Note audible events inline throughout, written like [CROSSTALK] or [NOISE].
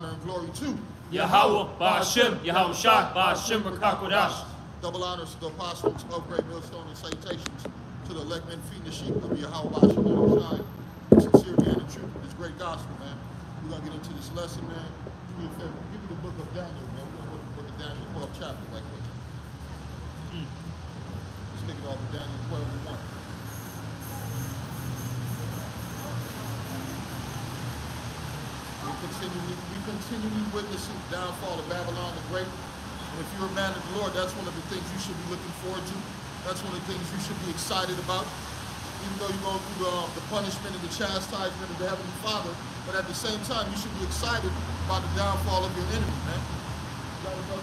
and glory to Yahweh, Ba'ashem, Yahweh Shah, Ba'ashem, Rakakodash. Double honors to the apostles of Great Millstone and salutations to the elect men feeding the sheep of Yahweh Ba'ashem Yahweh. Sincere man and truth of this great gospel, man. We're going to get into this lesson, man. Do me a favor. Give me the book of Daniel, man. We're going to go to the book of Daniel, 12 chapter, right quick. Let's kick it off with Daniel 12 and 1. We continually, we continually witnessing the downfall of Babylon the Great. And if you're a man of the Lord, that's one of the things you should be looking forward to. That's one of the things you should be excited about. Even though you're going through uh, the punishment and the chastisement of the Heavenly Father, but at the same time, you should be excited about the downfall of your enemy, man. You got?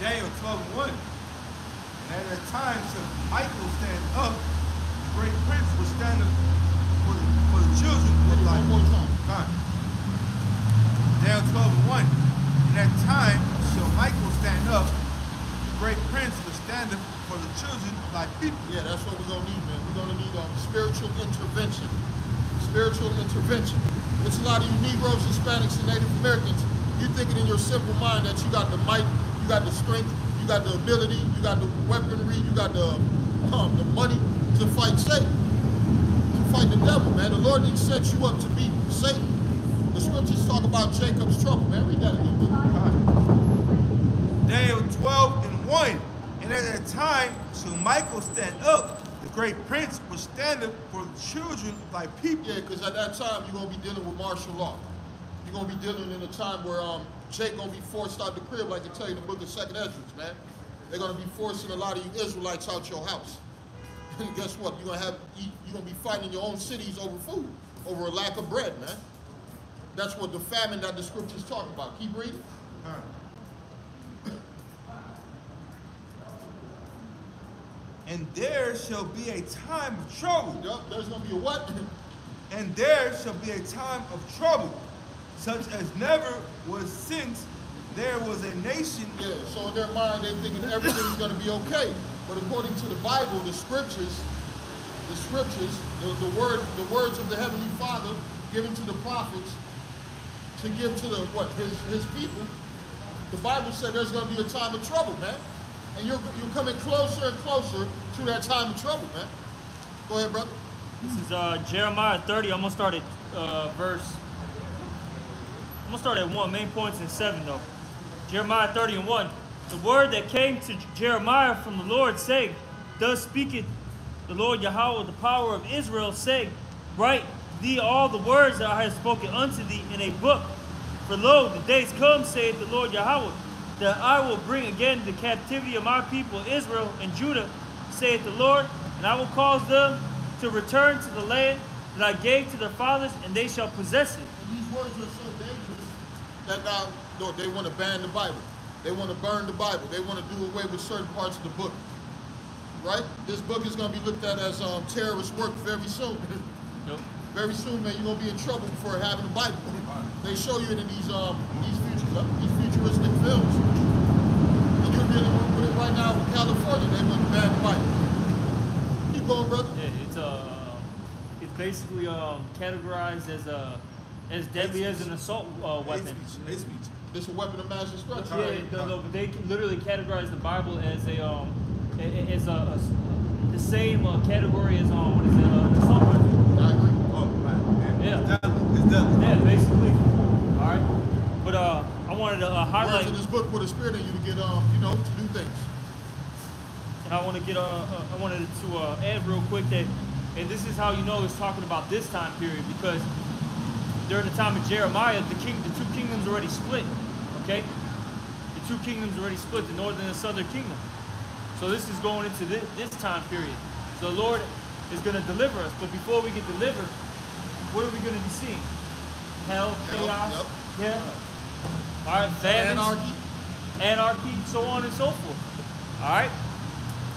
Daniel 12 and 1. And at that time shall Michael stand up, the great prince was standing for the, for the children of life. one more time. Time. Daniel 12 and 1. In that time shall Michael stand up, the great prince was standing for the children of thy people. Yeah, that's what we're gonna need, man. We're gonna need um, spiritual intervention. Spiritual intervention. It's a lot of you Negroes, Hispanics, and Native Americans. You thinking in your simple mind that you got the might, you got the strength, you got the ability, you got the weaponry, you got the um, the money to fight Satan, to fight the devil, man. The Lord didn't set you up to be Satan. The scriptures talk about Jacob's trouble, man. Read that again. Daniel 12 and 1. And at that time shall Michael stand up, the great prince was standing for the children of thy people. Yeah, because at that time you're gonna be dealing with martial law. You're gonna be dealing in a time where um Jake gonna be forced out the crib, like I tell you in the book of Second Ezra, man. They're gonna be forcing a lot of you Israelites out your house. [LAUGHS] And guess what? You're gonna have you're gonna be fighting in your own cities over food, over a lack of bread, man. That's what the famine that the scriptures talk about. Keep reading. [LAUGHS] And there shall be a time of trouble. Yup, there's gonna be a what? [LAUGHS] And there shall be a time of trouble, such as never was since there was a nation. Yeah, so in their mind, they're thinking everything's going to be okay. But according to the Bible, the scriptures, the scriptures, the, the word, the words of the Heavenly Father given to the prophets to give to the what his his people. The Bible said there's going to be a time of trouble, man, and you're you're coming closer and closer to that time of trouble, man. Go ahead, brother. This is uh, Jeremiah 30. I'm gonna start at uh, verse. I'm gonna start at one. Main points in seven though. Jeremiah 30 and 1. The word that came to Jeremiah from the Lord, saying, Thus speaketh the Lord Yahweh, the power of Israel, saying, Write thee all the words that I have spoken unto thee in a book. For lo, the days come, saith the Lord Yahweh, that I will bring again the captivity of my people Israel and Judah, saith the Lord, and I will cause them to return to the land that I gave to their fathers, and they shall possess it. And these words are so dangerous that now Lord, they want to ban the Bible. They want to burn the Bible. They want to do away with certain parts of the book. Right? This book is going to be looked at as um, terrorist work very soon. [LAUGHS] Nope. Very soon, man, you're going to be in trouble for having a Bible. They show you it in these um these future, these futuristic films. And you're dealing with it right now in California. They ban the Bible. Keep going, brother. Yeah, it's uh, it's basically um, categorized as a as deadly as an assault uh, weapon. Hate speech. It's a weapon of mass destruction. Yeah, no, but they literally categorize the Bible as a um, as a, a- the same uh, category as um, what is it, uh, assault weapon. I agree. Oh, man. Yeah. It's deadly. It's deadly. Yeah, basically. All right, but uh, I wanted to uh, Words in this book put a spirit in you to get um, you know, to do things. And I want to get uh, uh, I wanted to uh, add real quick that, and this is how you know it's talking about this time period because during the time of Jeremiah, the king, the two kingdoms already split. Okay, the two kingdoms already split, the northern and southern kingdom. So this is going into this, this time period. So the Lord is going to deliver us, but before we get delivered, what are we going to be seeing? Hell, Hell, chaos, yep. yeah. All right, famines, Anarchy. anarchy, so on and so forth. All right.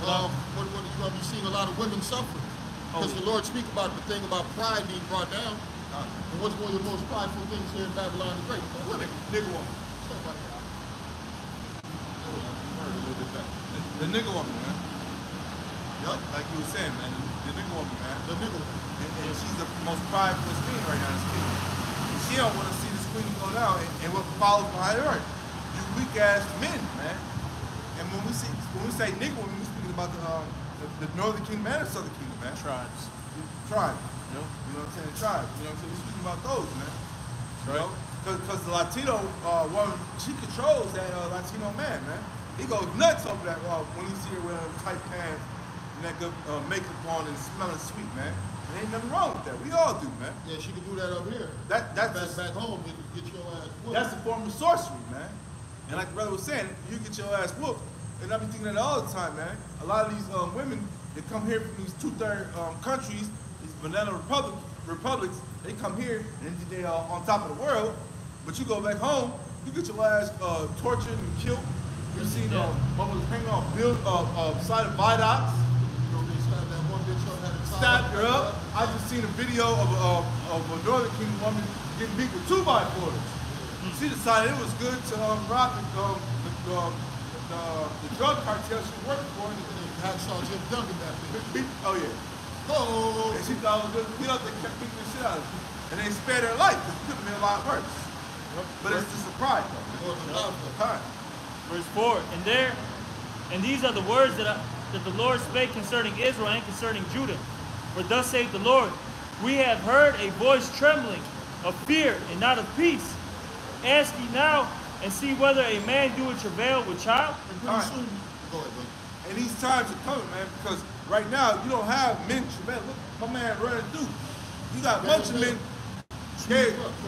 Um, what, what, you're going to seeing a lot of women suffering. Because Oh. the Lord speak about the thing about pride being brought down. And what's one of the most prideful things here in Babylon the Great? Women. Nigga woman. Stuff like that. Heard a little bit better. The, the nigga woman, man. Yup. Like you were saying, man. The nigga woman, man. The nigga. And, and she's the most prideful being right now. in this kingdom. She don't want to see go down and, and what follows behind her. You weak ass men, man. And when we see when we say nigga, when we speaking about the um the, the northern kingdom and the southern kingdom, man. Tribes. Tribe. You know, you know what I'm saying? Tribes. You know what I'm saying? We're speaking about those, man. You Right. know? Because the Latino uh, woman, she controls that uh, Latino man, man. He goes nuts over that uh, when he see her wearing tight pants and that good uh, makeup on and smelling sweet, man. And ain't nothing wrong with that. We all do, man. Yeah, she can do that up here. That that's back just- back home, get, get your ass whooped. That's a form of sorcery, man. And like the brother was saying, you get your ass whooped. And I've been thinking that all the time, man. A lot of these um, women that come here from these two-third um, countries, these banana republic, republics, they come here and they are on top of the world. But you go back home, you get your ass uh, tortured and killed. You seen Yeah. uh, what was hanging on build uh, uh, side of viaducts, You know, they stabbed that one bitch up, had a tie stabbed her up. I just seen a video of, of, of a Northern Kingdom woman getting beat with two by fours. She decided it was good to um, rob the, um, the, um, the, the drug cartel she worked for. And Hacksaw Jim Duncan that bitch. oh yeah. Oh, And she thought it was good to beat up, they kept beating the shit out of her. And they spared her life it could have been a lot worse. But it's just a pride though. The love of Verse 4. And there, and these are the words that, I, that the Lord spake concerning Israel and concerning Judah. For thus saith the Lord, We have heard a voice trembling of fear and not of peace. Ask ye now and see whether a man do a travail with child. And pretty Alright. soon, go ahead, brother. And these times are coming, man, because right now you don't have men man, Look, my man running through. You got a bunch of men. Yeah,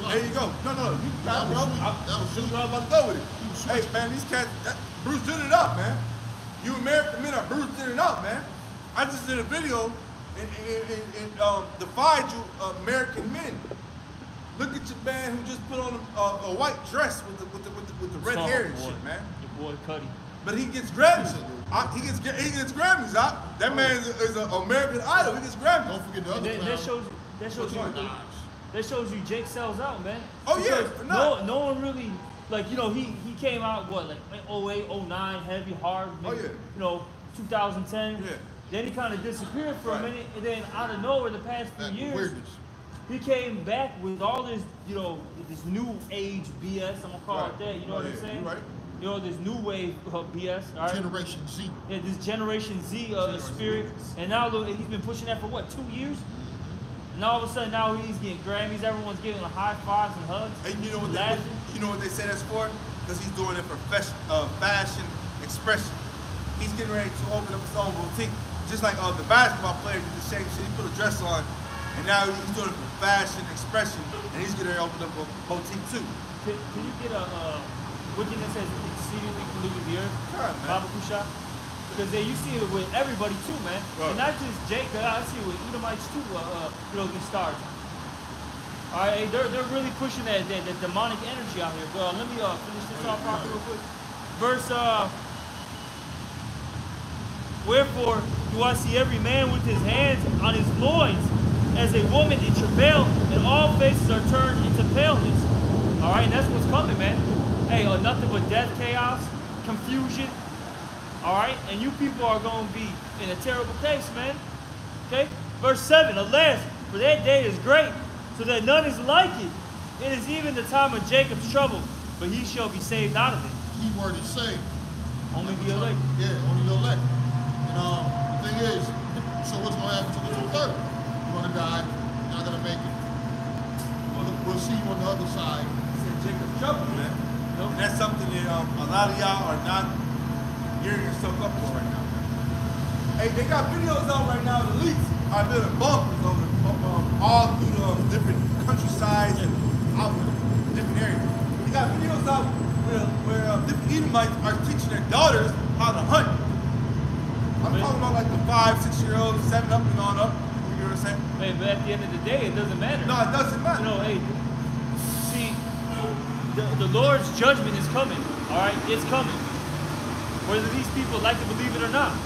there you go. No, no, you got That was bro. sweet. I, That was just sweet. I was about to go with it. Hey, man, these cats, that, Bruce did it up, man. You American men are Bruce did it up, man. I just did a video and, and, and, and um, defied you uh, American men. Look at your man who just put on a, a, a white dress with the with the with the, with the red Oh, hair and boy. shit, man. Your boy Cudi. But he gets Grammys. I, he gets he gets Grammys. I, that man is, is an American idol. He gets Grammys. Don't forget the other that, that shows that shows you that shows you Jake sells out, man. Oh, yeah, Because for no no one really like you know he he came out what like 08, 09, heavy hard, maybe, Oh, yeah. you know 2010. Yeah. Then he kind of disappeared for Right. a minute, and then out of nowhere, the past few years, he came back with all this, you know, this new age BS. I'm gonna call Right. it that. You know Oh, what I'm saying? you right. You know, this new wave of BS. All right. Generation Z. Yeah, this Generation Z uh, spirit, and now look, he's been pushing that for what two years. And all of a sudden now he's getting Grammys. Everyone's giving him high fives and hugs. And you know what they you know what they say that's for? Because he's doing it for fashion, uh, fashion expression. He's getting ready to open up his own boutique, just like uh, the basketball player did the same shit. He put a dress on, and now he's doing it for fashion expression, and he's to open up a boutique too. Can, can you get a uh, that says exceedingly polluted the earth? Sure, man. Baba Kusha? Because then you see it with everybody too, man. Right. And not just Jake, I see it with Edomites too, uh, uh, you know, these stars. All right, they're, they're really pushing that, that, that demonic energy out here. But uh, let me uh, finish this off real quick. Verse, uh, Wherefore do I see every man with his hands on his loins, as a woman in travail, and all faces are turned into paleness. All right, and that's what's coming, man. Hey, uh, nothing but death, chaos, confusion. All right, and you people are going to be in a terrible case, man. Okay, verse seven. Alas, for that day is great, so that none is like it. It is even the time of Jacob's trouble, but he shall be saved out of it. Key word is saved. Only the elect. Yeah, only the elect. Um, the thing is, so what's going to happen to the two-thirds? You're going to die. You're not going to make it. We'll, we'll see you on the other side. Said Jacob's trouble, man. And that's something that um, a lot of y'all are not gearing yourself up for right now. Hey, they got videos out right now. The leaks are building bunkers over um, all through the different countrysides and out different areas. They got videos out where, where uh, different Edomites are teaching their daughters how to hunt. I'm talking about like the five, six year olds, seven up and on up. You know what I'm saying? Hey, but at the end of the day, it doesn't matter. No, it doesn't matter. You know, hey, see, the, the Lord's judgment is coming. All right, it's coming. Whether these people like to believe it or not,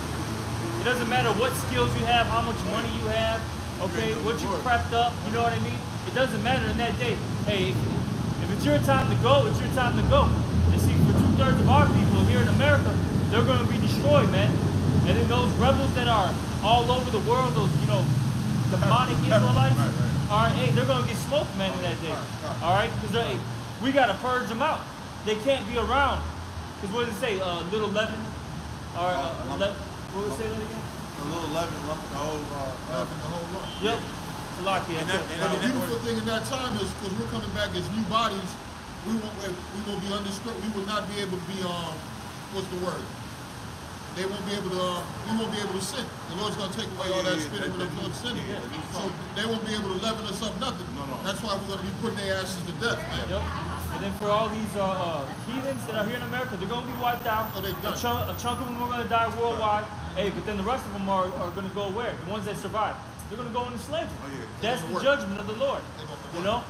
it doesn't matter what skills you have, how much money you have, okay, what you prepped up. You know what I mean? It doesn't matter in that day. Hey, if, it's your time to go, it's your time to go. And see, for two thirds of our people here in America, they're going to be destroyed, man. And then those rebels that are all over the world, those you know, demonic Israelites. [LAUGHS] Right, right. All right, hey, they're gonna get smoked, man, in that day. All right, because We gotta purge them out. They can't be around. Cause what does it say? Uh, little leaven, or uh, lump. le- what would it say that again? A little leaven lump the whole. Uh, uh, Having the whole lot. Yep. Salakia. And that- and But the that- beautiful thing in that time is because we're coming back as new bodies, we won't we won't be undisturbed. We will not be able to be um what's the word? They won't be able to we won't be able to sin. The Lord's gonna take away all that Yeah, spinning yeah, with the blood sinning. yeah, yeah. So they won't be able to leaven us up nothing. No, no. That's why we're gonna be putting their asses to death, man. Yep. And then for all these uh, uh, heathens that are here in America, they're gonna be wiped out. Oh, a, done. chunk, a chunk of them are gonna die worldwide. Hey, but then the rest of them are, are gonna go where? The ones that survive, they're gonna go into slavery. Oh, yeah. That's the work. judgment of the Lord. They're You work. know.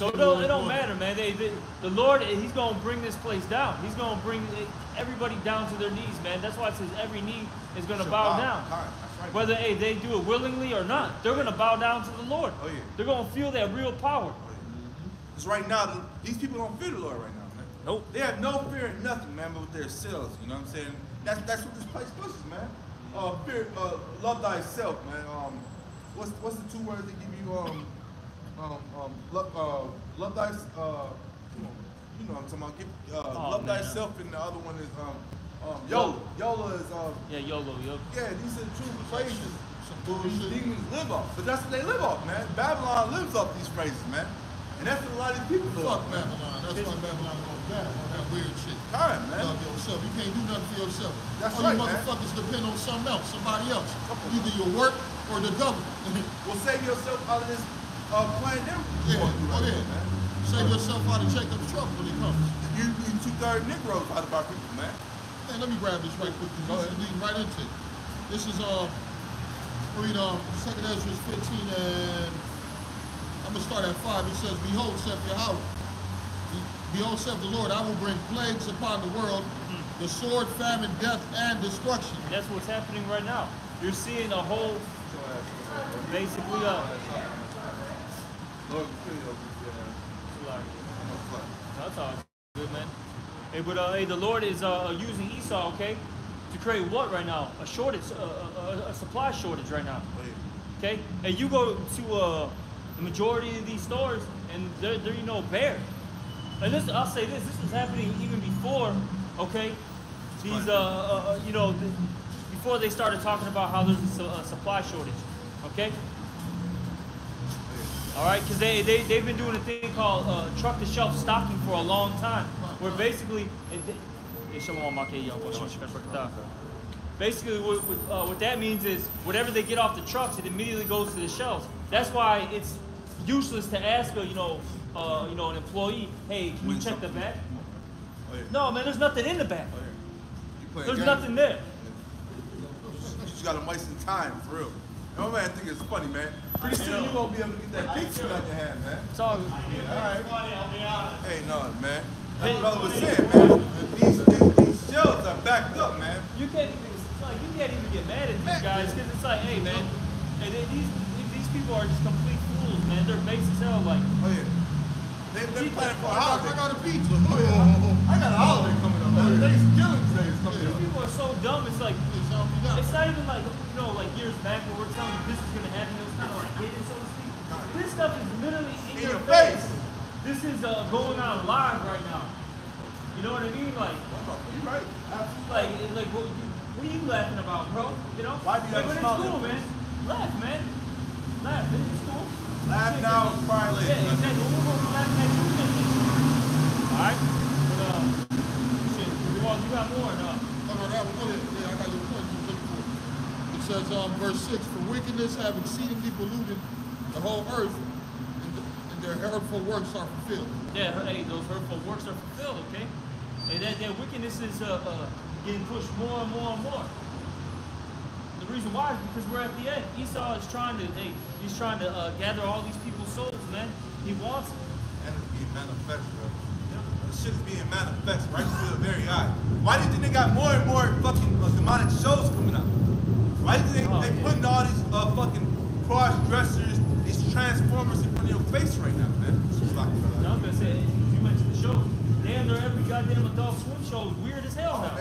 Right. So it don't, it don't matter, man. They, they, the Lord, He's gonna bring this place down. He's gonna bring everybody down to their knees, man. That's why it says every knee is gonna Shall bow bow. down. Right. Whether hey, they do it willingly or not, they're gonna bow down to the Lord. Oh, yeah. They're gonna feel that real power. Because right now, these people don't fear the Lord right now, man. Nope. They have no fear in nothing, man, but with their selves. You know what I'm saying? That's that's what this place pushes, man. Uh, fear, uh, love thyself, man. Um, what's what's the two words they give you? Um, um, um, love, uh, love thy, uh, you know what I'm talking about. Give, uh, Oh, love man. thyself, and the other one is um, um, YOLA. YOLA is um, Yeah, YOLO, yo. yeah, these are the true phrases. These demons live off, but that's what they live off, man. Babylon lives off these phrases, man, and that's what a lot of these people live Fuck off, man. Babylon. That's why Babylon goes down. All that weird shit. Time, man. Love yourself. You can't do nothing for yourself. That's All right, you man. motherfuckers depend on something else, somebody else. Either your work or the government. Well, save yourself out of this uh, playing them. yeah, oh yeah. now, man. Save yourself out of Jacob's trouble when he comes. You, you two third Negroes out of our people, man. Man, let me grab this right quick Go because ahead. this is right into it. This is uh read um second Ezra 15 and I'm gonna start at five. It says, Behold, saith Yahweh, Behold, saith the Lord, I will bring plagues upon the world, the sword, famine, death, and destruction. That's what's happening right now. You're seeing a whole, basically, uh, Lord, kill you, uh, like, no fuck. that's all good, man. Hey, but uh, hey, the Lord is uh, using Esau, okay, to create what right now? A shortage, uh, a, a supply shortage right now. Oh. Okay, and you go to uh, the majority of these stores, and there, there you know bare. And this, I'll say this: this was happening even before. Okay, these uh, uh uh, you know, before they started talking about how there's a, a supply shortage. Okay. All right, because they, they, they've been doing a thing called uh, truck to shelf stocking for a long time, where basically, they- Hey, shalom, Maki, yo, what's up, shukran, barakatuh. basically what, what, uh, what that means is whatever they get off the trucks, it immediately goes to the shelves. That's why it's useless to ask a, you know, uh, you know, an employee, hey, can you check the back? Oh, yeah. No, man, there's nothing in the back. Oh, yeah. There's nothing there. You just gotta waste some time, for real. And my man think it's funny, man. Pretty soon you gonna be able to get that pizza out your hand, man. It's all good. Alright. Hey, no, man. Like brother was saying, man. These, these, these shelves are backed up, man. You can't even, it's like, you can't even get mad at these guys because it's like, hey, man, they, these these people are just complete fools, man. They're base as hell. Like, Oh, yeah. They, they're planning for a I got, I got a pizza. Oh, yeah. I got a holiday coming up, man. Thanksgiving Day is coming these up. people are so dumb. It's like, It's all we got. it's not even like, you know, like years back when we're telling you this is gonna happen. It was kind of like hidden, so to speak. This stuff is literally in, In your your face. face. This is uh, going on live right now. You know what I mean? Like, You're right. Absolutely. like, like, what, what are you laughing about, bro? You know? Why do you Like, have but it's smile cool, man. Laugh, man. Laugh, man. It's cool. Laugh Shit, now, man. cry. Yeah, exactly. We'll go laugh next week. Alright? But, um, shit, you want, you got more, no? Oh, no, that one, go. Yeah, I got your point. You look for it. It says, um, verse 6, For wickedness have exceedingly polluted the whole earth, and, and their hurtful works are fulfilled. Yeah, hey, those hurtful works are fulfilled, okay? And that, that wickedness is uh, uh, getting pushed more and more and more. The reason why is because we're at the end. Esau is trying to, hey, he's trying to uh, gather all these people's souls, man. He wants it. And it's being manifest, bro. This shit is being manifest right through the very eye. Why do you think they got more and more fucking uh, demonic shows coming out? Why do you think Oh, they, they yeah. putting all these uh, fucking cross dressers, these transformers in front of your face right now, man? Just like, Now, I'm gonna say, you mentioned the show. Damn, near every goddamn adult swim show is weird as hell now.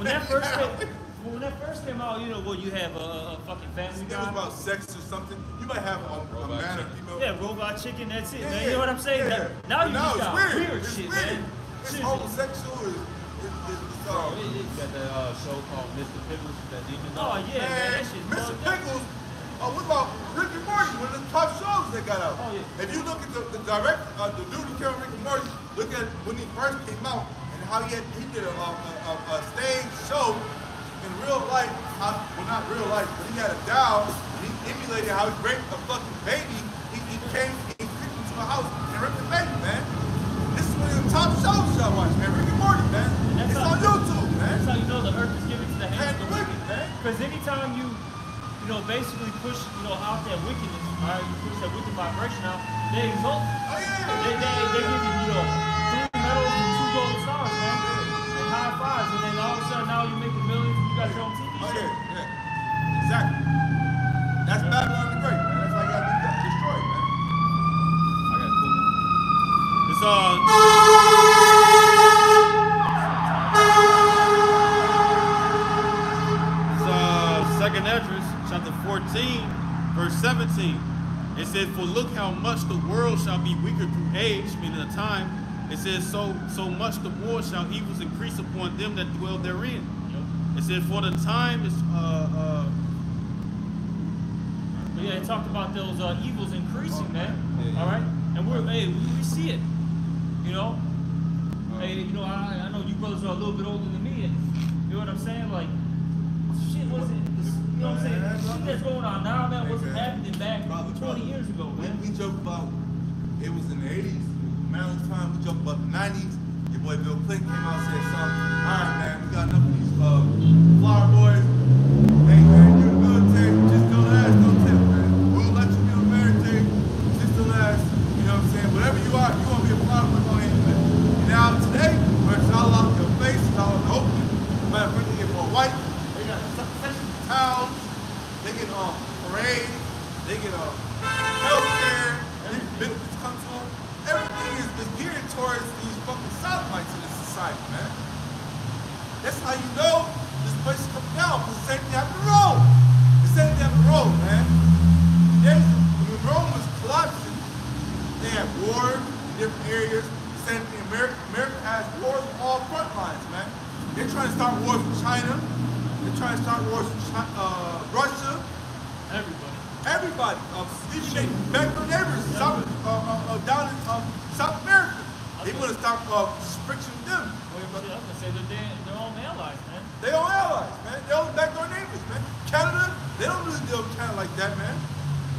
When that first [LAUGHS] Well, when that first came out, you know, well, you have a, a fucking family It was about sex or something. You might have a, a man or female. Yeah, robot chicken, that's it, Yeah, man. You know what I'm saying? yeah. Now you now just it's got weird. weird, it's shit, weird. man. It's Seriously. homosexual. It's, it's, it's, it's, Bro, uh, it, it got that uh, show called Mr. Pickles, that demon Oh yeah, man, man, that shit's Mr. Pickles. Oh, what about Rick and Morty? One of the top shows they got out. Oh, yeah. If you look at the, the direct, uh, the dude who came on Rick and Morty, look at when he first came out and how he had, he did a, a, a, a stage show in real life. How, well, not real life, but he had a doll. And he emulated how he raped a fucking baby. He, he came, he kicked into a house and raped the baby, man. This is one of the top shows y'all watch, man. Rick and Morty, man. That's It's how- on YouTube, man. That's how you know the earth is given to the hands of the Hands of the wicked. man. Because anytime you, you know, basically push, you know, out that wickedness, all right, you push that wicked vibration out, they exalt. Oh, yeah. They, they, they give you, you know, three medals and two gold stars, man. And high fives. And then all of a sudden now you're making millions and you got your own TV Oh yeah, yeah. Exactly. That's Babylon the Great, man. That's how you gotta be destroyed, man. I got cool. It's uh. It's uh Second Esdras, chapter 14, verse 17. It says, "For look how much the world shall be weaker through age, meaning the time. It says, so so much the more shall evils increase upon them that dwell therein. It says, for the time is uh uh." But yeah, it talked about those uh, evils increasing, man. Yeah, yeah. All right, and we're hey, we, we see it. You know, Uh, hey, you know, I, I know you brothers are a little bit older than me, and you know what I'm saying? Like, shit wasn't, you know what I'm saying? Shit that's going on now, man, wasn't happening back probably, 20 years ago, man. we joke about it was in the 80s, Maryland time. We joke about the 90s. Your boy Bill Clinton came out and said something. All right, man, we got enough of these uh, flower boys. Hey, man, you're the military. Just don't ask, don't tell, man. We'll let you be in the military. Just don't ask. You know what I'm saying? Whatever you are, you want to be a flower boy, go ahead and do it. And now today, where it's all out your face, it's all in the open. Matter of fact, they get more white. They got section towns. They get um parades. They get um health care. These benefits come to them. Everything is, is geared towards these fucking sodomites in this society, man. That's how you know this place is coming down. Because the same thing happened in Rome. The same thing happened in Rome, man. They, when Rome was collapsing, they had wars in different areas. The same thing, America, America has wars on all front lines, man. They're trying to start wars with China. They're trying to start wars with China, uh, Russia. Everybody. Everybody, um, even they back door neighbors, South, uh, uh, uh, down in um, South America, they want to stop uh, friction with them. Shit, I was gonna say they're, their- their own allies, man. They own allies, man. They own back door neighbors, man. Canada, they don't really deal with Canada like that, man.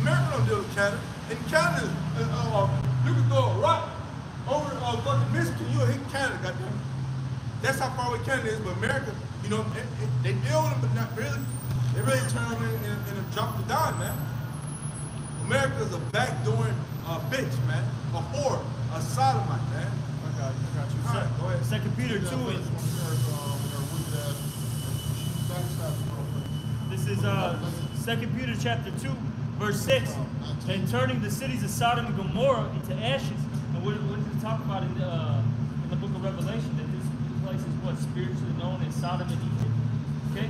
America don't deal with Canada. In Canada, uh, uh, you can throw a rock over uh, fucking Michigan, you'll hit Canada, goddamn. That's how far away Canada is, but America, you know, it, it, they deal with them, but not really. They really turn them in, in, in a drop of a dime, man. America's a backdooring uh, bitch, man. A whore, a sodomite, man. I got you. I got you. All right, go ahead. Second Peter Yeah, 2 but and it's one of her, um, her wicked ass- she's backstabbing motherfuckers. This is uh, 2 Peter chapter 2, verse 6. And turning the cities of Sodom and Gomorrah into ashes. And what, what does it talk about in the, uh, in the book of Revelation? That this place is what? Spiritually known as Sodom and Egypt. Okay?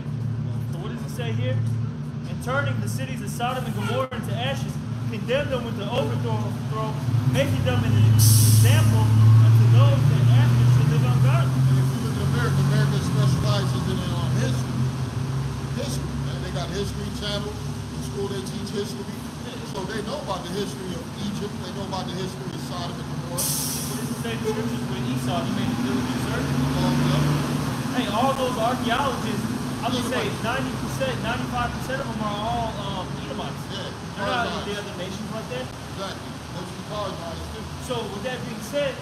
So what does it say here? And turning the cities of Sodom and Gomorrah into ashes, condemn them with the overthrow, throw, making them an example unto those that after should live ungodly. And if you look at America, America specializes in um, history. History, man. They got History Channel. In school, they teach history. So they know about the history of Egypt. They know about the history of Sodom and Gomorrah. What does it say in the scriptures with Esau? He made a diligent search. Yeah. Hey, all those archaeologists, I'm going to say 90%, 95% of them are all um, Edomites. Yeah, They're not the other nations like that. Exactly. Those are the cars guys too. So with that being said,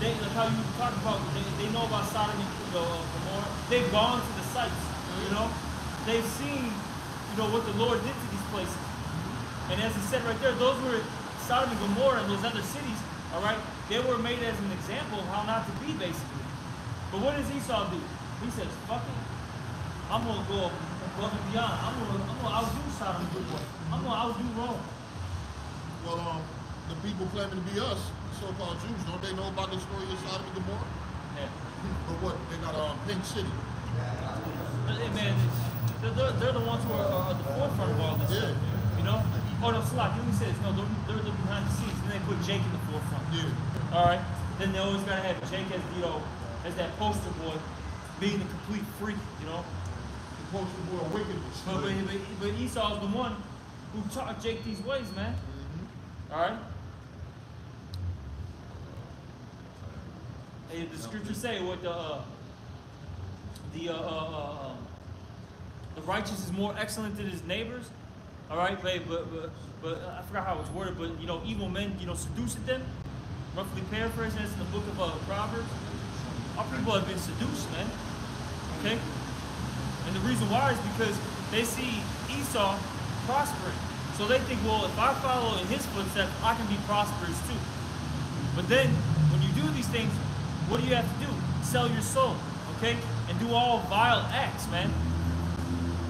they, like how you talked about, they, they know about Sodom and Gomorrah. They've gone to the sites, you know. They've seen, you know, what the Lord did to these places. And as he said right there, those were Sodom and Gomorrah and those other cities, all right, they were made as an example of how not to be, basically. But what does Esau do? He says, fuck it. I'm gonna go above and beyond. I'm gonna, I'm gonna outdo Sodom and Gomorrah. I'm gonna outdo Rome. Well, um, the people claiming to be us, the so-called Jews, don't they know about the story of Sodom and Gomorrah? Yeah. [LAUGHS] But what? They got um, Pink City. Hey, man, they're, they're, they're the ones who are, are at the forefront of all this Yeah. stuff. You know? Oh no, Slack, say this. No, they're, they're behind the scenes. Then they put Jake in the Yeah. All right. Then they always gotta have Jake as you know as that poster boy, being the complete freak. You know. The poster boy of wickedness. But, but, but, but Esau's the one who taught Jake these ways, man. All right. Hey, the scriptures say what the uh, the uh, uh, uh, um, the righteous is more excellent than his neighbors. All right, but but but, but I forgot how it's worded. But you know, evil men, you know, seduced them. Roughly paraphrasing, that's in the book of uh, Proverbs. Our people have been seduced, man. Okay. And the reason why is because they see Esau prospering. So they think, well, if I follow in his footsteps, I can be prosperous too. But then, when you do these things, what do you have to do? Sell your soul, okay? And do all vile acts, man.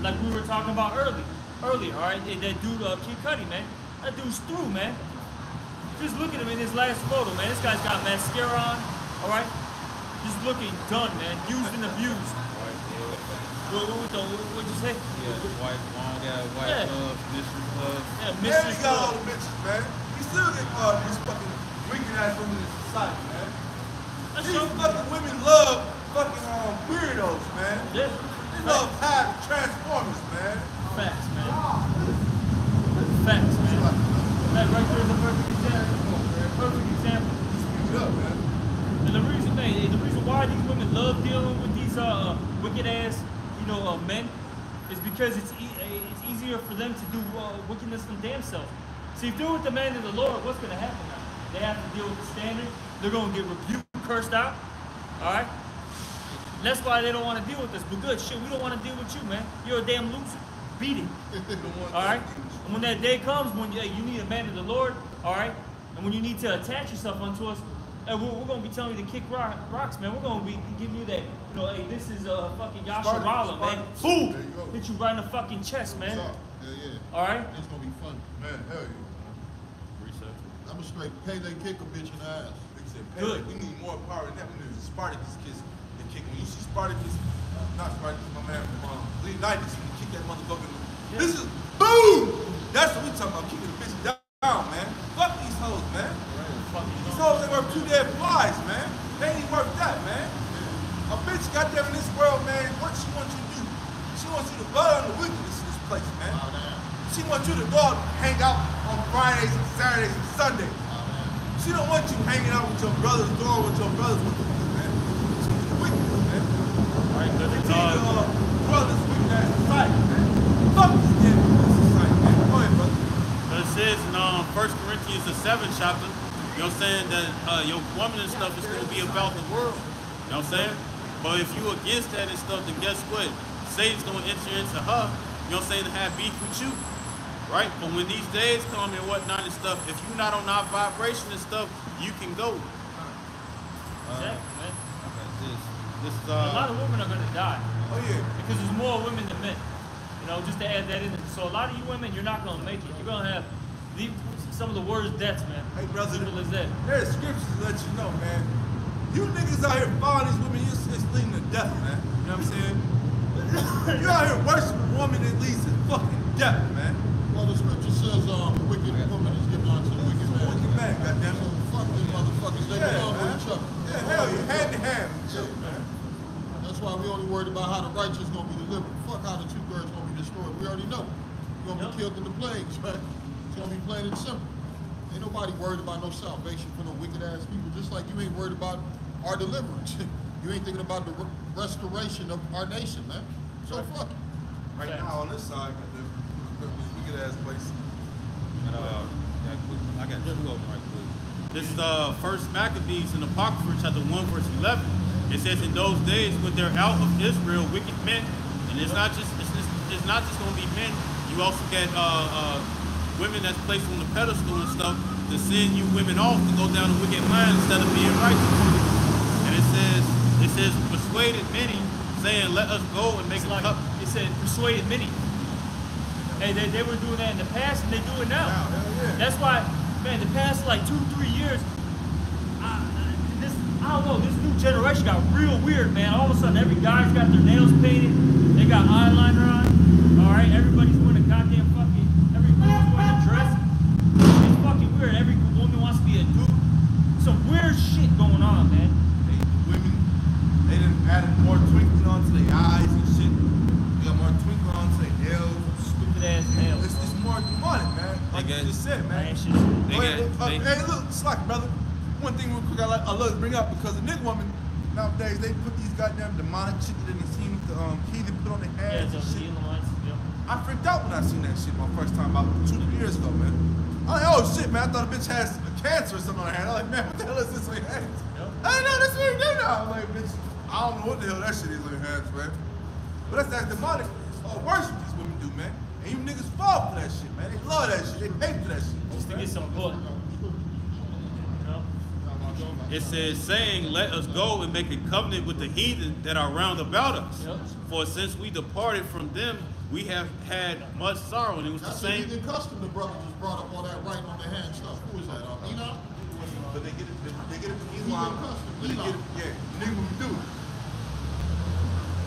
Like we were talking about early, earlier, all right? That that dude, uh, Kid Cudi, man. That dude's through, man. Just look at him in his last photo, man. This guy's got mascara on, all right? Just looking done, man. Used and abused. What, what, what, what, what'd you say? Yeah, white, long got white Yeah. gloves, mystery gloves. Yeah, Man, Mr. he got all the bitches, man. He still get uh, these fucking wicked ass women in society, man. That's These so- fucking women love fucking um, weirdos, man. Yeah. They love high transformers, man. Facts, man. Facts, man. That right there is a perfect example. Perfect example. And the reason, man, the reason why these women love dealing with these uh, wicked ass, you know, uh, men, is because it's e- uh, it's easier for them to do uh, wickedness than damn self. See, if they're with the man of the Lord, what's going to happen now? They have to deal with the standard. They're going to get rebuked, cursed out. All right. And that's why they don't want to deal with us. But good shit, we don't want to deal with you, man. You're a damn loser. Beat it. [LAUGHS] All right. And when that day comes, when you, you need a man of the Lord, all right, and when you need to attach yourself unto us, and we're, we're gonna be telling you to kick rock, rocks, man. We're gonna be giving you that, you know, hey, this is uh, fucking Spartan, Yasharala, man. Boom, you hit you right in the fucking chest, man. Yeah, yeah. All right. It's gonna be fun. Man, hell yeah. Research. I'm a straight pay they kick a bitch in the ass. Said, Good. "Hey, We need more power than that. We need Spartacus kiss the kick. When you see Spartacus, uh, not Spartacus, my man from um, Leonidas, that. Yeah. This is boom. That's what we talking about. Kicking the bitch down, man. Fuck these hoes, man. These hoes ain't worth two dead flies, man. They ain't worth that, man. A bitch got there in this world, man. What she wants you to do? She wants you to blood on the wickedness in this place, man. Down. She wants you to go out and hang out on Fridays and Saturdays and Sundays. Down. She don't want you hanging out with your brothers, doing what your brothers you do, man. She's man. All right, Continue uh, brothers society, man. Fuck this damn wicked society, man. Go ahead, brother. But it says in um, 1 Corinthians, the 7th chapter, you know what I'm saying, that uh, your woman and stuff is going to be about the world. You know what I'm saying? But if you against that and stuff, then guess what? Satan's going to enter into her, you know what I'm saying, to have beef with you. Right? But when these days come and whatnot and stuff, if you're not on our vibration and stuff, you can go. Exactly, man. Okay, this, this is, A lot uh, of women are gonna die Oh, yeah. because there's more women than men. You know, just to add that in. So a lot of you women, you're not gonna make it. You're gonna have the, some of the worst deaths, man. Hey, brother. Simple as that. There's scriptures to let you know, man. You niggas out here following these women, you're just leading to death, man. You know what I'm saying? [COUGHS] you out here worshiping a woman that leads to fucking death, man. Well, the scripture says, um, the wicked woman is given unto the wicked man. Wicked man, goddamn So it. fuck these motherfuckers. They Yeah, belong man. with each other. Yeah, hell yeah, hand in hand. Yeah, man. That's why we only worried about how the righteous gonna be delivered. Fuck how the two birds gonna be destroyed. We already know. You're gonna Yep. be killed in the plagues, right? It's gonna be plain and simple. Ain't nobody worried about no salvation for no wicked ass people. Just like you ain't worried about our deliverance. [LAUGHS] you ain't thinking about the re- restoration of our nation, man. So fuck it. Right now on this side, goddamn, this wicked ass place. and, uh, yeah, quick, I got two of them right quick. This is uh, First Maccabees in Apocrypha, chapter 1, verse 11. It says, in those days when they're out of Israel, wicked men, and it's not just it's, not just going to be men. You also get uh, uh, women that's placed on the pedestal and stuff to send you women off to go down a wicked line instead of being righteous. And it says, it says, persuaded many, saying, let us go and make It's a like cup. it said, persuaded many. Hey, they, they were doing that in the past, and they do it now. Hell yeah. That's why, man, the past like two, three years, I, I- this I don't know. This new generation got real weird, man. All of a sudden, every guy's got their nails painted. They got eyeliner on. All right, everybody's wearing a goddamn fucking. Everybody's wearing a dress. It's fucking weird. Every woman wants to be a dude. Some weird shit going on, man. They, women, they done added more twinkling onto their eyes and shit. They got more twinkling onto their nails. Stupid ass nails. It's, it's more demonic, man. Like They you just said, man. Man, shit. They Wait, got- uh, they- hey, look, slack, brother. One thing real quick I, like, I love to bring up because the nigga woman nowadays they put these goddamn demonic shit that they seen the um, key they put on their Yeah, heads and those shit. Elamites. Yep. I freaked out when I seen that shit my first time about two, three years ago, man. I'm like, oh shit, man, I thought a bitch has a cancer or something on her hand. I'm like, man, what the hell is this on your hands? Yep. I know that's what you do now. I'm like, bitch, I don't know what the hell that shit is on your hands, man. But that's that demonic uh, worship these women do, man. And you niggas fall for that shit, man. They love that shit. They pay for that shit. Just to get some butt. You? It says, saying, Let us go and make a covenant with the heathen that are round about us. Yep. For since we departed from them, we have had much sorrow. And it was the That's the same. heathen custom the brother just brought up all that writing on the hand stuff. Who is that? Uh, henna? But they get it, they, they get it from Heathen Islam. custom, They get it, henna. yeah, nigga women do it.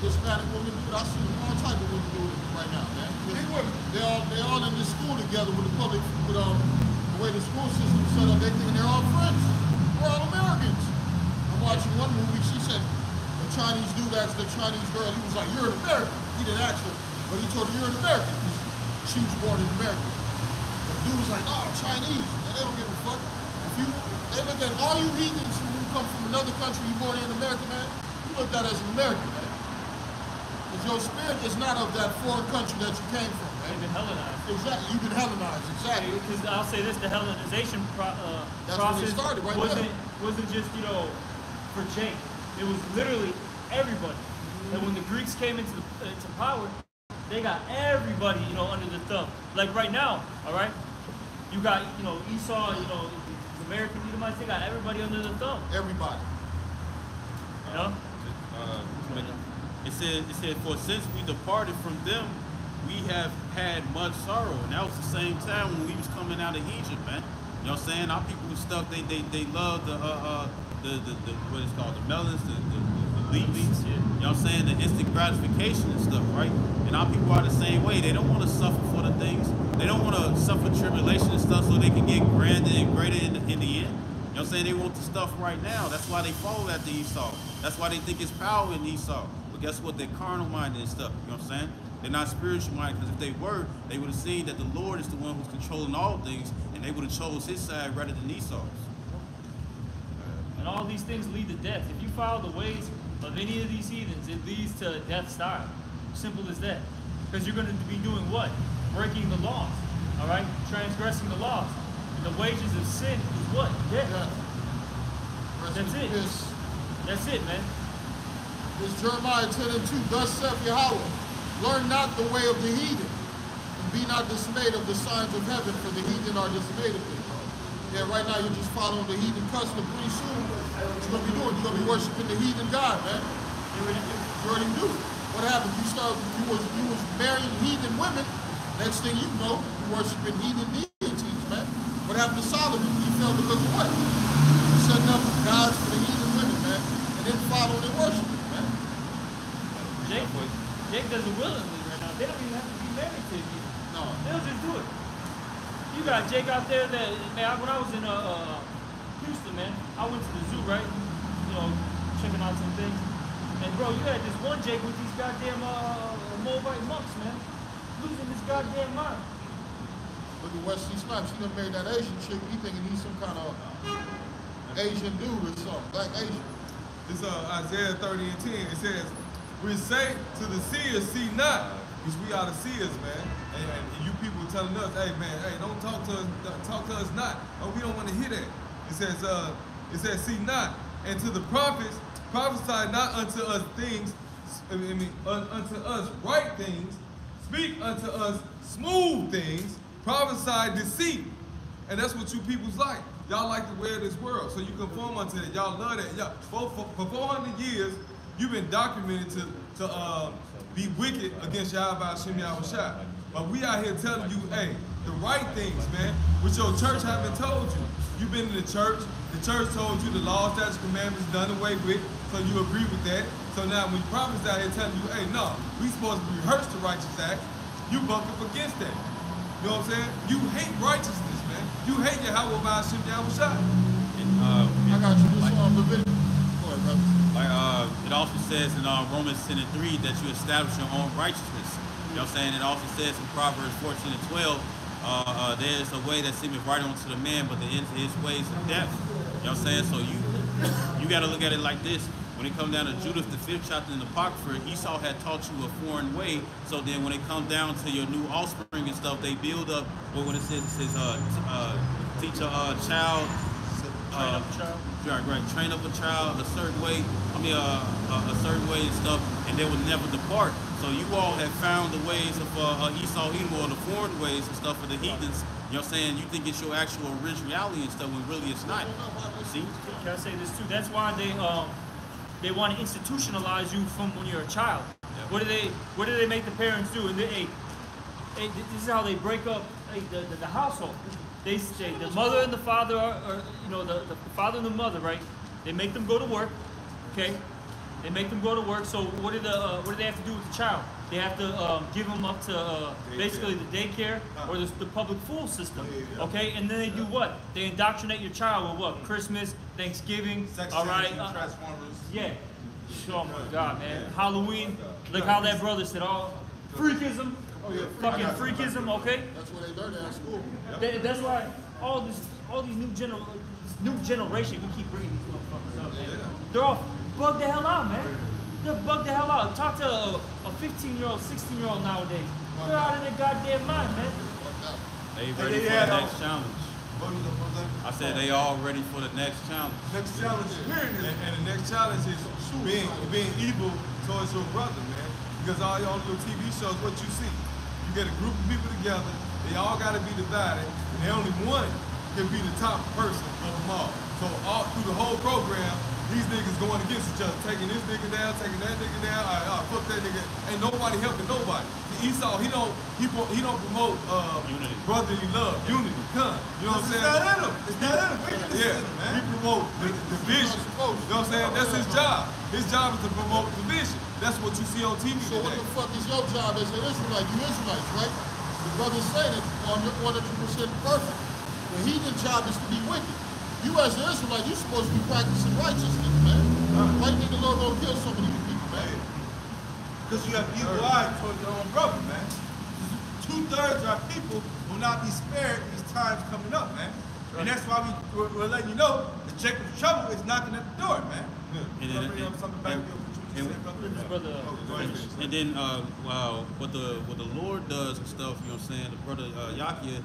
Hispanic women do it. I see all type of women doing it right now, man. Big women. They all they all in this school together with the public with um the way the school system set up. They think they're all friends. We're all Americans. I'm watching one movie. She said the Chinese dude asked the Chinese girl. He was like, "You're an American." He didn't ask her, but he told her, "You're an American." She was born in America. The dude was like, "Oh, Chinese." And they don't give a fuck. If you they look at all you heathens who come from another country, you born in America, man. You look at as an American, man. Because your spirit is not of that foreign country that you came from, man. been Hellenized. Exactly. You've been Hellenized. Exactly. Because I'll say this: the Hellenization pro- uh, process it started, right wasn't there. wasn't just you know for Jake. It was literally everybody. And when the Greeks came into the, into power, they got everybody you know under the thumb. Like right now, all right, you got you know Esau, you know the American Edomites. They got everybody under the thumb. Everybody. You know. Uh, it said, it said, for since we departed from them, we have had much sorrow. And that was the same time when we was coming out of Egypt, man. You know what I'm saying? Our people were stuck, they they, they love the uh uh the, the, the what is called the melons, the, the, the yeah. you know what I'm saying? The instant gratification and stuff, right? And our people are the same way. They don't want to suffer for the things. They don't want to suffer tribulation and stuff so they can get grander and greater in the, in the end. You know what I'm saying? They want the stuff right now. That's why they follow after Esau. That's why they think it's power in Esau. But guess what? They're carnal minded and stuff. You know what I'm saying? They're not spiritual minded because if they were, they would have seen that the Lord is the one who's controlling all things and they would have chose his side rather than Esau's. And all these things lead to death. If you follow the ways of any of these heathens, it leads to death style. Simple as that. Because you're going to be doing what? Breaking the laws. All right? Transgressing the laws. And the wages of sin is what? Death. Yeah. That's it. peace. That's it, man. This Jeremiah 10 and 2. Thus saith Yahweh, learn not the way of the heathen, and be not dismayed of the signs of heaven, for the heathen are dismayed of it. Yeah, right now you're just following the heathen custom. Pretty soon, what you gonna be doing? You're gonna be worshiping the heathen God, man. You already do. You already do. What happened? You started. You was you was marrying heathen women. Next thing you know, you're worshiping heathen deities, man. What happened to Solomon? He fell because of what? He setting up gods for the heathen women, man, and then following and worshiping, man. Jake, Jake does it willingly right now. They don't even have to be married to you. No. They'll just do it. You got Jake out there that, man, when I was in uh, uh, Houston, man, I went to the zoo, right? You know, checking out some things. And bro, you had this one Jake with these goddamn uh, Moabite monks, man. Losing his goddamn mind. Look at Wesley Snipes. He done married that Asian chick. He thinking he's some kind of Asian dude or something, black Asian. It's uh, Isaiah 30 and 10. It says, We say to the seers, see not, because we are the seers, man. And, and you people telling us, hey man, hey, don't talk to us, talk to us not. Oh, we don't want to hear that. It says, uh, it says, see not. And to the prophets, prophesy not unto us things, I mean, un- unto us right things, speak unto us smooth things, prophesy deceit. And that's what you people's like. Y'all like the way of this world, so you conform unto it. Y'all love that. Y'all, for, for, for 400 years, you've been documented to to uh, be wicked against Yahweh Hashem Yahushua. But we out here telling you, hey, the right things, man, which your church haven't told you. You've been in the church, The church told you the law, statutes, commandments done away with, so you agree with that. So now when prophets out here telling you, hey, no, we supposed to rehearse the righteous act, you bump up against that. You know what I'm saying? You hate righteousness, man. You hate Yahweh by Hashem Yahweh Shai. And, uh, I got you. This um, Leviticus. Go ahead, brother. Like uh, it also says in uh, Romans 10 and 3 that you establish your own righteousness. You know what I'm saying? It also says in Proverbs 14 and 12, uh, uh, there is a way that seemeth right unto the man, but the end of his ways are death. You know what I'm saying? So you you got to look at it like this. When it comes down to Judith, the fifth chapter in the Apocrypha, Esau had taught you a foreign way. So then when it comes down to your new offspring and stuff, they build up, what when it says, it says, uh, uh, teach a uh, child Train up a child. Right, right. Train up a child a certain way. I mean, uh, a, a certain way and stuff, and they will never depart. So you all have found the ways of uh, uh, Esau, Edom, or the foreign ways and stuff for the heathens. You know what I'm saying? You think it's your actual originality and stuff, when really it's not. See? Can I say this too? That's why they um they want to institutionalize you from when you're a child. What do they What do they make the parents do? And they, hey, hey, this is how they break up hey, the, the, the household. They say the mother and the father are, are you know, the, the father and the mother, right? They make them go to work, okay? They make them go to work. So what do the uh, what do they have to do with the child? They have to um, give them up to uh, basically the daycare or the, the public school system, okay? And then they do what? They indoctrinate your child with what? Christmas, Thanksgiving, Sex all right? uh, Transformers. yeah. Oh my God, man. Halloween. Look how that brother said, all oh, freakism. Fucking freakism, okay? That's what they learn at school. That- that's why all this, all these new gener, new generation, we keep bringing these motherfuckers up, man. They're all bugged the hell out, man. They're bugged the hell out. Talk to a, a 15 year old, 16 year old nowadays. They're out of their goddamn mind, man. They Hey, ready they for the next challenge. What was the- what was that? I said they all ready for the next challenge. Next challenge, period. And, and the next challenge is being being evil towards your brother, man. Because all your little TV shows, what you see, you get a group of people together, they all got to be divided, and they only one can be the top person of them all. So all through the whole program, these niggas going against each other, taking this nigga down, taking that nigga down. All right, all right, fuck that nigga. Ain't nobody helping nobody. Esau, he don't he he don't promote uh, Unity. brotherly love, unity, come. You know what I'm saying? It's not in him. It's not in him. Yeah, man. he promote the division. You know what I'm saying? That's his job. His job is to promote division. That's what you see on TV So what the fuck is your job as an Israelite? You Israelites, right? The brothers say that um, you're 100% perfect. The heathen job is to be wicked. You as an Israelite, you're supposed to be practicing righteousness, man. Why you think the Lord gonna kill so many people, man? Because you have evil eye towards your own brother, man. Two thirds of our people will not be spared these times coming up, man. And that's why we, we're, we're letting you know that Jacob's trouble is knocking at the door, man. And You then- wanna bring up something back and- here, what you and- said, brother? This brother, go ahead. And then, uh, wow, what the what the Lord does and stuff, you know what I'm saying? The brother uh, Yakia,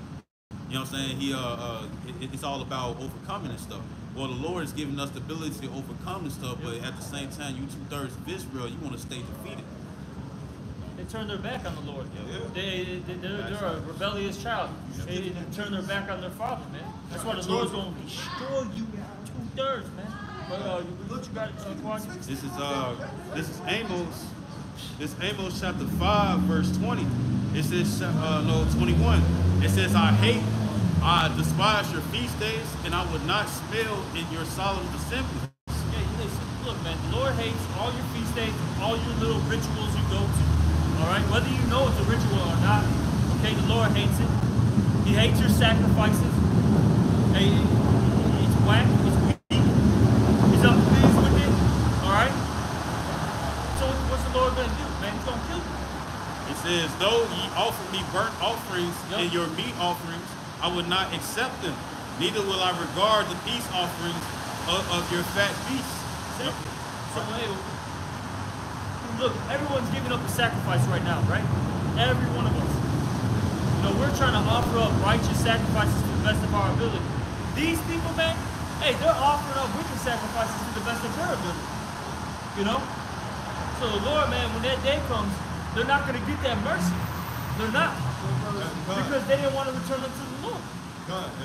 you know what I'm saying? He uh, uh it, it's all about overcoming and stuff. Well, the Lord is giving us the ability to overcome and stuff, but at the same time, you two thirds of Israel, you want to stay defeated. they turn their back on the Lord. Yeah. They, they, they're, they're a rebellious child. They, they turn their back on their father, man. That's why the Lord's going to destroy you two thirds, man. But uh, you got, uh, Quan? This is uh this is Amos. This Amos chapter five verse twenty. It says uh no twenty one. It says I hate, I despise your feast days, and I would not spell in your solemn assemblies. Yeah, listen, look, man, the Lord hates all your feast days, all your little rituals you go to. All right, whether you know it's a ritual or not, okay, the Lord hates it. He hates your sacrifices. Hey, it's whack, it's weak. He's unpleased with it. All right. So what's the Lord gonna do, man? He's gonna kill you. It says, though ye offer me burnt offerings Yep. and your meat offerings, I would not accept them. Neither will I regard the peace offerings of, of your fat beasts. See? So, hey, look, everyone's giving up a sacrifice right now, right? Every one of us. You know, we're trying to offer up righteous sacrifices to the best of our ability. These people, man, hey, they're offering up wicked sacrifices to the best of their ability. You know? So the Lord, man, when that day comes, they're not going to get that mercy. They're not. Because they didn't want to return unto the Lord.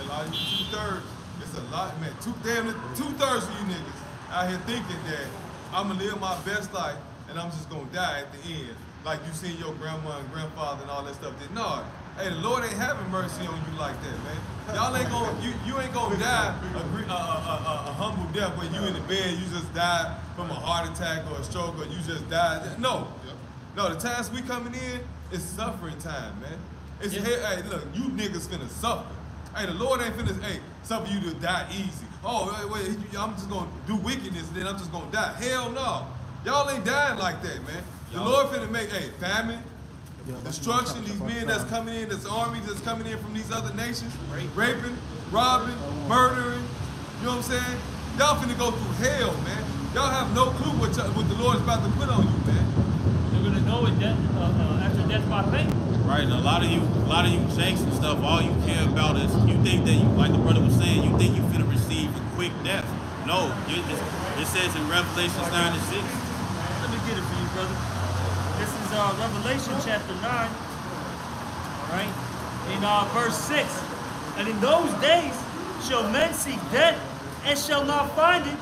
Like two thirds, it's a lot, man. Two damn two thirds of you niggas out here thinking that I'm gonna live my best life and I'm just gonna die at the end. Like you seen your grandma and grandfather and all that stuff. Did no, hey, the Lord ain't having mercy on you like that, man. Y'all ain't gonna, you, you ain't gonna die a, a, a, a, a humble death when you in the bed, you just died from a heart attack or a stroke or you just died. No, no, the times we coming in, it's suffering time, man. It's, Yeah. hey, hey, look, you niggas finna suffer. Hey, the Lord ain't finna, hey, suffer you to die easy. Oh, wait, wait, I'm just gonna do wickedness, then I'm just gonna die. Hell no. Y'all ain't dying like that, man. The Lord finna make, hey, famine, destruction, these men that's coming in, this army that's coming in from these other nations, raping, robbing, murdering, you know what I'm saying? Y'all finna go through hell, man. Y'all have no clue what, what the Lord is about to put on you, man. You're know it death, uh, uh, after death by. Right, and a lot of you, a lot of you jakes and stuff, all you care about is you think that you, like the brother was saying, you think you're gonna receive a quick death. No, it says in Revelation 9 and 6. Let me get it for you, brother. This is uh, Revelation chapter 9. All right. In uh, verse 6. And in those days shall men seek death and shall not find it,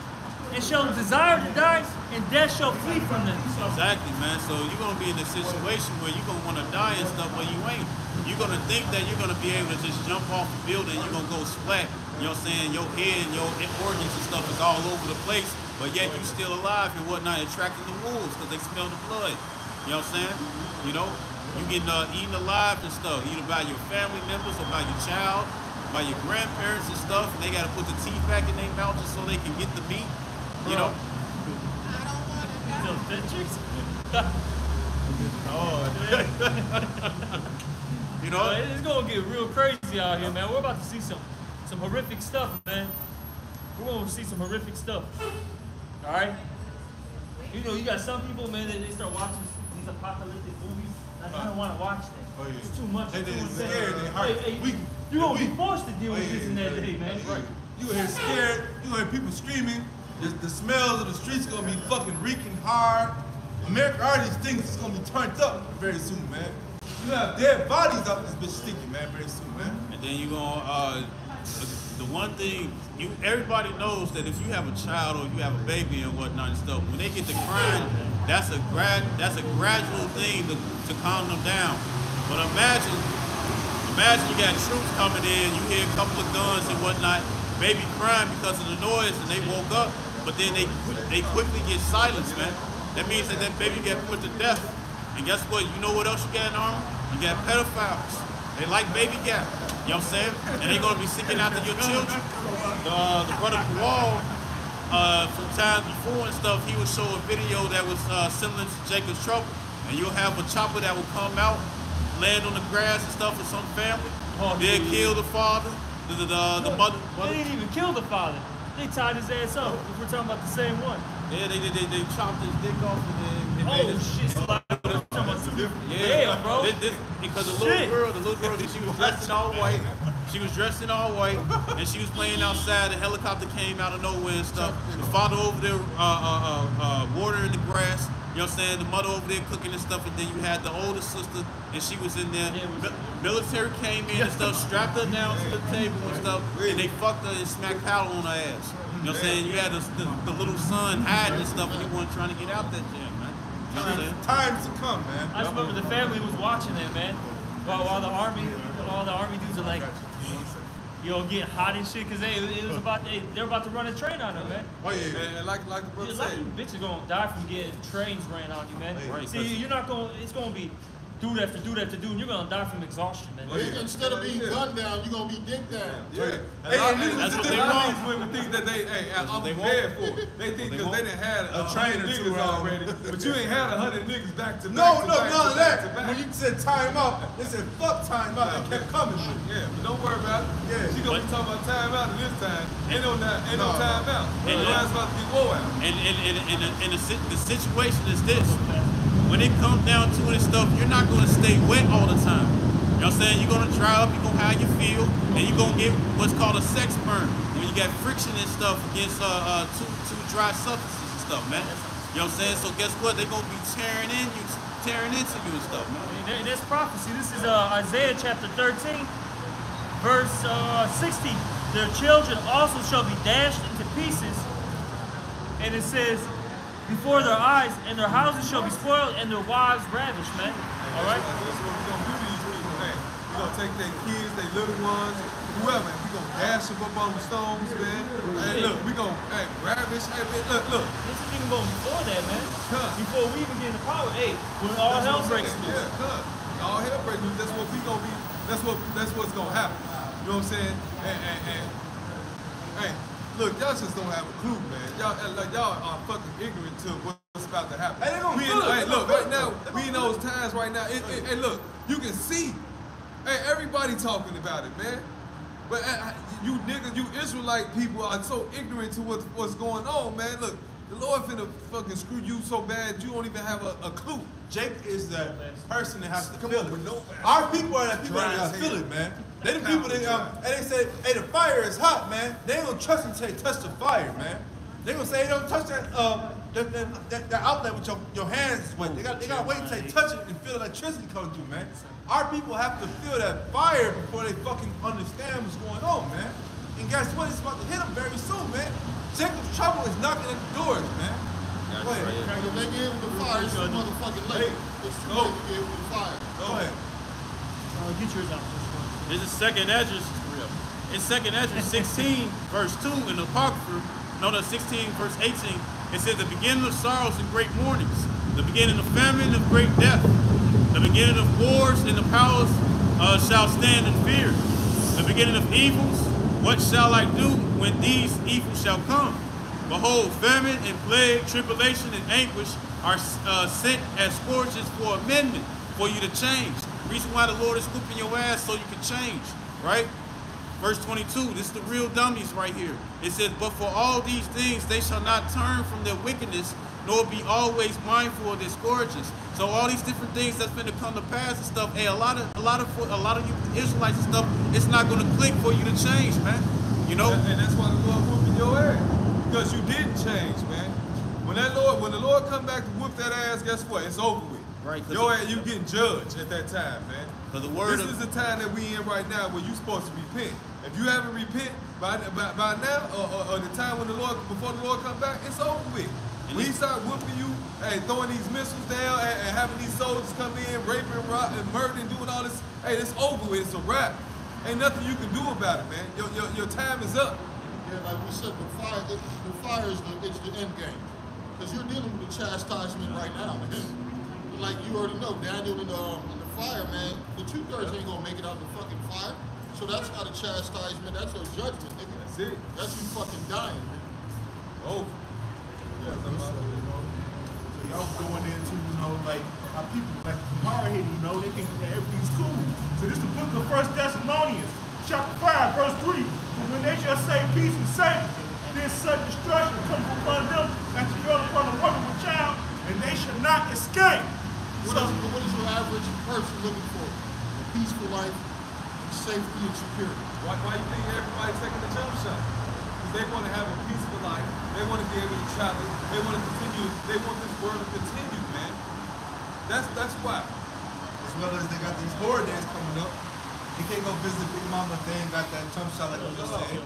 and shall desire to die, and death shall flee from them. Exactly, man. So you're gonna be in a situation where you're gonna want to die and stuff, but you ain't. You're gonna think that you're gonna be able to just jump off the building. You're gonna go splat. You know what I'm saying? Your head and your organs and stuff is all over the place, but yet you still alive and whatnot, attracting the wolves because they smell the blood. You know what I'm saying? You know, you getting uh, eaten alive and stuff, either by your family members or by your child, by your grandparents and stuff. And they gotta put the teeth back in their mouth just so they can get the meat. You know. Those pictures. You Uh, know. it's gonna get real crazy out here, man. We're about to see some some horrific stuff, man. We're gonna see some horrific stuff. All right. You know, you got some people, man, that they start watching these apocalyptic movies. I kind of want to watch that. Oh, yeah. It's too much. They- they scared, they Hey, hey, weak. You gonna be forced to deal with Oh, this yeah, in that yeah, day, man. Right. You hear scared. You hear people screaming. The, the smells of the streets gonna be fucking reeking hard. America, all these things is gonna be turned up very soon, man. You have dead bodies out this bitch stinking, man, very soon, man. And then you gonna uh, the one thing you everybody knows that if you have a child or you have a baby and whatnot and stuff, when they get to crying, that's a grad that's a gradual thing to, to calm them down. But imagine imagine you got troops coming in, you hear a couple of guns and whatnot, baby crying because of the noise and they woke up, but then they they quickly get silenced, man. That means that that baby got put to death. And guess what? You know what else you got in armor? You got pedophiles. They like baby gap. You know what I'm saying? And they're gonna be seeking after your children. Uh, the brother Wall, uh, from times before and stuff, he would show a video that was uh, similar to Jacob's Trouble. And you'll have a chopper that will come out, land on the grass and stuff with some family. Oh, They'll kill the father, the, the, the, the mother. They didn't even kill the father. They tied his ass up. If we're talking about the same one. Yeah, they, they, they, they chopped his dick off and then Oh made shit! So like, talking about some different. Yeah, Damn, bro. This, this, because the little Shit. girl, the little girl, she was dressed in all white. She was dressed in all white, and she was playing outside. The helicopter came out of nowhere and stuff. The father over there uh, uh, uh, uh, watering the grass. You know what I'm saying? The mother over there cooking and stuff, and then you had the older sister, and she was in there. Yeah, was- Mi- military came in and [LAUGHS] stuff, strapped her down to the table and stuff, and they fucked her and smacked powder on her ass. You know what I'm saying? You had the, the, the little son hiding and stuff, and he wasn't trying to get out that jam, man. You know what I'm saying? Times to come, man. I just remember the family was watching that, man. While, while the army, all the army dudes are like, you know, getting hot and shit, cause they it was about they they're about to run a train on them, man. Oh yeah. And, and like, like the brother a said, of you bitches gonna die from getting trains ran on you, man. Right, See, 'cause- you're not gonna. It's gonna be dude after dude after dude, and you're gonna die from exhaustion, man. Instead of being gunned down, you're gonna be dick down. Yeah. Hey, Hey, and this is That's the what a they want. these women think that they, hey, I'm they prepared for it. They think they because they, want. didn't had a, A train or two niggas around. Uh, already, but you ain't had a hundred niggas back to back. No, to no, back none of that. When you said time out, they said fuck time out. They kept coming. Yeah, but don't worry about it. Yeah. she gonna be talking about time out this time. Ain't no, na- ain't no, No. time out. And Your then- about to get wore out. And and and, and, the, and the situation is this: when it comes down to it and stuff, you're not gonna stay wet all the time. You know what I'm saying? You're gonna dry up. You're gonna how you feel, and you're gonna get what's called a sex burn when you got friction and stuff against uh, uh two two dry substances and stuff, man. You know what I'm saying? So guess what? They're gonna be tearing in you, tearing into you and stuff, man. There- prophecy. This is uh, Isaiah chapter 13, verse uh, 60. Their children also shall be dashed into pieces. And it says, before their eyes, and their houses shall be spoiled, and their wives ravished, man. All right? That's what we're gonna do to these people, man. We We gonna take their kids, their little ones, whoever, and we gonna dash them up on the stones, man. Hey, look, we're gonna hey, ravish. Hey, man, look, look. This is even going before that, man. Huh. Before we even get in the power, hey, when all That's hell breaks loose. Yeah, huh. All hell breaks loose. That's what we gonna be. That's what. That's what's gonna happen. You know what I'm saying? And, and, and hey, look, y'all just don't have a clue, man. Y'all uh, like y'all are fucking ignorant to what's about to happen. Hey, they gonna we in, feel it. hey, look, right now, we in those times right now. It, it, hey, look, you can see. Hey, everybody talking about it, man. But uh, you niggas, you Israelite people are so ignorant to what, what's going on, man. Look, the Lord finna fucking screw you so bad you don't even have a, a clue. Jake is the person that has to Come feel on, it. with no- Our people are the people that feel it, man. They the people that um, and they say, hey, the fire is hot, man. They ain't gonna trust until they touch the fire, man. They gonna say, hey, don't touch that uh that, that, that, that outlet with your, your hands is wet. They got they gotta wait until they touch it and feel electricity coming through, man. Our people have to feel that fire before they fucking understand what's going on, man. And guess what? It's about to hit them very soon, man. Jacob's trouble is knocking at the doors, man. Go ahead. If they get with the fire, it's too motherfucking late. It's too late to get with the fire. Go ahead. Uh, get yours out. This is second Esdras. In second Esdras [LAUGHS] 16, verse 2 in the Apocrypha, no, no, 16, verse 18, it says the beginning of sorrows and great mournings, the beginning of famine and great death, the beginning of wars and the powers uh, shall stand in fear, the beginning of evils, what shall I do when these evils shall come? Behold, famine and plague, tribulation and anguish are uh, sent as scourges for amendment, for you to change. Reason why the Lord is whooping your ass so you can change, right? Verse 22, this is the real dummies right here. It says, But for all these things they shall not turn from their wickedness, nor be always mindful of their scourges. So all these different things that's going to come to pass and stuff, hey, a lot of a lot of a lot of you Israelites and stuff, it's not going to click for you to change, man. You know? And, that's why the Lord whooping your ass. Because you didn't change, man. When that Lord, when the Lord come back to whoop that ass, guess what? It's over. Right, 'cause Your it- ass, you getting judged at that time, man. 'Cause the word This of- is the time that we in right now where you supposed to repent. If you haven't repent by, by, by now, or, or, or the time when the Lord, before the Lord come back, it's over with. And When he it- start whooping you, hey, throwing these missiles down, and, and having these soldiers come in, raping, robbing, murdering, doing all this, hey, it's over with. It's a wrap. Ain't nothing you can do about it, man. Your, your, your time is up. Yeah, like we said, the fire, the, the fire is the, it's the end game. Because you're dealing with the chastisement right now, man. Like you already know, Daniel in the, um, in the fire, man, the two thirds ain't gonna make it out of the fucking fire. So that's not a chastisement, that's your judgment, nigga. That's it. That's you fucking dying, man. Over. So y'all going into, you know, like our people like tomorrow here, you know, they think that everything's cool. So this is the book of First Thessalonians, chapter 5, verse 3. For when they shall say peace and safety, then sudden destruction comes upon them as to go upon a woman with child, and they shall not escape. What So, is, what is your average person looking for? A peaceful life, safety, and security. Why, why you think everybody's taking the jump shot? Because they want to have a peaceful life. They want to be able to travel. They want to continue. They want this world to continue, man. That's that's why. As well as they got these horror days coming up. They can't go visit Big Mama if they ain't got that jump shot like you just said.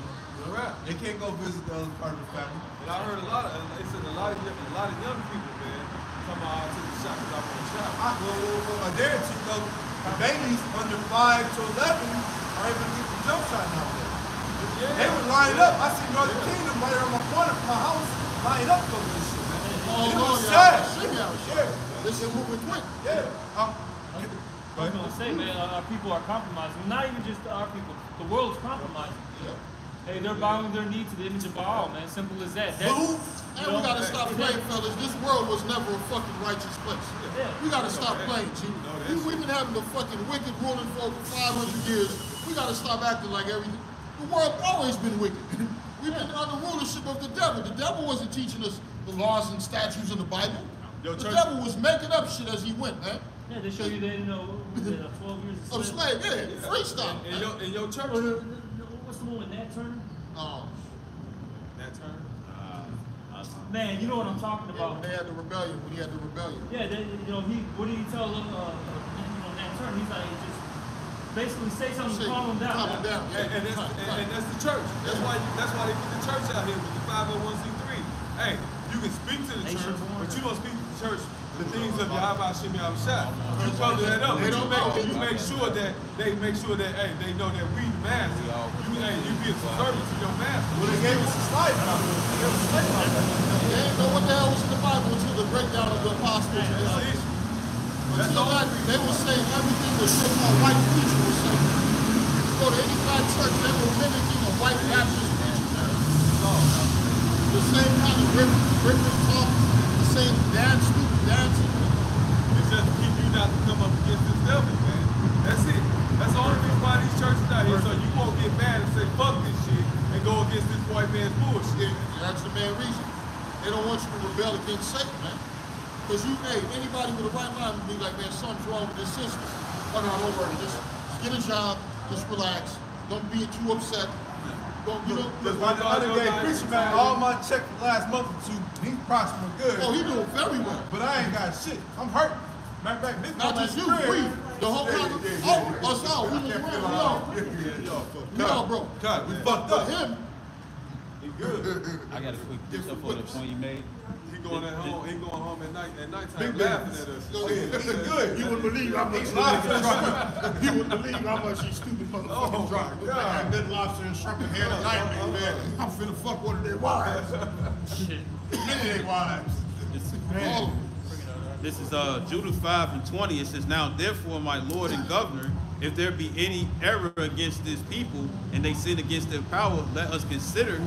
Right. They can't go visit the other part of the family. And I heard a lot. Of, they said a lot of young- a lot of young people, man, come out to the shop because I want to shop. I, well, well, I dare you, though. The babies under 5 to 11 are able to get the jump shot nowadays. They would line up. I see Northern Kingdom right around my corner from my house, line up for this shit, man. Oh, it was yeah, sad. shit, yeah, shit. Yeah. This is moving quick. Yeah. Um, I was gonna say, man, our our people are compromising. Not even just our people. The world's compromising. Hey, they're bowing their knee to the image of Baal, man. Simple as that. That's, Who? And we gotta stop playing, fellas. This world was never a fucking righteous place. Yeah. We gotta stop playing, G. We, we've been having the fucking wicked ruling for over 500 years. We gotta stop acting like everything. The world always been wicked. [LAUGHS] We've been under rulership of the devil. The devil wasn't teaching us the laws and statutes of the Bible. Yo, The devil was making up shit as he went, man. Yeah, they show you that, you know, what was it, uh, 12 years Of slave, yeah, freestyle. In man. your in your church. What's the one with Nat Turner? Oh, That turn. Man, you know what I'm talking yeah, about. when they had the rebellion, when he had the rebellion. Yeah, they, you know, he, what did he tell, uh, uh, you know, Nat Turner? He's like, just basically say something to calm him down. Calm him down, yeah. And, and, that's, and, and that's the church. That's why that's why they put the church out here with the 501c3. Hey, you can speak to the Nation church, but you don't speak to the church the things of Yahweh Shemi Shah. You cover that up. They You don't make, you make sure that they make sure that hey, they know that we the master. You hey, you be a servant to your master. Well, they gave us a now. They gave us a slide now. They didn't know what the hell was in the Bible until the breakdown of the apostles. That's the and issue. Until that, they will say everything the so-called white preacher will say. You go to any black church, they were mimicking a white Baptist preacher. The same kind of rip, rip talk, the same dance, just keep you not to come up against this devil, man. That's it. That's the only reason why these churches out here, so you won't get mad and say fuck this shit and go against this white man's bullshit. That's the main reason. They don't want you to rebel against Satan, man. Because you, hey, anybody with a right mind would be like, man, something's wrong with this system. Oh, no, don't worry. Just get a job. Just relax. Don't be too upset. Don't, you know, Because my other day, preacher man, all my check for last month or two, he's prospering good. oh, he doing very well. But I ain't got shit. I'm hurt. Matter of fact, this Not just you, crib- we, the whole Yeah, congregation. yeah, yeah, Oh, us all. We was around. We all. We all broke. God, we fucked But up. him, He good. I got a quick piece up for the point you made. He going at home, he going home at night, at nighttime Big laughing at us. go ahead. He's good. You wouldn't believe how much Lobster trucker. You wouldn't believe how much these stupid motherfuckers Oh, drop. my God. I had good lobster and shrimp and head tonight, man, man. I'm finna fuck one of their wives. Shit. Many of their wives. All of them. This is uh, Judith 5 and 20. It says, Now therefore, my Lord and Governor, if there be any error against this people, and they sin against their power, let us consider,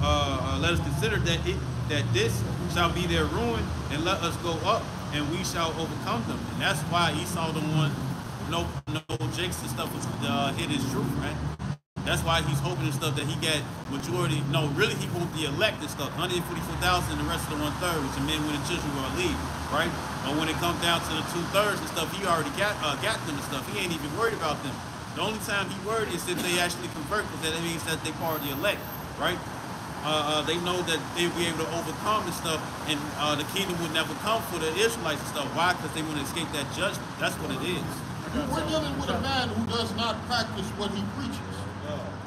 uh, uh, let us consider that it that this shall be their ruin, and let us go up, and we shall overcome them. And that's why Esau the one, no, no jakes and stuff was uh, hit his truth, right? That's why he's hoping and stuff that he got majority. No, really, he won't be elected stuff, 144,000, the rest of the one third, which the men, women, and children will leave, right? But when it comes down to the two thirds and stuff, he already got uh, got them and stuff. He ain't even worried about them. The only time he worried is if they actually convert, because that means that they part of the elect, right? Uh, uh, they know that they'll be able to overcome and stuff, and uh, the kingdom would never come for the Israelites and stuff. Why? Because they want to escape that judgment. That's what it is. We're dealing with a man who does not practice what he preaches.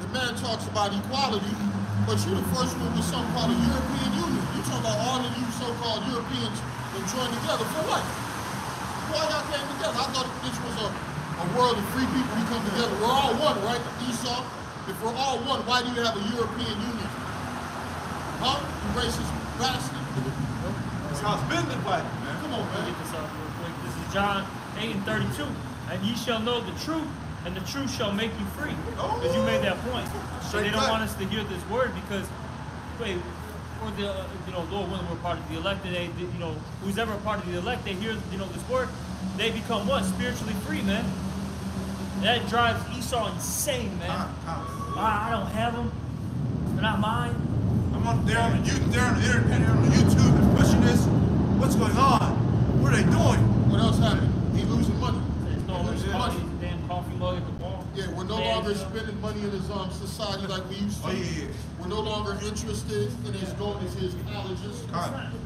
The man talks about equality, but you're the first one with something called a European Union. You talk about all of you so-called Europeans that joined together for what? Why y'all came together? I thought this was a, a world of free people. We come together. We're all one, right? Esau. If we're all one, why do you have a European Union? Huh? You racist bastard. That's how it's been divided, man. Come on, Get man. this out real quick. This is John 8 and 32. And ye shall know the truth, and the truth shall make you free. Because you made that point. So they don't want us to hear this word because, wait, or the uh, you know Lord willing we're part of the elect, and they they- you know who's ever a part of the elect, they hear you know this word, they become what spiritually free, man. That drives Esau insane, man. Time, time. Ah, I don't have them. They're not mine. I'm on there on the you there on the internet on the YouTube and pushing this. What's going on? What are they doing? What else happened? He losing money. There's no losing money. damn coffee mug at the bar. Yeah, we're no Man, longer you spending money in his um society like we used to. Oh, yeah, yeah. We're no longer interested in his going to his colleges. Time.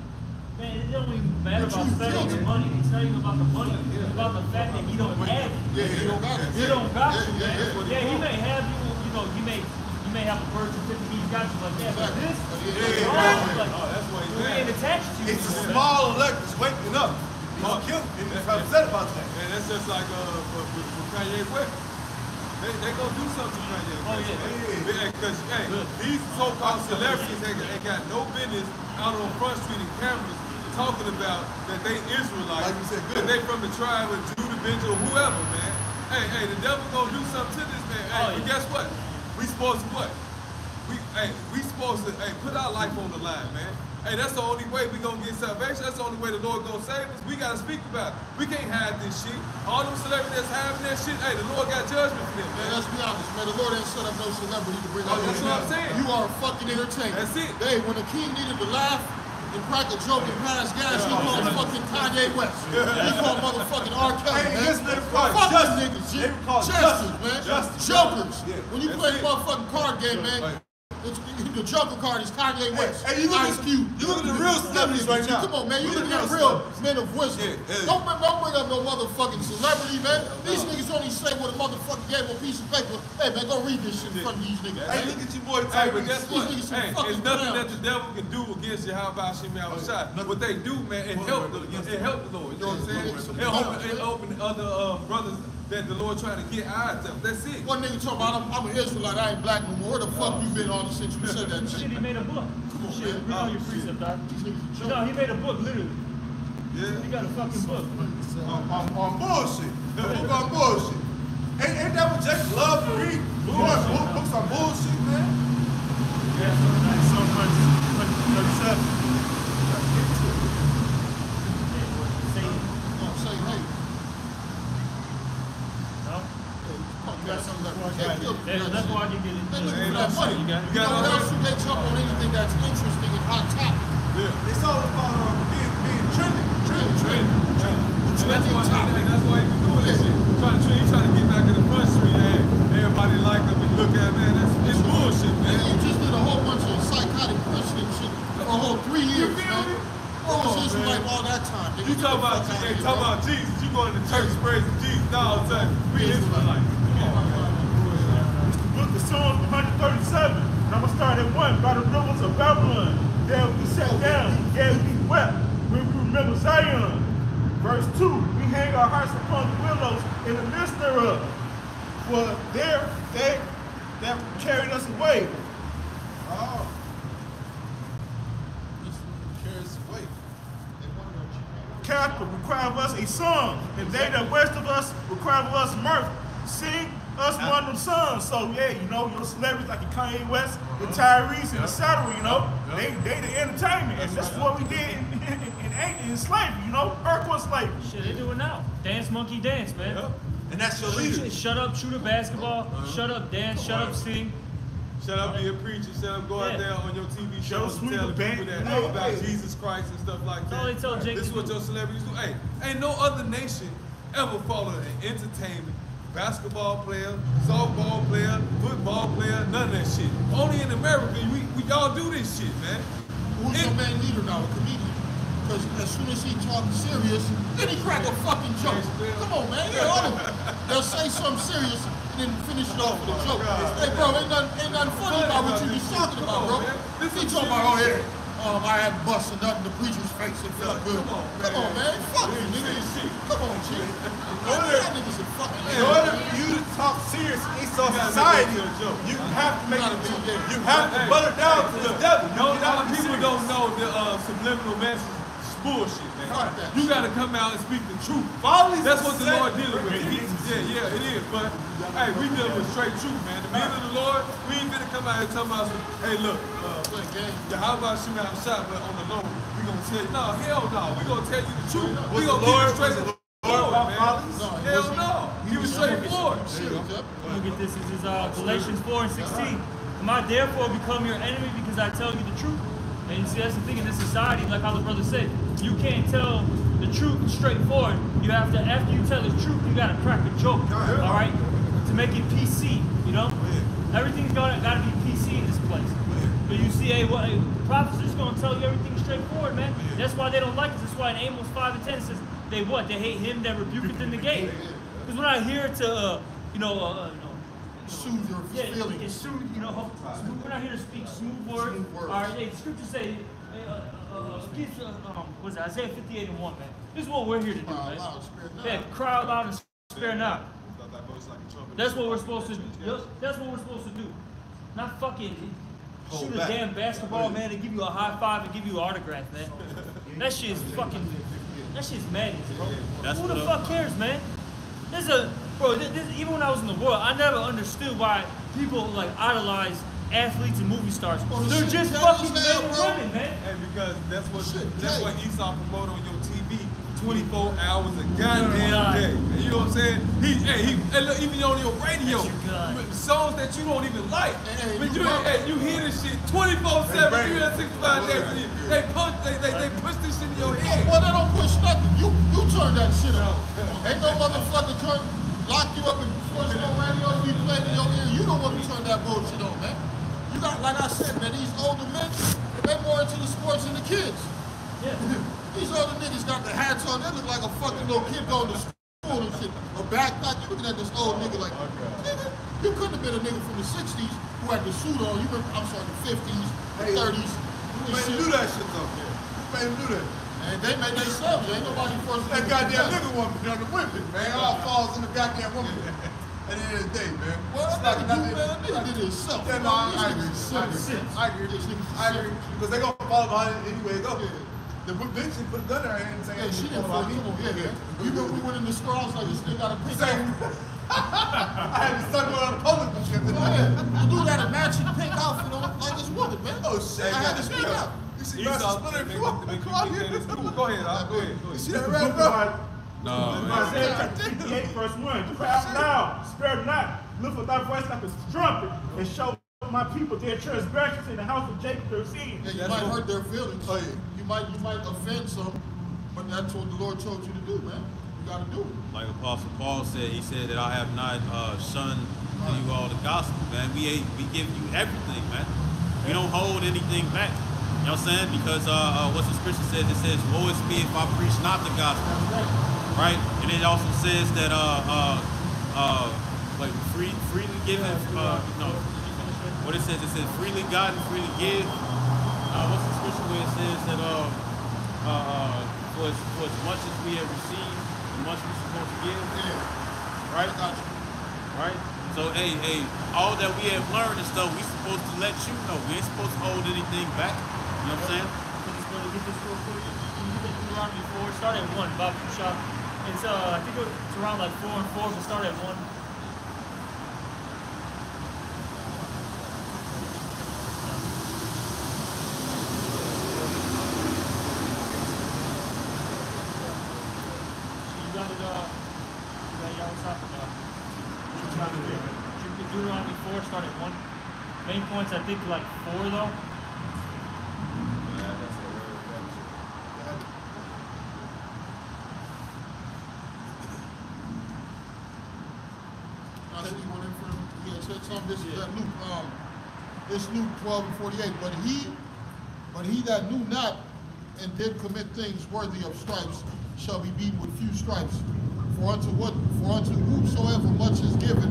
Man, it don't even matter But about you spending the money. It's not even about the money. It's about the fact that he don't have it. Yeah, he don't got it. He don't got yeah, you, yeah, man. yeah, Yeah, he may have you. You know, you may you may have a birth certificate. He's got you like that, but this, But Yeah, yeah, got yeah. it. like, Oh, that's why he's we ain't attached to. It's a small elect that's waking up. He's killed. He's upset about that. And that's just like uh, with, with with Kanye West. They, they gonna do something to Kanye West. Oh, yeah. Because, hey, these so-called celebrities they, ain't got no business out on Front Street and cameras talking about that they Israelites. Like you said, good. They from the tribe of Judah, Benjamin, whoever, man. Hey, hey, the devil gonna do something to this man. Hey, Oh, but yeah. guess what? We supposed to what? Hey, we supposed to, hey, put our life on the line, man. Hey, that's the only way we gonna get salvation. That's the only way the Lord gonna save us. We gotta speak about it. We can't hide this shit. All them celebrities that's having that shit, hey, the Lord got judgment for them, Man, let's be honest, man. The Lord ain't set up no celebrity to bring Oh, out that's what I'm saying. You are a fucking entertainer. That's it. Hey, when the king needed to laugh and crack a joke and pass gas, he called fucking Kanye West. He called motherfucking R. Kelly, Hey, man. this nigga called Fuck Justice. niggas, G. They called Justice, man. Justice. Jokers. Yeah, When you that's play it. the motherfucking card game, man, the jungle card is Kanye West. hey, you look Ice at- Cube. you look at the real celebrities right now. Come on, man. You looking look at at real men of wisdom. Yeah, yeah. Don't, bring- don't bring up no motherfucking celebrity, man. These niggas only say what a motherfucker gave a piece of paper. Hey, man, go read this shit in front of these niggas. Hey, look at your boy Hey, but guess what? Hey, it's nothing that the devil can do against you. How about Shimei Shai? What they do, man, it helped the it helped the Lord. You know what I'm saying? It opened, it opened other um, brothers that the Lord trying to get eyes of. That's it. One nigga talking about I'm, I'm an Israelite, I ain't black no more. Where the fuck you been all on since you said that [LAUGHS] Shit, shit? he made a book. Come on, Shit, man. read all your oh, precept, dog. These niggas No, he made a book, literally. Yeah. He got a fucking book. on, on, on bullshit. The book on bullshit. Ain't, ain't that what Jack love to read? Book, book, books on bullshit, man. Yeah, so much, much, much, Say, No, say, hey, no? fuck that, some of that. They feel That, that that's why you get it. They looking that money. you You got- know you got what else should they jump on anything that's interesting and hot topic? Yeah. It's all about um, being, being trending. Trend, trend, trend. And that's why, topic. and that's why he doing this shit. Trying to, he trying to get back in the front street. Hey, everybody like him and look at man. That's it's bullshit, Man, man. you just did a whole bunch of psychotic Christian shit for a whole three years, feel man. me? What Come was on, all that time? nigga? You talk about, fuck outta talk about Jesus. You going to church praising Jesus now all the time. We Israelites. Man. Psalms 137. And I'm gonna start at one. By the rivers of Babylon, there we sat down, there we wept when we remember Zion. Verse 2. We hang our hearts upon the willows in the midst thereof. For there they that carried us away. Oh. This one carries weight. They wanna know what you require of us a song, and they that west of us require of us mirth. Sing us one of them sons. So yeah, you know, your celebrities like the Kanye West, the Tyrese, and the Cetera, you know, they they the entertainment, and that's what we did in, in, in, in, in slavery, you know, Urquhart slavery. Shit, they do it now. Dance monkey dance, man. And that's your leader. Shut up, shoot a basketball. Uh-huh. Shut up, dance. Shut up, sing. Shut up, be a preacher. Shut up, go out there on your TV Show shows and sweet tell the the people band. that Hey, about hey. Jesus Christ and stuff like That's all that. they tell Jake This is what do. your celebrities do. Hey, ain't no other nation ever followed an entertainment, basketball player, softball player, football player, none of that shit. Only in America, we, we all do this shit, man. Who's It- your main leader now? A comedian. Because as soon as he talks serious, then he crack a fucking joke. Come on, man. Yeah, all of them. They'll say something serious and then finish it off with a oh joke. Hey, bro, ain't nothing, ain't nothing funny about what you be talking about, bro. This He talking about, oh, yeah, um, I had busted nothing in the preacher's face and felt good. Come on, man. Fuck you, nigga. Come on, G. Y'all niggas are fucking In order for you to talk serious in society, you have to make it. You have to butter down to the devil. No, a lot of people don't know the uh, subliminal message bullshit, man. Fuck You gotta come out and speak the truth. Follow That's what the Lord dealing with. He- yeah, yeah, it is. But hey, we dealing with straight truth, man. The men of the Lord, we ain't gonna come out here talking about hey, look, uh, Play how about shoot out shot, but on the low, we gonna tell you, no, hell no, we gonna tell you the truth. We gonna the keep Lord- it straight was the the Lord Lord, man. violence? No, he Hell wasn't. no, he was straightforward. Serious. Look at this. This is uh, Galatians 4 and 16. Am I therefore become your enemy because I tell you the truth? And you see, that's the thing in this society, like how the brother said, you can't tell the truth straightforward. You have to, after you tell the truth, you gotta crack a joke, all right? To make it PC, you know? Everything's gotta, gotta be PC in this place. But you see, hey, what, hey, prophets are just gonna tell you everything straightforward, man. That's why they don't like us. That's why in Amos 5 and 10 it says, they what? They hate him that rebuketh in the gate. [LAUGHS] Because we're not here to, uh, you know, uh, you know, Soothe your yeah, it's feelings. smooth, you know, ho- smooth, we're not here to speak smooth words. Smooth words. All right, hey, the scriptures say, uh, uh, uh, uh, um, what is it, Isaiah 58 and 1, man. This is what we're here to do, Cry man. loud. Yeah, cry out loud and spare not. That's what we're supposed to do. That's what we're supposed to do. Not fucking shoot a damn basketball, man, and give you a high five and give you an autograph, man. [LAUGHS] That shit is fucking, that shit's madness, bro. Who the fuck cares, man? There's a, bro, this, this, even when I was in the world, I never understood why people like idolize athletes and movie stars. Bro, this They're shit just fucking as men and women, man. And because that's what Shit, that's gay. what Esau promote on your TV 24 hours a goddamn God. day. And you know what I'm saying? He, hey, he, and look, even on your radio, That's your God. with songs that you don't even like. Hey, but you you, hey, you hear this shit 24 7, bring it. 365 days a year. They push, they, they, they push this shit in your head. Well, they don't push nothing. You you turn that shit on. Ain't no motherfucker turn lock you up and push no radio be playing in your ear. You don't want to turn that bullshit on, man. You got, like I said, man, these older men, they more into the sports than the kids. Yeah. These other niggas got the hats on. They look like a fucking little kid going to school and shit. A backpack. You looking at this old nigga like, nigga, you couldn't have been a nigga from the 60s who had the suit on. You remember, I'm sorry, the 50s, the Hey, 30s. You This made him do that shit though. You made him do that. And they made themselves. Ain't nobody forced That goddamn nigga woman on the whipping, man. All falls in the goddamn woman. [LAUGHS] At the end of the day, man. Well, It's that like nothing- man, nigga did it himself. Yeah, no, I, I agree. I agree. I agree. These niggas I agree. sick. Because they gonna fall behind it anyway. Go. The bitch she put a gun in her hand and say, Hey, she didn't fall fuck me. Yeah, yeah. You remember we went in the store, I was like, this nigga got a pink Say. [LAUGHS] I had to suck her on the public and shit. Yeah, the dude got a matching pink outfit on like this woman, man. Oh shit! I had to speak up. You see, You Master saw Splinter the flew off big- the the big car. big thing is cool. Go ahead, Al. Go ahead. Go You ahead. see that The red book bro? of No, man. Isaiah chapter 58, verse 1. You have now, spare not, lift up thy voice like a trumpet, and show my people their transgressions in the house of Jacob their sins. Yeah, you might hurt their feelings. Oh, You might you might offend some, but that's what the Lord told you to do, man. You gotta do it. Like Apostle Paul said, he said that I have not uh, shunned to you all the gospel, man. We ain't, we give you everything, man. We don't hold anything back. You know what I'm saying? Because uh, uh, what the scripture says, it says, "Woe is me if I preach not the gospel." Right? And it also says that uh, uh, uh, like free, freely given. Uh, no, what it says, it says, "Freely gotten, freely give." Uh, what's the scripture where it says that uh, uh, uh, for, as, for as much as we have received, as much we're supposed to give, Yeah, right? Right? So, hey, hey, all that we have learned and stuff, we're supposed to let you know. We ain't supposed to hold anything back. You know what I'm saying? I'm just gonna get this real quick. Can you get Deuteronomy 4? Start at 1, Bob Shop. It's, uh, I think it's around like 4 and 4, but start at 1. You got it, uh, you got y'all top, uh, Deuteronomy Deuteronomy 4, start at 1. Main points, I think, like 4 though. I said you went in for yeah, said something. This is that Luke. Um, this Luke 12 and 48. But he, but he that knew not and did commit things worthy of stripes shall be beaten with few stripes. For unto what, for unto whomsoever much is given,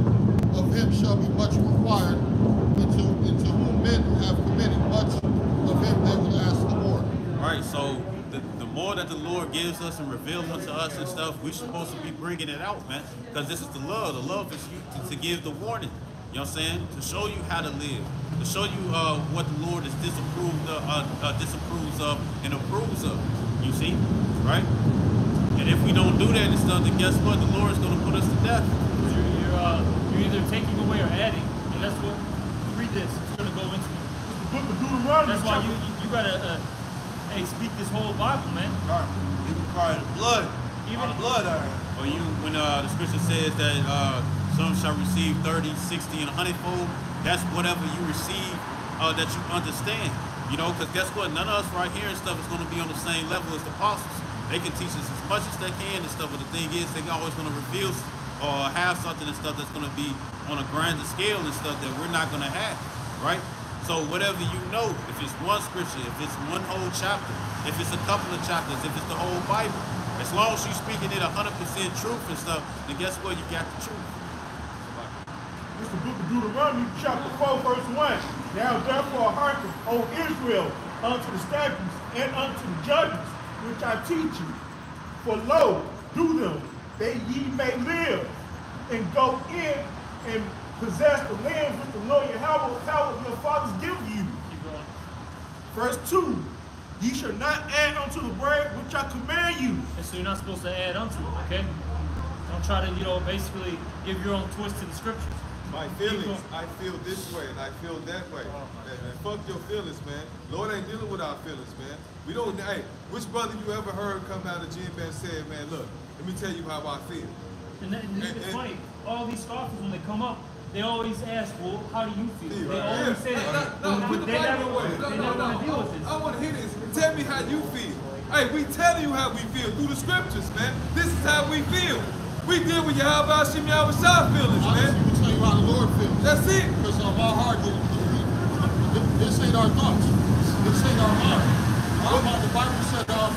of him shall be much required. And to, and to whom men have committed much, of him they will ask the more. Right. So, the, the more that the Lord gives us and reveals unto us and stuff, we're supposed to be bringing it out, man. Because this is the love. The love is you to, to give the warning. You know what I'm saying? To show you how to live. To show you uh, what the Lord is disapproved of, uh, uh, disapproves of and approves of. You see? Right? And if we don't do that and stuff, then guess what? The Lord is going to put us to death. You're, you're, uh, you're either taking away or adding, and that's what read this. It's gonna go into. The book of Deuteronomy, That's why you you, you gotta uh, hey speak this whole Bible, man. He required the blood. Even- Our blood iron. Or you, when uh, the scripture says that uh, some shall receive 30, 60, and 100 fold, that's whatever you receive uh, that you understand. You know, because guess what? None of us right here and stuff is going to be on the same level as the apostles. They can teach us as much as they can and stuff, but the thing is, they're always going to reveal or have something and stuff that's going to be on a grander scale and stuff that we're not going to have, right? So whatever you know, if it's one scripture, if it's one whole chapter, if it's a couple of chapters, if it's the whole Bible, as long as you're speaking it 100% truth and stuff, then guess what? You got the truth. Is the book of Deuteronomy, chapter 4, verse 1. Now therefore hearken, O Israel, unto the statutes and unto the judgments which I teach you. For lo, do them, that ye may live, and go in and possess the land which the Lord your Yahweh, Yahweh your fathers give you. Verse 2. Ye shall not add unto the word which I command you. And so you're not supposed to add unto it, okay? Don't try to, you know, basically give your own twist to the scriptures. My feelings, I feel this way and I feel that way. And, and fuck your feelings, man. Lord ain't dealing with our feelings, man. We don't, hey, which brother you ever heard come out of gym and said, man, look, let me tell you how I feel. And, that, and And- it's funny, all these scoffers, when they come up, they always ask, well, how do you feel? They Yeah. always say No, that. no, But put they never, No, they no, never no. want to deal with this. I want to hear this. Tell me how you feel. Hey, we telling you how we feel through the scriptures, man. This is how we feel. We deal with Yahweh Hashem Yahweh Shah feelings, man. You how the Lord feels. That's it. Because of our heart, This ain't our thoughts. This ain't our mind. Our mind, the Bible said, uh,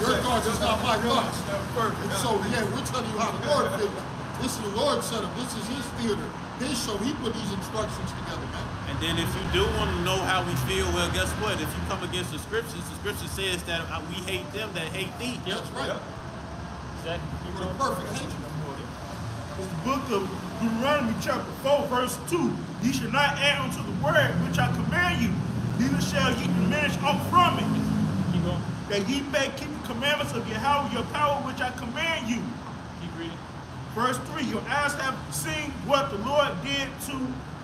your thoughts is not my thoughts. And so, yeah, we're telling you how the Lord feels. This is the Lord's setup. This is His theater. His show. He put these instructions together, man. And then if you do want to know how we feel, well, guess what? If you come against the scriptures, the scripture says that uh, we hate them that hate thee. That's right. Exactly. With a perfect hatred. It's the book of Deuteronomy chapter 4, verse 2. Ye shall not add unto the word which I command you, neither shall ye diminish from it. Keep going. That ye may keep the commandments of Yahweh your power which I command you. Keep reading. Verse 3, your eyes have seen what the Lord did to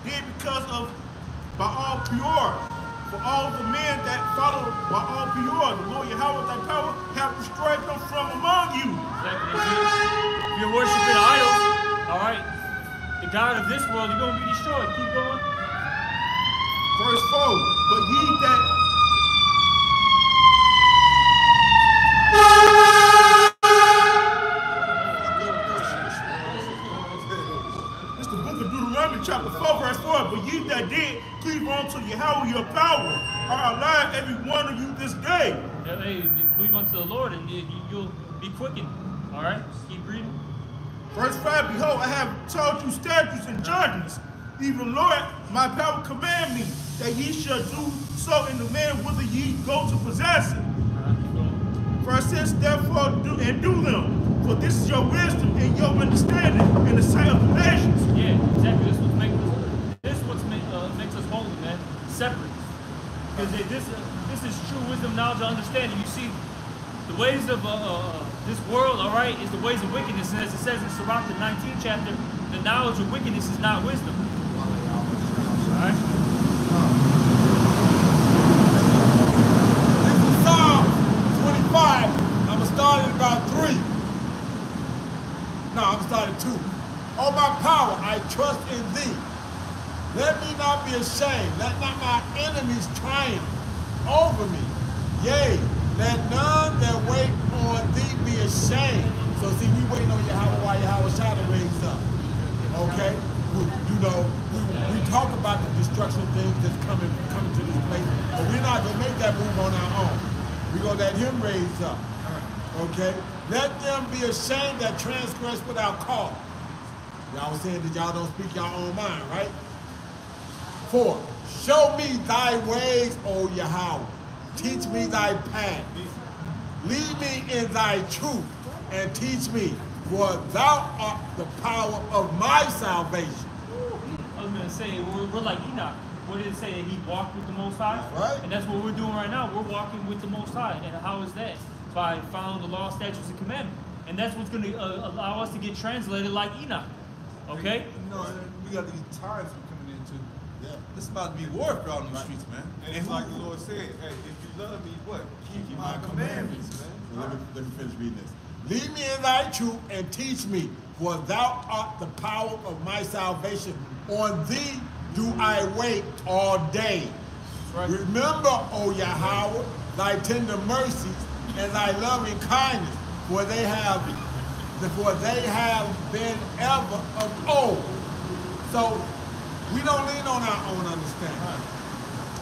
did because of Baal Peor. For all the men that follow Baal Peor, the Lord Yahweh thy power have destroyed them from among you. Exactly. You- If you're worshiping idols, all right, the God of this world, you're gonna be destroyed. Keep going. Verse 4, but ye that It's the book of Deuteronomy, chapter 4, verse 4. But ye that did cleave unto Yahweh your power are alive, every one of you this day. Yeah, hey, cleave unto the Lord, and you, you'll be quickened. All right. Keep reading. Verse 5, Behold, I have taught you statutes and judgments. Even Lord, my power command me that ye shall do so in the land whither ye go to possess it. Verse 6, therefore do and do them. For this is your wisdom and your understanding in the sight of the nations. Yeah, exactly. This what makes us. This what uh, makes us holy, man. Separate. Because this uh, this is true wisdom, knowledge, and understanding. You see, the ways of uh, uh, this world, all right, is the ways of wickedness. And as it says in Sirach, the 19th chapter, the knowledge of wickedness is not wisdom. All right. This is Psalm 25. I'm gonna start at about three. No, I'm starting two. Oh my power, I trust in thee. Let me not be ashamed. Let not my enemies triumph over me. Yea, let none that wait on thee be ashamed. So see, we waiting on Yahweh while Yahweh shadow raised up. Okay? We, you know, we, we talk about the destruction things that's coming coming to this place, but we're not gonna make that move on our own. We're gonna let him raise up. Okay? Let them be ashamed that transgress without cause. Y'all was saying that y'all don't speak your own mind, right? Four, show me thy ways, O Yahweh. Teach me thy path. Lead me in thy truth and teach me, for thou art the power of my salvation. I was gonna say we're, we're like Enoch. What did it say that he walked with the Most High? Right. And that's what we're doing right now. We're walking with the Most High. And how is that? By following the law, statutes, and commandments. And that's what's gonna uh, allow us to get translated like Enoch. Okay. You know, we got these times we're coming into. Yeah. It's about to be warfare out in the streets, man. And it's like the Lord said, hey, if you love me, what? Keep, my, commandments, man. So let me, let me finish reading this. Lead me in thy truth and teach me, for thou art the power of my salvation. On thee do I wait all day. right. Remember, O Yahweh, thy tender mercies and thy loving kindness, for they have for they have been ever of old. So we don't lean on our own understanding.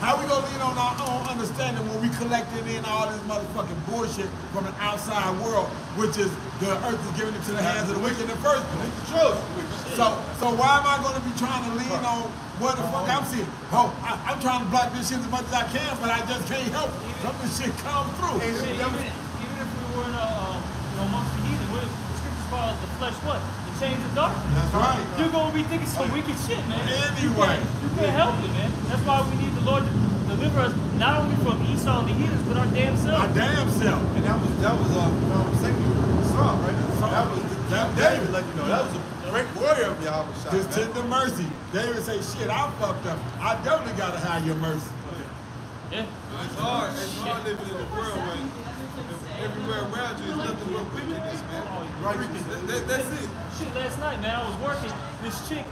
How we gonna lean on our own understanding when we collected in all this motherfucking bullshit from an outside world, which is the earth is giving it to the hands of the wicked in the first place? True. So, so why am I gonna be trying to lean on what the fuck I'm seeing? Oh, I, I'm trying to block this shit as much as I can, but I just can't help it. Some of this shit come through. Shit, even, even if we were in a, uh, you know, amongst the heathen, what the scriptures call the flesh what? The chains of darkness. That's right. You're gonna be thinking some wicked shit, man. You Anyway. can't, you can't help it, man. That's why we need Lord deliver us not only from Esau and the heathens, but our damn My self. damn self. And that was that was uh, um, second Psalm, right? That was the, That David, like you know, that was a great warrior of Yahweh Shai, Just man. tender mercy. David say, shit, I fucked up. I definitely gotta have your mercy. Yeah. It's hard. It's hard living in a world where everywhere around you is nothing but wickedness, man. Right? That, that, that's it. Shit, last night, man, I was working. This chick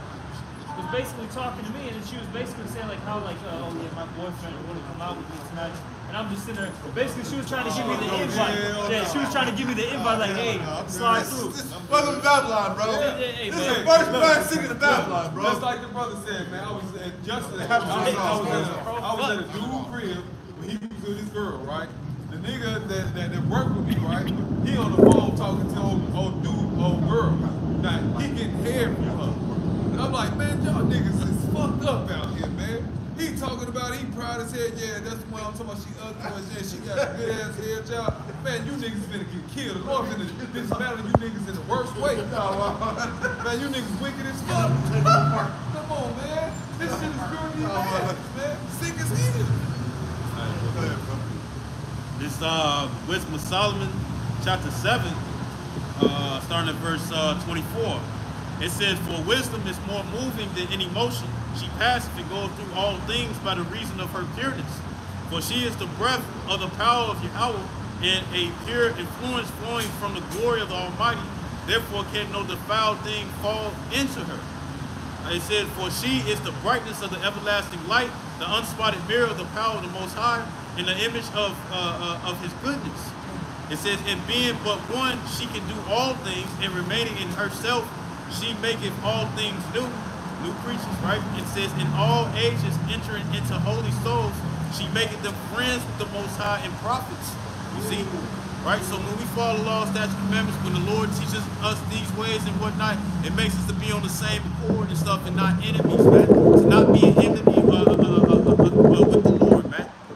was basically talking to me, and she was basically saying like how like, uh, oh yeah, my boyfriend want to come out with me tonight, and And I'm just sitting there. Basically, she was trying to give me the invite. Yeah, she was trying to give me the invite, like, hey, slide through. Welcome to Babylon, bro. Hey, hey, hey, this is the first black city to Babylon, bro. Just like the brother said, man, I was at Justin. I was, I was, at, a, I was at a dude crib when he was with his girl, right? The nigga that, that, that worked with me, right? He on the phone talking to old, old dude, old girl. Now he getting hair from her, and I'm like, man, y'all niggas is fucked up out here, man. He talking about he proud as hell, yeah, that's the one I'm talking about. She ugly, but yeah, she got a good ass hair job. Man, you niggas finna get killed. The Lord finna dismantle you niggas in the worst way. [LAUGHS] man, you niggas wicked as fuck. Come on, man. This shit is screwing you, man. man. Sick as hell. This uh, Wisdom of Solomon, chapter 7, uh, starting at verse uh, 24. It says, For wisdom is more moving than any motion. She passeth and goeth through all things by the reason of her pureness. For she is the breath of the power of Yahweh and a pure influence flowing from the glory of the Almighty. Therefore can no defiled thing fall into her. It says, For she is the brightness of the everlasting light, the unspotted mirror of the power of the Most High, and the image of uh, uh, of His goodness. It says, In being but one, she can do all things, and remaining in herself, she maketh all things new, new creatures, right? It says, In all ages entering into holy souls, she maketh them friends with the Most High and prophets. You see? Right? So when we follow law, statutes, commandments, when the Lord teaches us these ways and whatnot, it makes us to be on the same accord and stuff and not enemies, man. To not be an enemy uh, uh, uh, uh, uh, uh, with the Lord.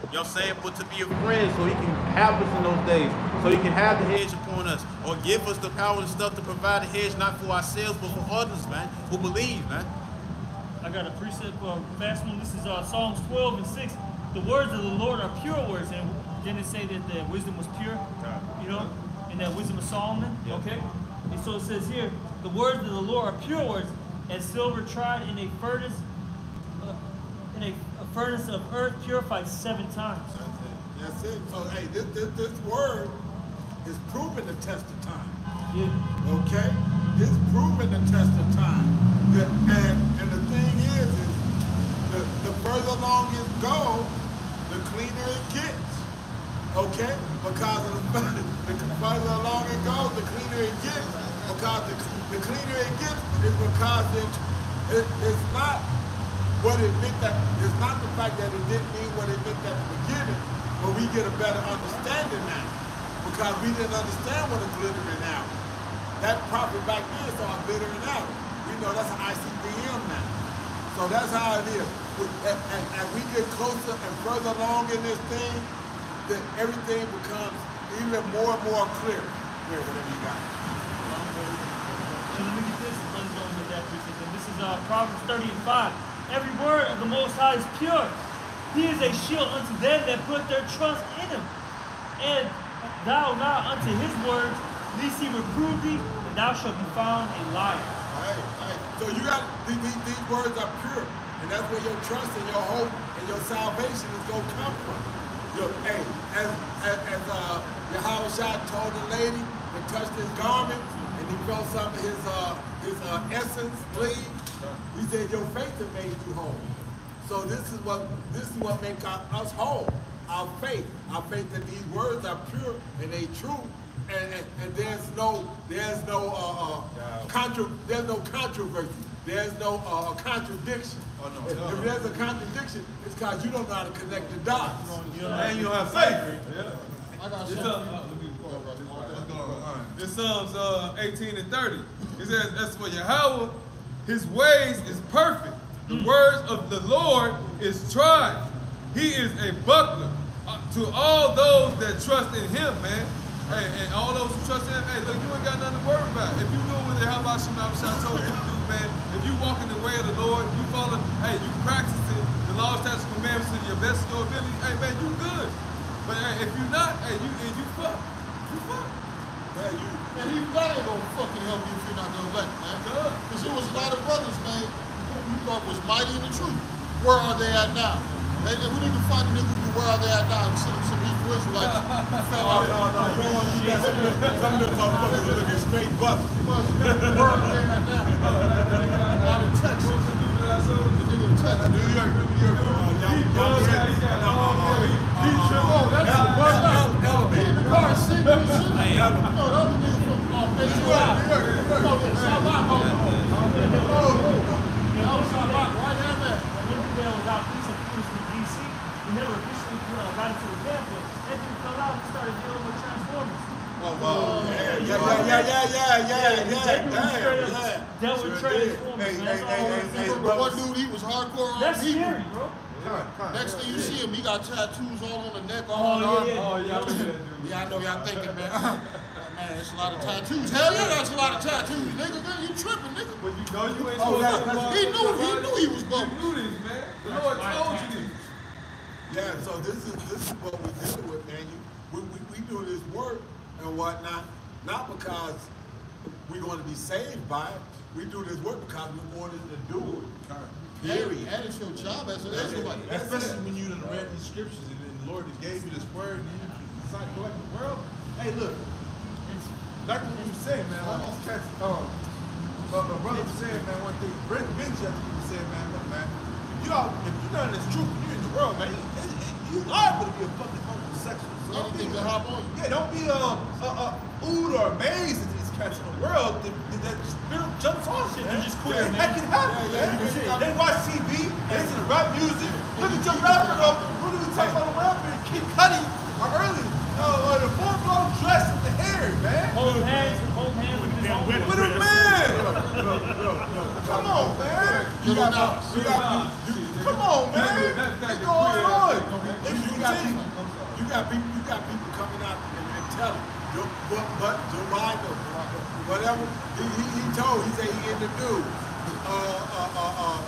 You know what I'm saying? But to be a friend so he can have us in those days. So he can have the hedge upon us. Or give us the power and stuff to provide a hedge not for ourselves but for others, man, who believe, man. I got a precept for fast one. This is uh, Psalms 12 and 6. The words of the Lord are pure words. And didn't it say that the wisdom was pure? You know? And that wisdom of Solomon? Okay? And so it says here, the words of the Lord are pure words, as silver tried in a furnace, uh, in a, a furnace of earth purified seven times. That's it. So, hey, this, this, this word is proven the test of time. Yeah. Okay? It's proven the test of time. The, and, and the thing is, is the, the further along it goes, the cleaner it gets. Okay? Because of the, [LAUGHS] the further along it goes, the cleaner it gets. Because the, the cleaner it gets is because it, it, it's not what it meant that, it's not the fact that it didn't mean what it meant at the beginning, but we get a better understanding now. Because we didn't understand what a glittering out. That prophet back then saw a glittering out. We know that's an ICBM now. So that's how it is. As, we get closer and further along in this thing, that everything becomes even more and more clear. Here, whatever you got. And let me get this. With that this is uh, Proverbs 30 and 5. Every word of the Most High is pure. He is a shield unto them that put their trust in him. And thou not unto his words, lest he reprove thee, and thou shalt be found a liar. Hey, hey. So you got these, these, these words are pure, and that's where your trust and your hope and your salvation is gonna come from. Your, hey, as as, as uh, Yahawashi told the lady that touched his garment, and he felt some of his uh, his uh, essence bleed. He said, "Your faith has made you whole." So this is what this is what makes our- us whole. Our faith, our faith that these words are pure and they true, and, and, and there's no there's no uh, uh, contra there's no controversy. There's no uh, contradiction. Oh, no. If, if there's a contradiction, it's because you don't know how to connect the dots. And you don't have faith. Yeah. I got It's, something. uh, let me- What's going on? It's Psalms uh, 18 and 30. It says, As for Yahweh, his ways is perfect. The words of the Lord is tried. He is a buckler uh, to all those that trust in him, man. Hey, and all those who trust in him, hey, look, you ain't got nothing to worry about. If you do what the hell about Shema Shah told you to do, man, if you walk in the way of the Lord, you follow, hey, you practicing the law, statutes, and commandments to your best of your ability, hey, man, you good. But hey, if you not, hey, you, and you fuck. You fuck. Man, you, man, he that ain't gonna fucking help you if you're not gonna elect, man. Because there was a lot of brothers, man, who you thought was mighty in the truth. Where are they at now? And, we need to find a nigga who where are they at now and send them some Hebrew Israelites fell out. no, no, you want you got some of them, some of them motherfuckers are looking straight buck. Where are they at now? Out in Texas. The nigga in Texas. New York, New York, uh, y'all, y'all ready? No, no, no, he, he The car, sitting in the shit. No, the other nigga from, uh, Base Drive. No, the Shabbat. Oh, oh, oh. That was Shabbat, right there, man. When Riverdale was out east of Houston, DC, we never officially uh, got into the camp, but after we fell out, we started dealing with Transformers. Oh, wow. Yeah, yeah, yeah, yeah, yeah, yeah, yeah, yeah, Sure did. Transformers, Hey, hey, hey, hey, hey, The one dude, he was hardcore on That's Hebrew. scary, bro. Next thing you see him, he got tattoos all on the neck, Oh, all on the arm. yeah, yeah. Oh, yeah, I look at. Yeah, I know y'all thinking, man. [LAUGHS] man, that's a lot of tattoos. Hell yeah, that's a lot of tattoos, nigga. Man, you tripping, nigga. But you know you ain't Oh, supposed yeah, to that's- He knew, he knew he was You bumping. knew this, man. The Lord told you this. Yeah, so this is this is what we deal with, man. You, we, we, we do this work and whatnot, not because we're going to be saved by it. We do this work because we wanted to do it. Period. And it's your job as an Israelite. Especially when you done read these scriptures and then the Lord just gave you this word and you decide to go back to the world. Hey, look, like what you said, man. All these cats, um, but my brother was saying, man, one thing. Brent Benji, I think he was saying, man, look, man, if you out, if you learn this truth, you're in the world, man. You, you liable to be a fucking homosexual. So don't be, Anything to hop on you. yeah, don't be a uh, uh, oohed or amazed at these cats in the world that, that, that spirit jumps off shit. You just quit, yeah, man. That can happen, man. They watch TV, they listen to rap music. Look at your rapper though. What are we talking about a rapper? Kid Cudi, or early. Uh, or the full blown dress with the hair, man. Hold hands, hold hands with his own With a man. Come on, man. You don't know. You got, you, Come on, man. What's going on? You got people, you got you got people coming out and, telling, but, but Joe Biden, whatever, he, he, he told, he said he in the news. Uh, uh, uh, uh,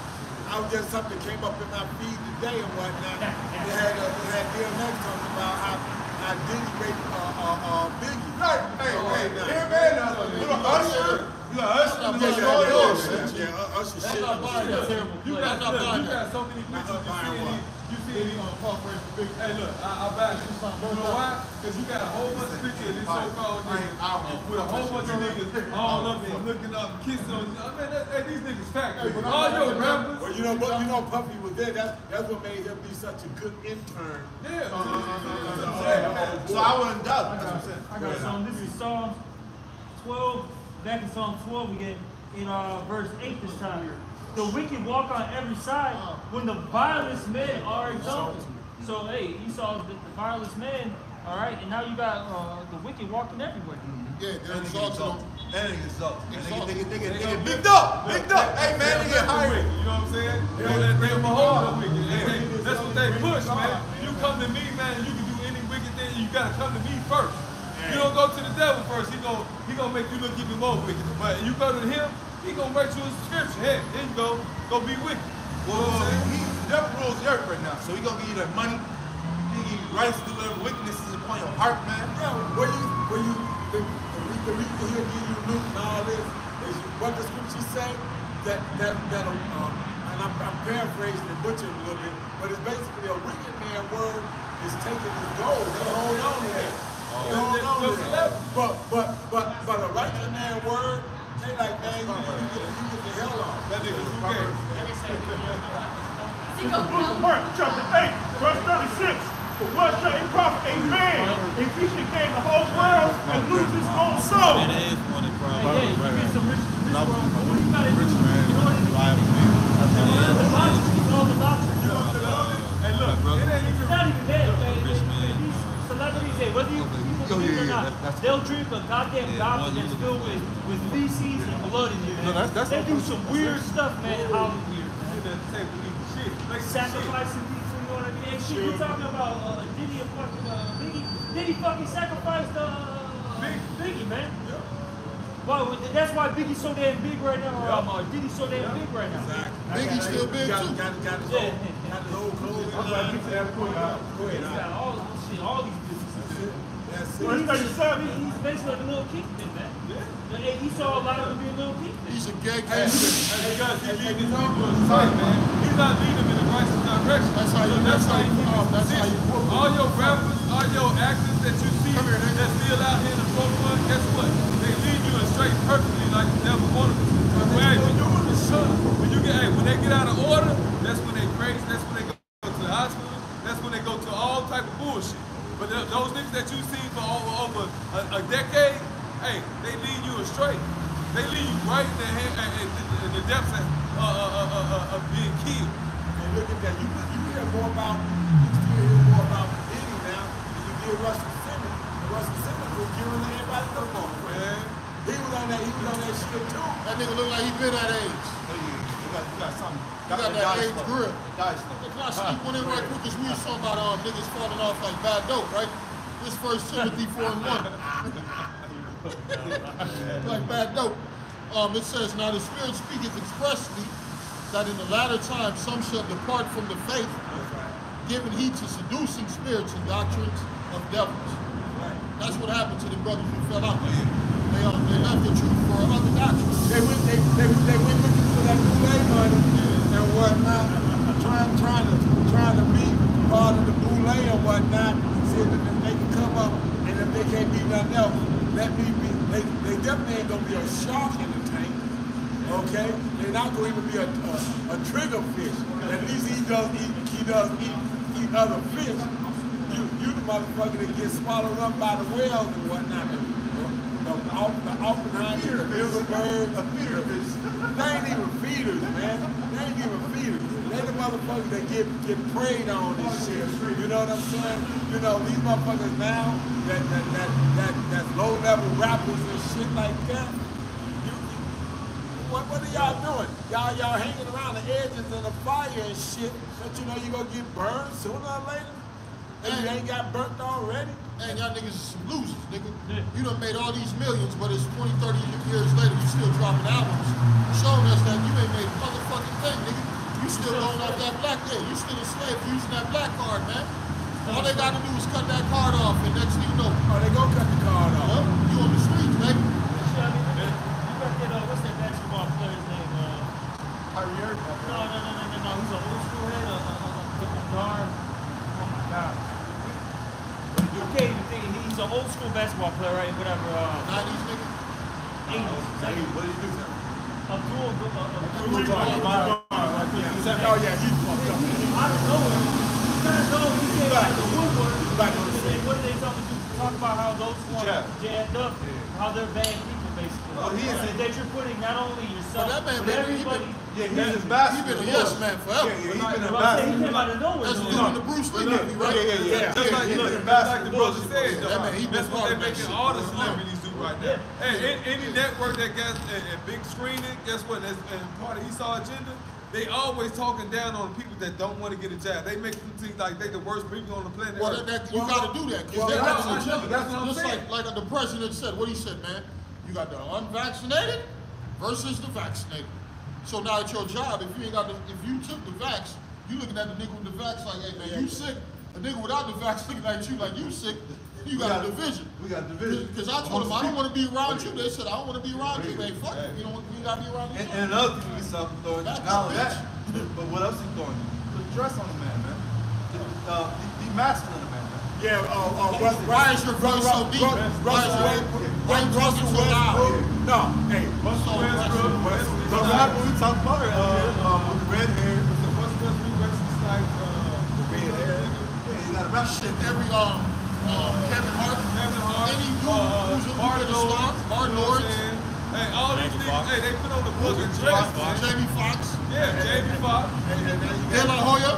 I was just something came up in my feed today and whatnot. [LAUGHS] It had, uh, it had DMX talking about how, how Diddy raped, uh, uh, uh, Biggie. Right, hey, hey, here, man. uh, You know, Usher. You know, Usher. Yeah, You yeah, know, yeah, all yeah, shit. yeah, yeah, uh, Usher That's shit. not buying. You play. got, That's not look, you got so many pictures. You see these, you these. Uh, Paul Fresh, big. Hey, look, I, I buy it. You know why? Because you got a whole bunch of pictures of this so-called niggas with a whole bunch of niggas all up and looking up, kissing on. I mean, that, hey, these niggas fat. All your rappers. Well, you know what? You know, Puffy was there. That's that's what made him be such a good intern. Yeah. So I wouldn't doubt. That's what I'm saying. I got Psalm. This is Psalm 12. Back in Psalm 12, we get in uh, verse 8 this time here. The wicked walk on every side when the vilest men are exalted. So, hey, you saw the, the vilest men, all right, and now you got uh, the wicked walking everywhere. Yeah, they're exalted on. And niggas exalted. And Exalted. They get, they get, they get bigged up. Bigged up. Hey, man, they get hired. You know what I'm saying? They don't let them hold the wicked. They- they- That's what they push, man. You come to me, man, and you can do any wicked thing, you gotta come to me first. You don't go to the devil first, he gon' he gonna make you look even more wicked. But you go to him, he gonna write you a scripture. Hey, here you go, go be wicked. Well, he, the devil rules the earth right now, so he gonna give you that money. He give you rights to whatever wickedness is upon your heart, man. Yeah, where you, where you, the, the, the reason he'll give you all this is what the scriptures say that that that um, and I'm, I'm paraphrasing and butchering a little bit, but it's basically a wicked man word is taking his gold. They hold on to that. They hold on to that. But but but but a righteous man word, they like man, you, you, get, the hell off. That nigga, who cares? The book of Mark, chapter 8, verse 36. For what shall it profit a man if he should gain the whole world and lose his own soul? That is one of the problems. yeah, you get rich, rich Love world, him. but what you gotta do Rich man, in order to rival man. learn the doctrine, it's all the doctrine. Hey, look, it ain't even It's that. Rich man. Celebrities, hey, whether you people believe yeah, or not, that's- that's- they'll drink a goddamn Yeah, goblet one that's filled with, with feces and blood in it, man. No, that's- that's they do I'm some saying. weird stuff, man. How weird. at the table eating shit. Like Sacrificing people, you know what I mean? And shit, you talking about uh, Diddy and fucking uh, Biggie. Diddy fucking sacrificed uh, Biggie. Biggie, man. Well, that's why Biggie's so damn big right now, or um, uh, Diddy's so damn big right now. Biggie's still big Got, too. got, got his Yeah. old, got his old clothes. I'm glad you said that quick. uh, Go ahead, got all shit, all these That's He's, he's basically like a little kingpin, man. Hey, he saw a lot of be a little kingpin. He's a gay Hey, kingpin. hey, guys, he leading his aside, man. He's not leading in the righteous direction. That's how you- So that's how why you- oh, that's how you. All your rappers, all your actors that you see Come here, that's still out here in the forefront, guess what? They lead you astray perfectly like the devil wanted them to. Well, when you in the sun, when you get, hey, when they get out of order, that's when they crazy, that's when they go to the hospital, that's when they go to all type of bullshit. But the, those niggas that you see for over, over a, a, decade, hey, they lead you astray. They lead you right in the, in, in the depths of, uh, uh, uh, of being killed. And look at that. You, you hear more about, you still hear more about Diddy now than you hear Russell Simmons. Russell Simmons was giving everybody the ball, man. He was on that, he was on that shit too. That nigga look like he been that age. Oh, yeah. You got, you got something. You got that age grip. Dice Can I sneak one in right quick? Cause we was talking about um, niggas falling off like bad dope, right? This first Timothy 4 and 1. [LAUGHS] like bad dope. Um, it says, Now the Spirit speaketh expressly that in the latter time some shall depart from the faith, giving heed to seducing spirits and doctrines of devils. That's what happened to the brothers who fell out. They, um, they left the truth for other doctrines. They went, they, they, they went looking for that Boulé money and whatnot, trying, trying to, trying to be part of the Boulé and whatnot, See if they can come up and if they can't be nothing else, let me be, they, they definitely ain't gonna be a shark in the tank, okay? They're not gonna even be a, a, a trigger fish. At least he does eat, he does eat, eat other fish. You, you the motherfucker that gets swallowed up by the whales and whatnot. The, the, the Oppenheimer, the Bilderberg, the feeders. They ain't even feeders, man. They ain't even. They the motherfuckers that get get preyed on and shit. You know what I'm saying? You know, these motherfuckers now that that that that, that low level rappers and shit like that. You, what, what are y'all doing? Y'all y'all hanging around the edges of the fire and shit, but you know you're gonna get burned sooner or later? And you ain't got burnt already? And y'all niggas is some losers, nigga. You done made all these millions, but it's 20, 30 years later, you still dropping albums, showing us that you ain't made a motherfucking thing, nigga. You still going off that black day. You still a slave using that black card, man. All they gotta do is cut that card off, and next thing you know, Oh, they gonna cut the card off. well, you on the streets, baby. You got that, uh, what's that basketball player's name? Uh, Kyrie Irving. no, no, no, no, no, no. He's an old school head, uh, uh, uh, uh, guard. Oh my God. You can't even think. He's an old school basketball player, right? Whatever. Uh, 90s, nigga. 80s. What did you do? Abdul, uh, uh, Oh yeah, you fucked up. I don't know him. You gotta know he came out of the woodwork. Back on the And then what they? Talk about how those ones Jab. jammed up, how they're bad people, basically. Oh, he is- And that you're putting not only yourself, But that man but been- he everybody. Been- Yeah, he's an He ambassador. been a yes man forever. Yeah, yeah, he's been But an he ambassador. came out of nowhere. That's though. doing the Bruce Lee movie, right? Yeah, yeah, yeah. Just like, he's look, an just like the ambassador. brother said, That man, he been That's what they of that making all the for a long celebrities do right now. Yeah. Hey, any, any network that got a, a big screening, guess what? That's and part of Esau agenda. They always talking down on people that don't want to get a jab. They make them seem like they the worst people on the planet. Well, that, that, you gotta do that. well, Because that's that's what I'm saying. That's what I'm Just saying. like, like the president said, what he said, man, you got the unvaccinated versus the vaccinated. So now at your job, if you ain't got the, if you took the vax, you looking at the nigga with the vax like, hey man, you sick. A nigga without the vax looking at you like you sick. You got, a division. We got a division. Because I told him I don't want to be around you. They said I don't want to be around you. Man, fuck it. You don't. You gotta be around me. And, and another thing we saw throwing, not only that, but what else he throwing? The dress on the man, man. The, uh, the, the masculine. Yeah, uh, uh, Russ, Why is your voice so deep? Why is Russell, your- why you talking? No, hey, Russell Westbrook, Westbrook. The rapper we talked about, uh, uh, with the red hair. Russell Westbrook, Wesley Snipes, uh, the red hair. Yeah, he got a rap Shit, every um, um Kevin Hart, Kevin Hart, any dude uh, who's a Martin who's a star, Lawrence, Martin you know what I'm Lawrence, saying? Hey, all these Jamie niggas, Foxx. hey, they put on the fucking dress, man. Jamie Foxx, Yeah, Jamie Foxx. De La Hoya.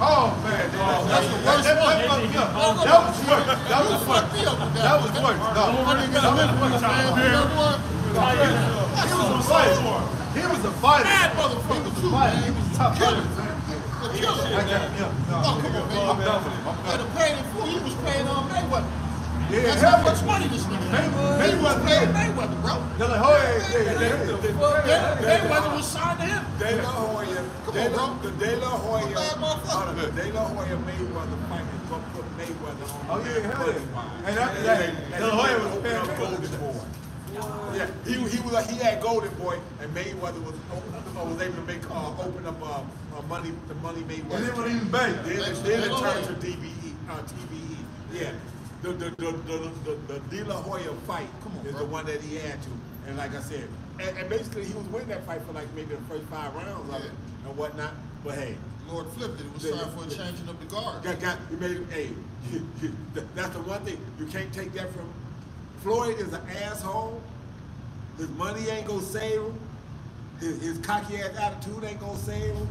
Oh man, That's the worst that, that, fucked me up. No, no, That no. was worse. That was worse. me up with that. That was worse. No. My nigga, I live with man. You know what? He was a fighter. He was a fighter. Bad motherfucker too, Fighter. He was a tough Killer. fighter. A killer. I got him. No, Oh, come on, man. I'm done with him. I'm done. he was paying on Mayweather. Yeah, That's how much money this nigga had. May- He Mayweather. paying Mayweather, bro. They're like, oh, yeah, yeah. May- Mayweather was signed to him. De La Hoya, Come De on, bro. the De La Hoya, Come on, motherfucker. hold on, De La Hoya Mayweather fight is put Mayweather on. Oh, yeah, hell yeah. And that- that- De La Hoya was paying Golden. Boy. Yeah, he, he was he had Golden Boy, and Mayweather was uh, was able to make uh, open up uh, uh, money the money Mayweather. And then when he was big. Then, then it turned to. DBE, uh, TBE. Yeah. The the the the, the, the De La Hoya fight on, is bro. the one that he had to. And like I said, and, and basically he was winning that fight for like maybe the first five rounds of it and whatnot. But hey, Lord flipped it. It was Yeah, time for a yeah. changing of the guard. got got you made hey, [LAUGHS] that's the one thing you can't take that from Floyd is an asshole. His money ain't gonna save him. His, his cocky ass attitude ain't gonna save him.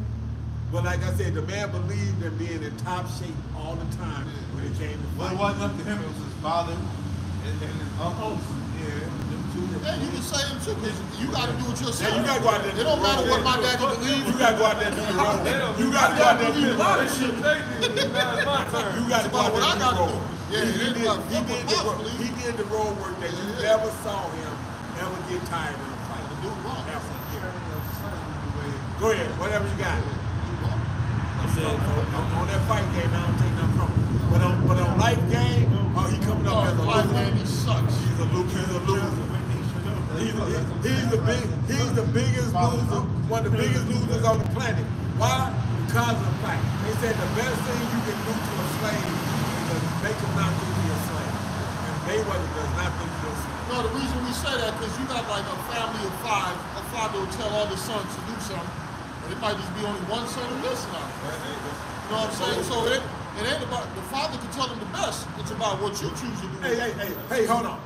But like I said, the man believed in being in top shape all the time when it came to fighting. Well, it wasn't up to him. It was his father and, and his uncles. Oh, yeah. Hey, you can say him too, because you gotta do it yourself. Yeah, you gotta go out there It don't matter what my daddy You believes. gotta go out there and do your own. You gotta go out there and do your own shit. They did. Now it's my turn. You gotta go out there I and do gotta your own. Yeah, He it did, ain't he did the what he did the road work that you never saw him ever get tired in a fight. Do it wrong. Ever. Go ahead, whatever you got. So, on, on that fight game, I don't take nothing from him. But on, but on life game, oh, he coming up oh, as a Oh, life loser. game, he sucks. He's a loser. He's a loser. He's, he- he's the big. He's the biggest loser. One of the biggest losers on the planet. Why? Because of the fact they said the best thing you can do to a slave is to make him not think you're a slave. And Mayweather does not think you're a slave. No, the reason we say that because you got like a family of five. A father will tell all the sons to do something, it might just be only one son who listen out. You know what I'm saying? So it, it ain't about the father can tell them the best. It's about what you choose to do. Hey, hey, hey, hey, hold on.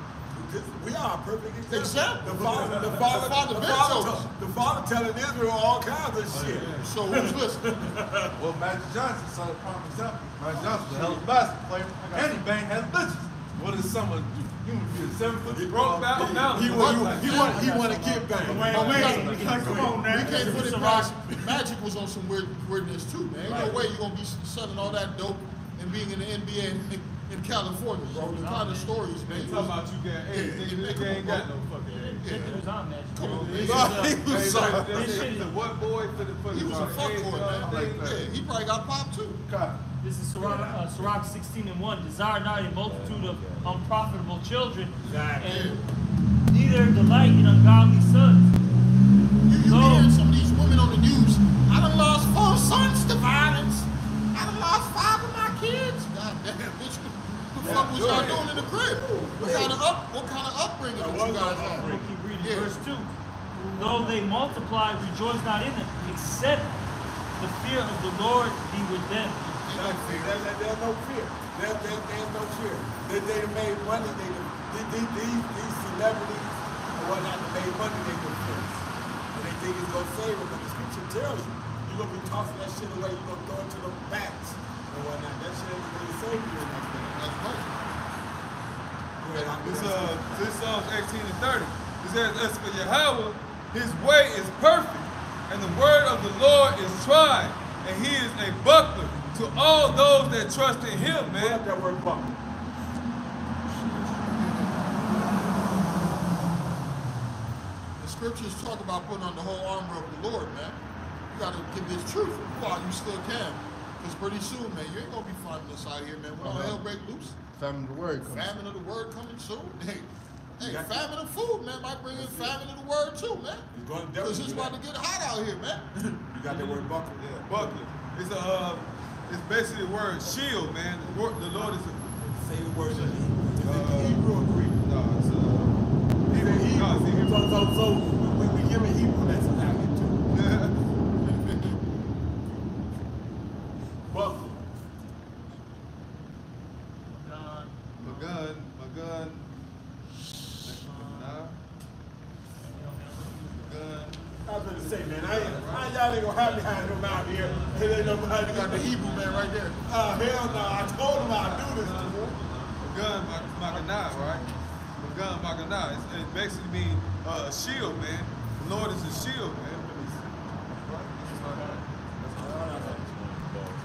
This- We are a perfect example. Example. The father, the father, The father the father, told the father telling Israel all kinds of shit. Oh, so who's listening? [LAUGHS] Well, Magic Johnson saw the prime example. Magic Johnson was a hell of a basketball player, and he banged hell bitches. What does someone do? He would seven foot broke back down. He want, he want, he want to get back. But we can't- Come on now. We can't put it Ciroc. past. Magic was on some weird weirdness too, man. Ain't no way you're gonna be selling all that dope and being in the NBA in, in California, bro. The kind of stories, man. They talking about you got AIDS. Nigga, nigga ain't got no fucking AIDS. It was on Magic. Come on, man. He He was Hey, sorry. look, they say he's a what boy for the for the was a fuck boy, uh, man. Yeah, he probably got popped too. This is Sirach, uh, Sirach 16 and 1. Desire not a multitude of unprofitable children, and neither delight in ungodly sons. You, you No. be hearing some of these women on the news. I done lost four sons to violence. I done lost five of my kids. God damn, bitch. What the fuck was y'all doing in the crib? What kind of up? What kind of upbringing did you guys have? We'll keep reading Yeah. verse 2. Though they multiply, rejoice not in them, except the fear of the Lord be with them. There, there- there's no fear. There, there, there's no fear. They, they made money. They, they, these, these, these celebrities and whatnot, they made money. They go first. And they think it's gonna save them. But the scripture tells you, you're gonna be tossing that shit away. You're gonna throw it to the backs and whatnot. That shit ain't gonna save you in that thing. That's right. This uh, this Psalms 18 and 30. It says, as for Yahweh, his way is perfect, and the word of the Lord is tried, and he is a buckler to all those that trust in him, Put man. up that word buck. The scriptures talk about putting on the whole armor of the Lord, man. You gotta give this truth while you still can. Because pretty soon, man, you ain't gonna be finding this out here, man. When all hell break loose, Famine of the word comes. famine of the word coming soon. [LAUGHS] Hey, hey, got- famine of food, man, might bring in famine of the word too, man. You're gonna Because it's do about to get hot out here, man. [LAUGHS] You got that word buckle. Yeah, buckler. It's a, uh, it's basically the word shield, man. The, word, the Lord is a, Say the word uh, Hebrew. Uh, is it Hebrew or Greek? no, it's He's in Hebrew. No, it's Hebrew. So, so, so we, we give him Hebrew lessons out here too. Buckle. God, My gun, my gun. Nah. Gun. I was gonna say, man, I ain't, I, y'all ain't gonna have me hiding them out here. It ain't nobody You got the Hebrew man right there. Uh, hell no, I told him I'd do this. to him. gun Maganah, right? Gun Maganah. It's, it basically means uh, a shield, man. The Lord is a shield, man.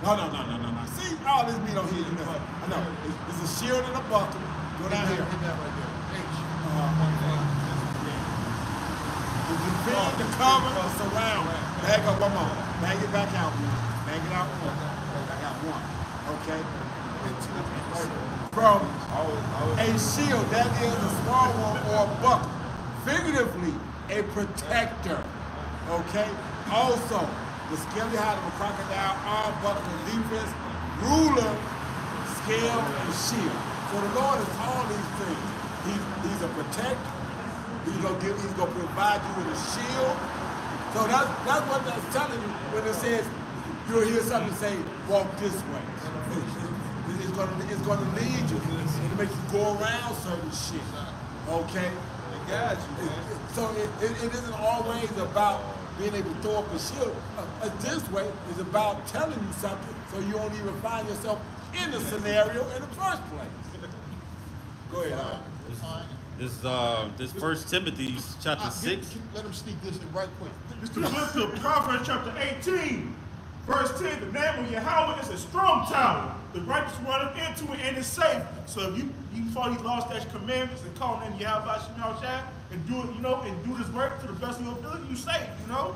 No, no, no, no, no, no. See, all this meat on here, you know. I know. It's, it's a shield and a buckle. Go down here. Hit that right there. H. The defend, the cover, the surround. Bag up one more. Bag it back out. Bag it out one. I got one. Okay. From a shield, that is a small one or a buckle. Figuratively, a protector. Okay. Also, the scaly hide of a crocodile, arm, buckle, defense, ruler, scale, and shield. So the Lord is all these things. He's, he's a protector. He's gonna give, he's gonna provide you with a shield. So that's that's what that's telling you when it says you'll hear something say, walk this way. [LAUGHS] It's gonna it's gonna lead you. It'll make you go around certain shit. Okay? They got you, man. So it, it, it isn't always about being able to throw up a shield. Uh, uh, this way is about telling you something so you don't even find yourself in the scenario in the first place. [LAUGHS] Go ahead. Al. This uh this First Timothy chapter Uh, get- six. Let him sneak this in right quick. It's the book Proverbs chapter 18, verse 10. The name of Yahweh is a strong tower. The righteous run into it and is safe. So if you, you thought he lost that commandments and call on Yahweh Shemel Shai and do it, you know, and do this work to the best of your ability, you safe, you know?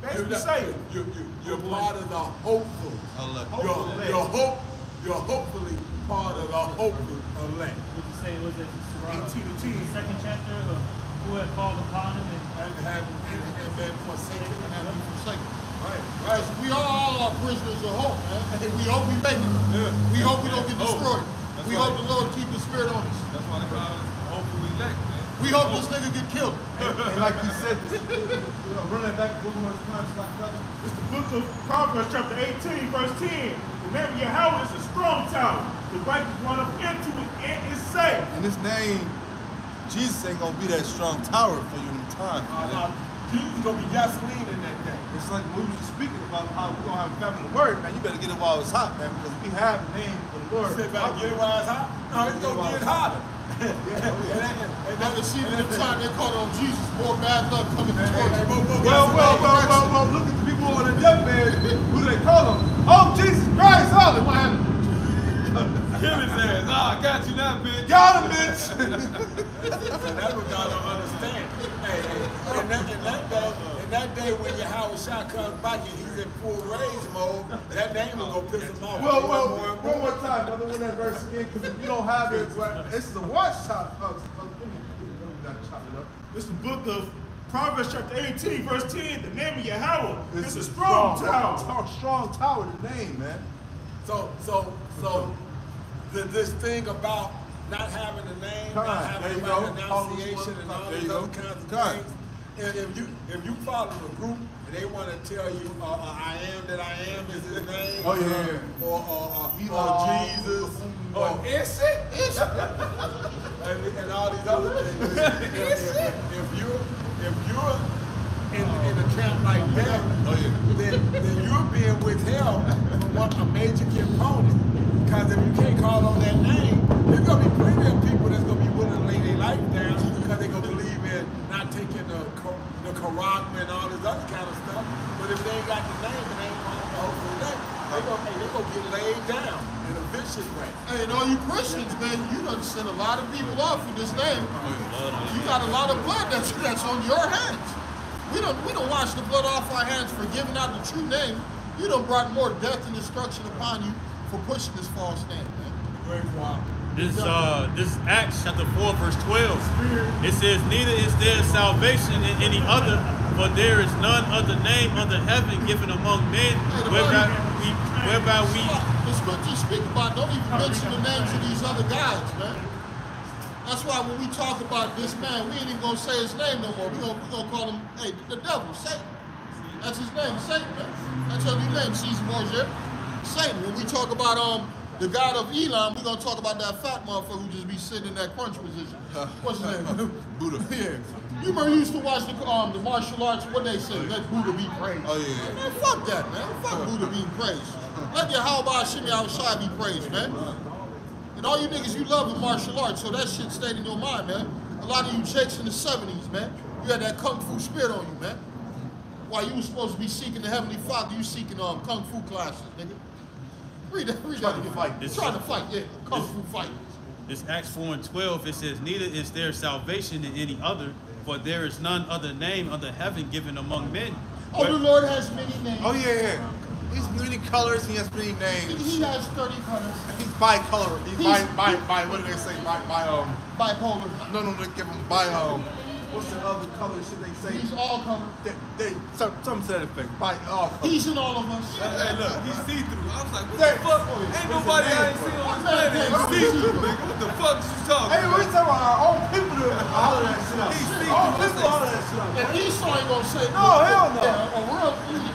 It's You're, basically not- safe. you, you, you're part of the hopeful. Elect. You're, you're, hope, you're hopefully part of the hopeful elect. What you say was it? Surah, 18 to 10. Second chapter of who had called upon him and And have and, and been forsaken And and have have forsaken. Right. Right. So we all are prisoners of hope, man. And we hope we make it. We hope we don't get destroyed. That's We right. hope the Lord keep His spirit on us. That's why they call it hopefully elect, man. We hope this nigga get killed. [LAUGHS] And like you said, you know, run that back, one more time, stop, stop. It's the book of Proverbs chapter 18, verse 10. Remember, name of Yahweh is a strong tower. The righteous run up into it and is safe. And this name, Jesus ain't gonna be that strong tower for you in time. Uh, Jesus gonna be gasoline in that thing. It's like we were just speaking about how we're gonna have a family word, man. You better get it while it's hot, man, because we have the name for the Lord. Sit back, get it while it's hot. No, it's gonna get hotter. [LAUGHS] And, and, and then see the time they called on Jesus, more bad luck coming towards you. Well, well, well, well, well, look at the people on the deathbed. Who they call them? Oh, Jesus Christ, oh, what happened? Kill his ass. Ah, I got you now, bitch. Got him, bitch. [LAUGHS] That's what God don't understand. Hey, hey, in that, in that in that day when Yahawashi comes back and he's in full rage mode, that name will go piss him off. Well, more well, and more one more. more time, brother, one that verse again, because if you don't have it, well, this is a watchtop. Let me, let me chop it up. It's the book of Proverbs chapter 18, verse 10. The name of Yahweh This is a strong tower. Strong, strong tower, the name, man. So, so, so, the, this thing about not having a name, not Come on, having there you a go. pronunciation, and all There these other kinds of Come on. Things. And if you if you follow the group and they want to tell you, uh, uh, I am that I am is his name. Oh, yeah, yeah, yeah. Or, or, or, or Jesus. Oh. Or is it? Is it? and, and all these other things. if, if, if you're if you're in, in a camp like that, then, then you're being withheld from what a major component. Because if you can't call on that name, there's gonna be plenty of people that's gonna be willing to lay their life down because they're gonna believe in not taking the The Quran and all this other kind of stuff. But if they ain't got the name and they ain't calling the hopeful name, they gonna hey, they gonna get laid down in a vicious way. Hey, and all you Christians, man, you done sent a lot of people off with this name. You got a lot of blood that's, that's on your hands. We don't we don't wash the blood off our hands for giving out the true name. You done brought more death and destruction upon you for pushing this false name, man. Quiet. This uh this Acts chapter four verse twelve. It says, Neither is there salvation in any other, for there is none other name under heaven given among men whereby we whereby we The scriptures speak about don't even mention the names of these other guys, man. That's why when we talk about this man, we ain't even gonna say his name no more. We gonna we gonna call him hey the devil, Satan. That's his name, Satan. That's your new name, Caesar. Satan. When we talk about um the God of Elam, we're gonna talk about that fat motherfucker who just be sitting in that crunch position. [LAUGHS] What's his name? [LAUGHS] Buddha. [LAUGHS] yeah. You remember you used to watch the um the martial arts, what they say, let Buddha be praised. Oh, yeah. Man, fuck that, man. Fuck Buddha being praised. Let your how about Shimmy outside be praised, man. And all you niggas, you love the martial arts, so that shit stayed in your mind, man. A lot of you chicks in the 70s, man. You had that kung fu spirit on you, man. While you was supposed to be seeking the Heavenly Father, you seeking um kung fu classes, nigga. Read that, read that Trying to again. fight. Trying to fight, yeah. Kung fu fight. this Acts four and twelve, it says, Neither is there salvation in any other, for there is none other name under heaven given among men. Oh, the Lord has many names. Oh, yeah, yeah. He's many colors, he has many names. He names. has 30 colors. He's bicolor. He's by, by, by, what do they say? By, by, um, Bipolar. no, no, they give him by, um, what's the other color should they say? He's all colors. They, they, some, some to that effect. By all colors. He's in all of us. Hey, look, he's see-through. I was like, what the fuck? Ain't nobody I ain't seen on this planet see-through, nigga. What the fuck is you talking Hey, we about? talking about our own people to holler that shit. He's see-through. Our people holler that shit out. And Esau ain't gonna say No, hell no. A real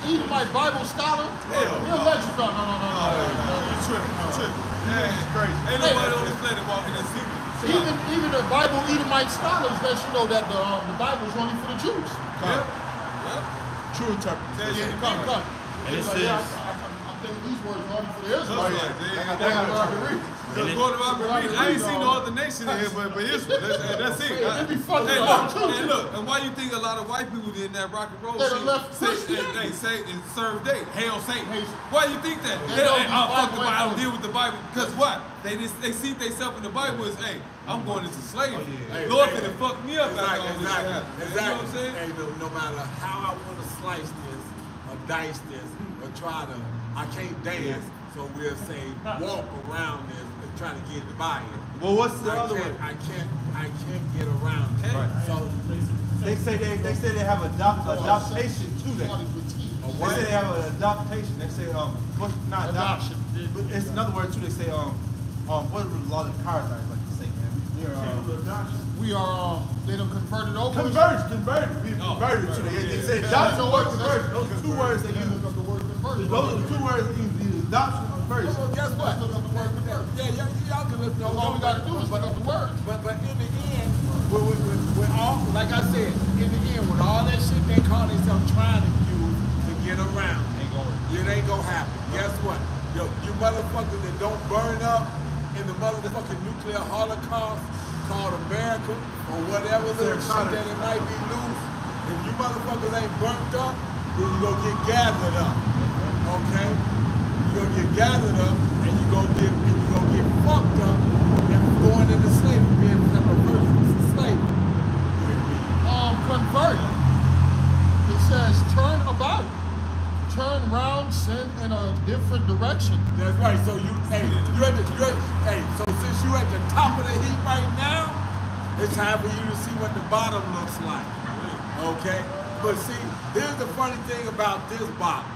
even my Bible scholar, Hell he'll let you know. No, no, no, no. You oh, tripping, you tripping. Yeah, it's crazy. Ain't nobody on this planet walking in secret. Even even the Bible Edomite scholars let you know that the um, the Bible is only for the Jews. Yeah. Yeah. True interpretation. Yeah, come, come. And it like, says- I, I, I think these words are only for the Israelites. right. They- I they- got to read. Just go to Bible read. I ain't seen no other nation in here, but, but Israel. That's, that's it. Hey, be fucking hey, look, hey, look, and why you think a lot of white people in that rock and roll They shit left say, Christianity. hey, say and serve they hail Satan? Why you think that? They They, don't hey, be I'll fuck the Bible, I don't deal with the Bible because what? They just they see themselves in the Bible as, hey, I'm going into slavery. Oh, hey, Lord hey, finna fuck me up after all Exactly, this shit exactly. You know what I'm saying? Hey, no, no matter how I want to slice this or dice this or try to, I can't dance, so we'll say walk around this and try to get the buy-in. Well, what's the I other can't. I can't, I can't get around it. Right. So, They say they, they say they have adopt, adoptation to that. Started with T. They say they have an adoptation. They say um, what, not adoption. But it's another word too. They say um, um, what are a lot of cars I like to say, man? We're um, We are, um, they done converted over. converted, converted. We converted to the. They say adoption or conversion. Those are two words they use. Look up the word converted. Those are the two words they use. Adoption or conversion. well, guess what? Look up the word converted. Yeah, y'all, y'all can look All we gotta do is look up the word. But but in the end, we're, we're, we're, we're all like I said, in the end, with all that shit they call themselves trying to use to get around, Ain't gonna work. it ain't gonna happen. Guess what? Yo, you motherfuckers that don't burn up in the motherfucking nuclear holocaust called America or whatever little shit that it might be loose, if you motherfuckers ain't burnt up, then you gonna get gathered up. Okay? You're gonna get gathered up and you gonna get and you gonna get fucked up and going into slavery, being a person to slavery. Um, convert. It says turn about. Turn round, send in a different direction. That's right. So you, hey, you at the, you at, hey, so since you at the top of the heap right now, it's time for you to see what the bottom looks like. Okay? But see, here's the funny thing about this bottom.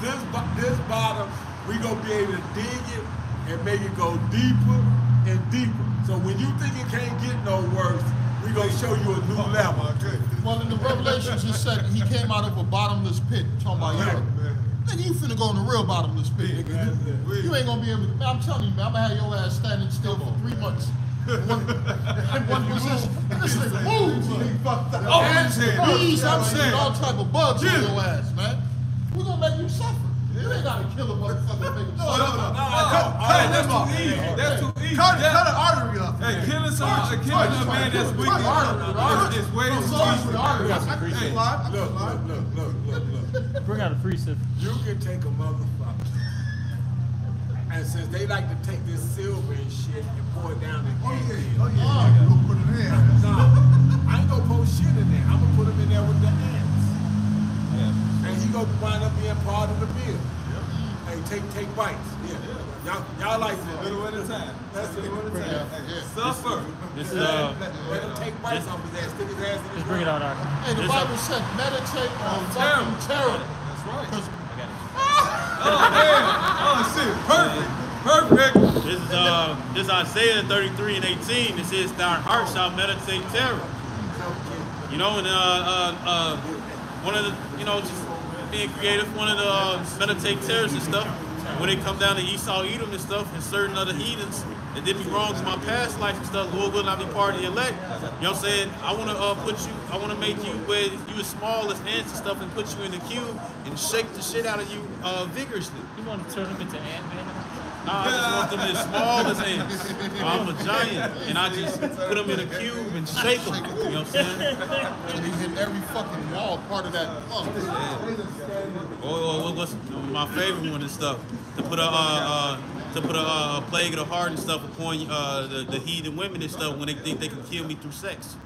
This, this bottom, we gonna be able to dig it and make it go deeper and deeper. So when you think it can't get no worse, we gonna show you a new level. Well, in the Revelations, it said he came out of a bottomless pit. Talking about. Europe. Nigga, you finna go in the real bottomless pit. nigga. You ain't gonna be able to. Man, I'm telling you, man, I'm gonna have your ass standing still for three months. In [LAUGHS] one, one position. This nigga moves. Oh, bees, I'm seeing all type of bugs on your ass, man. We're gonna make you suffer. You ain't gotta kill a motherfucker to make him No, suffer. no, no. Hey, that's too easy. That's too easy. Cut, That- cut an artery up. Hey, killing someone, uh, killing a man that's Touch wicked artery, artery. is, is way No, too sorry easy. for the artery. I can Hey. slide. I can Look, look, look, look, look, look. Bring out a free sip. You can take a motherfucker. And since they like to take this silver and shit and pour it down in Oh ants, yeah, oh yeah. You gonna put it in. Nah, I ain't gonna pour shit in there. I'm gonna put them in there with the ants. And he gonna wind up being part of the bill. Hey, take take bites. Yeah. Y'all, y'all like A that. little at a time. That's it. Little at a time. Yeah. Suffer. This is uh, Let him take bites off his ass, stick his ass in his just bring it out, Ark. Hey, the Bible said meditate on terror. fucking terror. That's right. 'Cause [LAUGHS] Oh, man. Oh, shit. Perfect. Perfect. This is uh this Isaiah 33 and 18. It says, "Thine heart shall meditate terror." You know, and uh, uh, uh, one of the, you know, just being creative, one of the uh, meditate terrors and stuff. When it come down to Esau, Edom and stuff, and certain other heathens that did me wrong to my past life and stuff, Lord will not be part of the elect. You know what I'm saying? I want to uh, put you, I want to make you where you as small as ants and stuff, and put you in the cube and shake the shit out of you uh, vigorously. You want to turn him into Ant-Man? Nah, I just want them as small as ants. I'm a giant, and I just put them in a cube and shake them. You know what I'm saying? and he hit every fucking wall part of that pump. Or, or what's my favorite one and stuff? To put a uh, uh, to put a, uh, plague of the heart and stuff upon uh, the, the heathen women and stuff when they think they can kill me through sex.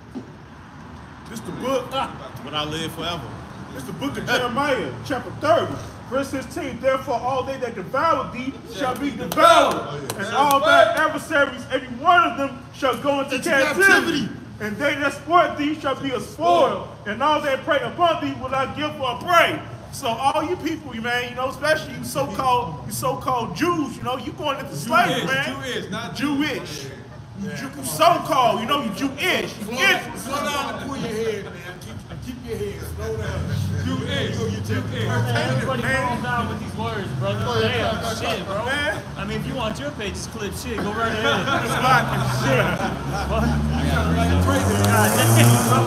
This the book. Ah, When I live forever. It's the book of Jeremiah, chapter 30, verse 16. Therefore, all they that devour thee shall be devoured, oh, and all thy adversaries, every one of them, shall go into captivity. captivity. And they that sport thee shall be a spoil, and all that prey upon thee will I give for a prey. So all you people, man, you know, especially you so-called, you so-called Jews, you know, you going into slavery, man. Jewish, not Jewish. You so-called, you know, you Jewish. Slow Jewish. slow down and pull your head, man. Keep Keep your head. Slow down. You hey, you, you, Everybody calm down with these words, brother. Oh, go ahead, Damn, cut, cut, shit, cut, bro. man. I mean, if you want your pages clipped, shit, go right ahead. [LAUGHS] [LAUGHS] Shit. What? [LAUGHS] God damn, bro.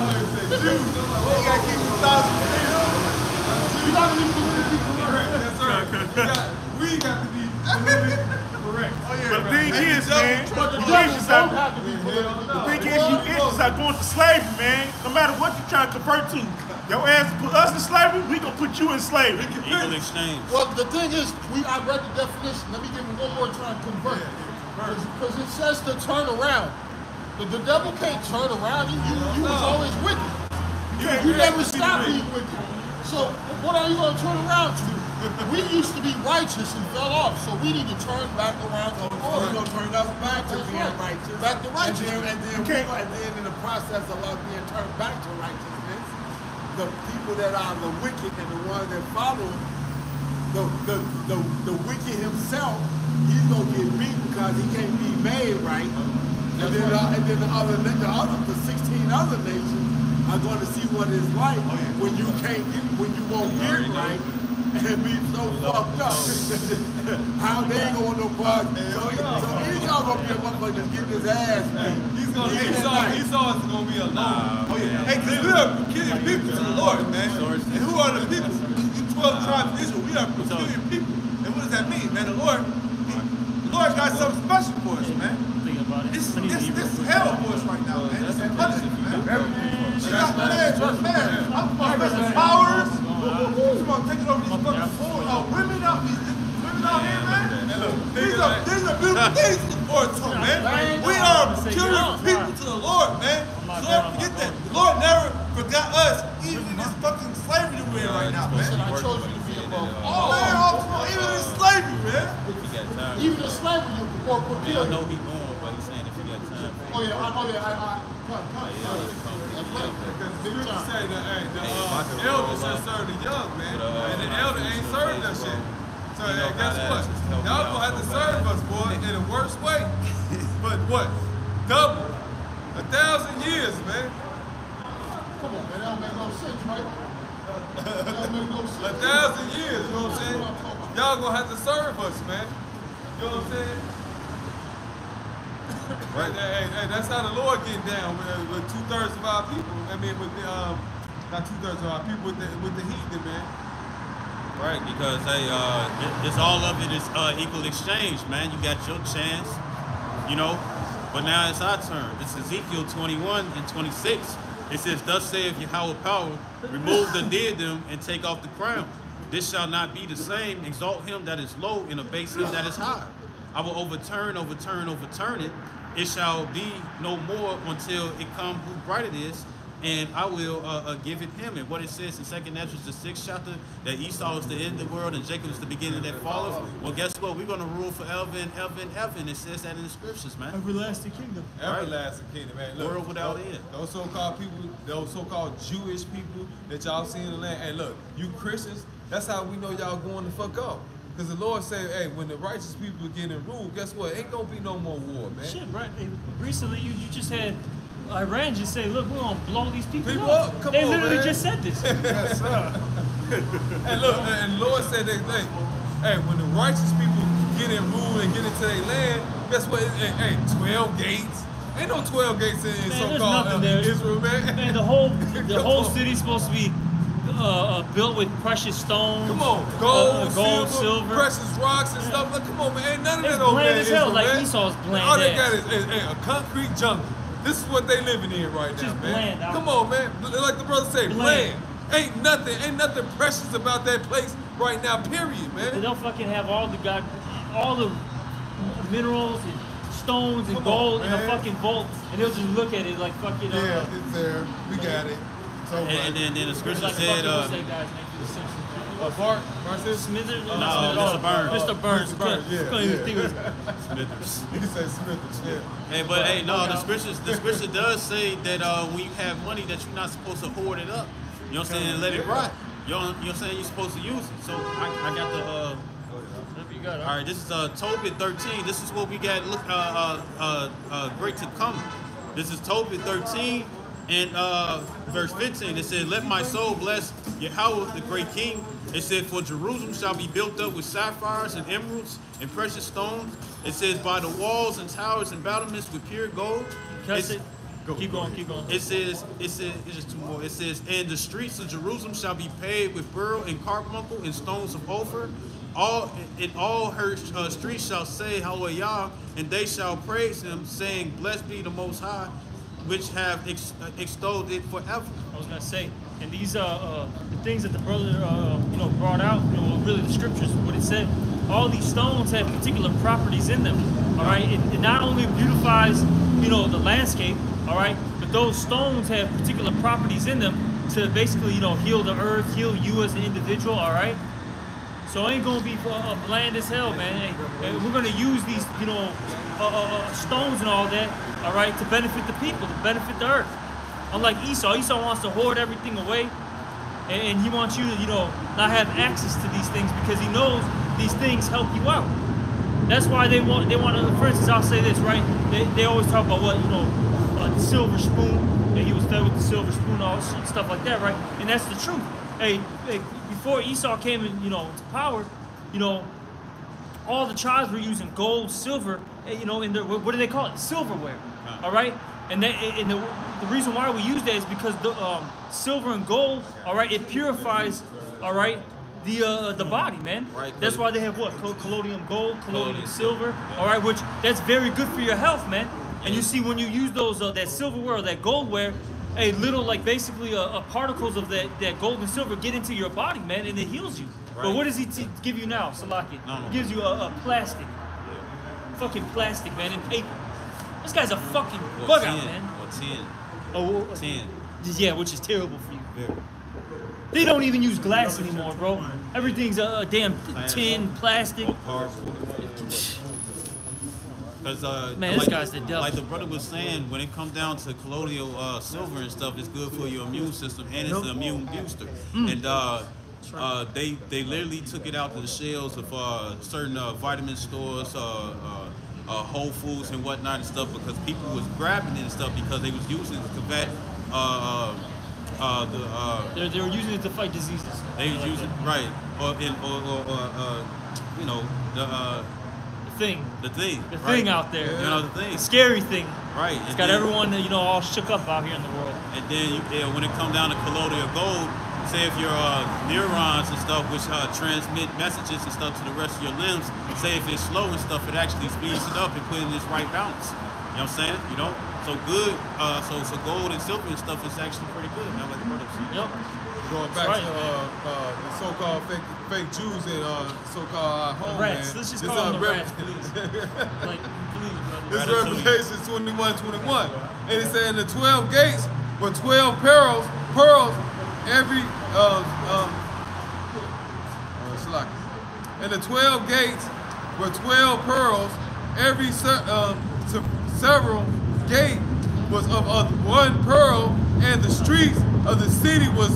You gotta leave the way people correct. Yes, sir. We got, we got to be politically correct. Oh, but the thing is, man, But the the devil thing is don't that have to be politically the thing is, you idiots are going to slavery, man. No matter what you trying to convert to, your ass put us in slavery, we gonna put you in slavery. Equal exchange. Well, the thing is, we I read the definition. Let me give you one more time. To convert, because it says to turn around. The, the devil can't turn around. You, you, you was always wicked. You, you never stopped being wicked. So what are you going to turn around to? We used to be righteous and fell off, so we need to turn back around to the Oh, Lord. you gonna turn us back to That's being right. righteous. Back to And righteousness. then, and then, we, and then in the process of us being turned back to righteousness, the people that are the wicked and the ones that follow the the the, the wicked himself, he's gonna get beat because he can't be made right. And then, the, and then the other, the other, the 16 other nations are going to see what it's like oh, when you can't get, when you won't get right and be so fucked up. [LAUGHS] How they ain't going no part. So, so Esau gonna be a motherfucker that's getting his ass beat. He's gonna He Esau, ain't nice. Esau is gonna be alone. Oh yeah. Hey, cause we are peculiar people to the Lord, man. And who are the people? You twelve tribes of Israel. We are peculiar people. And what does that mean, man? The Lord, the Lord's got something special for us, man. Think about it. This, I need to this, eat real this is quick. hell for us right now, man. This is punishment, man. She got man, man. I'm fucking powers. Come on, taking over these fucking four uh, women out, these women out here, man. These are, these are beautiful things to look forward to, man. We are peculiar people to the Lord, man. So don't forget that. The Lord never forgot us, even in this fucking slavery that we're in right now, man. I chose to be above Oh, all. man, all come on, even in slavery, man. He got time. Even in slavery, you were I peculiar. know he going, but he's saying if he got time. Oh yeah, I, oh yeah, I, I, cut, cut, cut. Because the time. say that, hey, the uh, elder should serve the young, man. And the elder ain't serving that shit. So You guess what? Y'all gonna have to serve us, boy, in the worst way. but what? Double. A thousand years, man. Come on, man, that don't make no sense, right? A thousand years, you know what I'm saying? Y'all gonna have to serve us, man. You know what I'm saying? Right. Hey, hey, that's how the Lord getting down with, with two thirds of our people. I mean, with the um, not two thirds of our people with the with the heathen, man. Right, because hey, uh, it, it's all of it is uh, equal exchange, man. You got your chance, you know. But now it's our turn. It's Ezekiel 21 and 26. It says, "Thus saith Yahweh power, remove the diadem and take off the crown. This shall not be the same. Exalt him that is low and abase him that is high. I will overturn, overturn, overturn it. It shall be no more until it come who bright it is, and I will uh, uh, give it him. And what it says in Second Ezra, the sixth chapter, that Esau is the end of the world and Jacob is the beginning that follows. Well, guess what? We're gonna rule forever and ever and ever. And it says that in the scriptures, man. Everlasting kingdom. Everlasting kingdom, man. Look, World without those, end. Those so-called people, those so-called Jewish people that y'all see in the land. Hey, look, you Christians, that's how we know y'all going the fuck off. Because the Lord said, hey, when the righteous people get in rule, guess what? Ain't gonna be no more war, man. Shit, right? Recently, you, you just had Iran just say, "Look, we're gonna blow these people, People up." they on, literally man. just said this. [LAUGHS] Yes, sir. and look, and the Lord said that, hey, hey, when the righteous people get in rule and get into their land, guess what? Hey, hey 12 gates. Ain't no 12 gates in, in so-called uh. Israel, man. Man, the whole [LAUGHS] the whole city's supposed to be uh, uh, built with precious stones. Come on, uh, gold, uh, gold, silver, silver. precious rocks and stuff. Like, come on, man, ain't none of It's that over bland there. in as hell, like man. Esau's bland All they got is, is- is a concrete jungle. This is what they living in right now, Just man. bland Come on, man. Like the brother say, Bland. bland. Ain't nothing, ain't nothing precious about that place right now. Period, man. They don't fucking have all the god, all the minerals and stones and Come on, gold in a fucking vault, and they'll just look at it like fucking. Uh, Yeah, it's there. We got it. So And, and then, then the scripture like said, uh, what's that guy's name from The Simpsons? Uh, Bart, Bart says, Smithers? No, Not Mr. Smithers. Burns. Mr. Burns. Mr. Burns, yeah, Couldn't yeah. think of his- Smithers. [LAUGHS] he said Smithers, yeah. Hey, but hey, no, the scripture, the [LAUGHS] scripture does say that uh, when you have money, that you're not supposed to hoard it up. You know what I'm saying? And let it rot. You know, you know what I'm saying? You're supposed to use it. So I, I got the. Uh, Whatever you got, huh? right, this is uh, Tobit 13. This is what we got. Look, uh, uh, uh, uh, great to come. This is Tobit 13, And uh, verse 15, it said, Let my soul bless Yahweh, the great king. It said, For Jerusalem shall be built up with sapphires and emeralds and precious stones. It says, By the walls and towers and battlements with pure gold. Can I It's- say- keep going, keep going. it says, it says, it's just two more. It says, and the streets of Jerusalem shall be paved with beryl and carbuncle and stones of Ophir. All in all her uh, streets shall say Hallelujah, and they shall praise him, saying, Blessed be the Most High, which have ex- uh, extolled it forever. I was gonna say, and these uh, uh the things that the brother uh you know brought out, you know, really the scriptures, what it said. All these stones have particular properties in them. All right, it, it not only beautifies you know the landscape, all right, but those stones have particular properties in them to basically you know heal the earth, heal you as an individual. All right. So ain't gonna be uh, bland as hell, man. We're gonna use these, you know, uh, uh, stones and all that, all right, to benefit the people, to benefit the earth. Unlike Esau, Esau wants to hoard everything away, and, and he wants you to, you know, not have access to these things because he knows these things help you out. That's why they want, they want to. For instance, I'll say this, right? They, they always talk about what, you know, uh, silver spoon. That he was fed with the silver spoon, all stuff like that, right? And that's the truth. Hey, hey, before Esau came in, you know, to power, you know, all the tribes were using gold, silver, eh, you know, in their what do they call it? Silverware. All right, and that and the, the reason why we use that is because the um, silver and gold, all right, it purifies, all right, the uh, the body, man. Right, That's why they have what Col- collodium gold, collodium silver, yeah. all right, which that's very good for your health, man. And you see when you use those uh, that silverware or that goldware. A little like basically uh, uh, particles of that, that gold and silver get into your body, man, and it heals you. But what does he t- give you now, Salaki? No, no. He gives you a, a plastic. Fucking plastic, man, and paper. This guy's a fucking Or bug 10, out, man. Or 10. Oh, oh, 10. yeah, which is terrible for you. Very. They don't even use glass anymore, bro. Everything's a, a damn tin, plastic. Because [SIGHS] uh, Man, this like, guy's the devil. Like the brother was saying, when it comes down to colloidal uh, silver and stuff, it's good for your immune system and it's an immune booster. Mm. And uh, uh, they they literally took it out to the shelves of uh, certain uh, vitamin stores, uh, uh, uh, Whole Foods and whatnot and stuff because people was grabbing it and stuff because they was using it to combat uh, uh, uh, the uh, They're, they're using it to fight diseases. they was using right or in or, or, or uh, you know the uh, The thing. the thing The right? thing out there. you know the thing The scary thing. right It's and got then- everyone, you know, all shook up out here in the world. and then you, yeah, when it comes down to colloidal gold, say if your uh, neurons and stuff, which uh, transmit messages and stuff to the rest of your limbs, say if it's slow and stuff, it actually speeds it up and put it in its right balance. You know what I'm saying? You know, so good. Uh, so so gold and silver and stuff is actually pretty good. Man, like the brother said. Yep. Going back Right. to uh, uh, the so-called fake, fake Jews in uh, so-called uh, Rats. homeland. Let's just This, call them the rep- rats, please. [LAUGHS] Like, please, brother. This Ratatouille. Revelation 21, 21. And it said, the 12 gates were 12 pearls, pearls, every, uh, um, uh. And the 12 gates were 12 pearls, every se- um, se- several gate was of, of one pearl, and the streets of the city was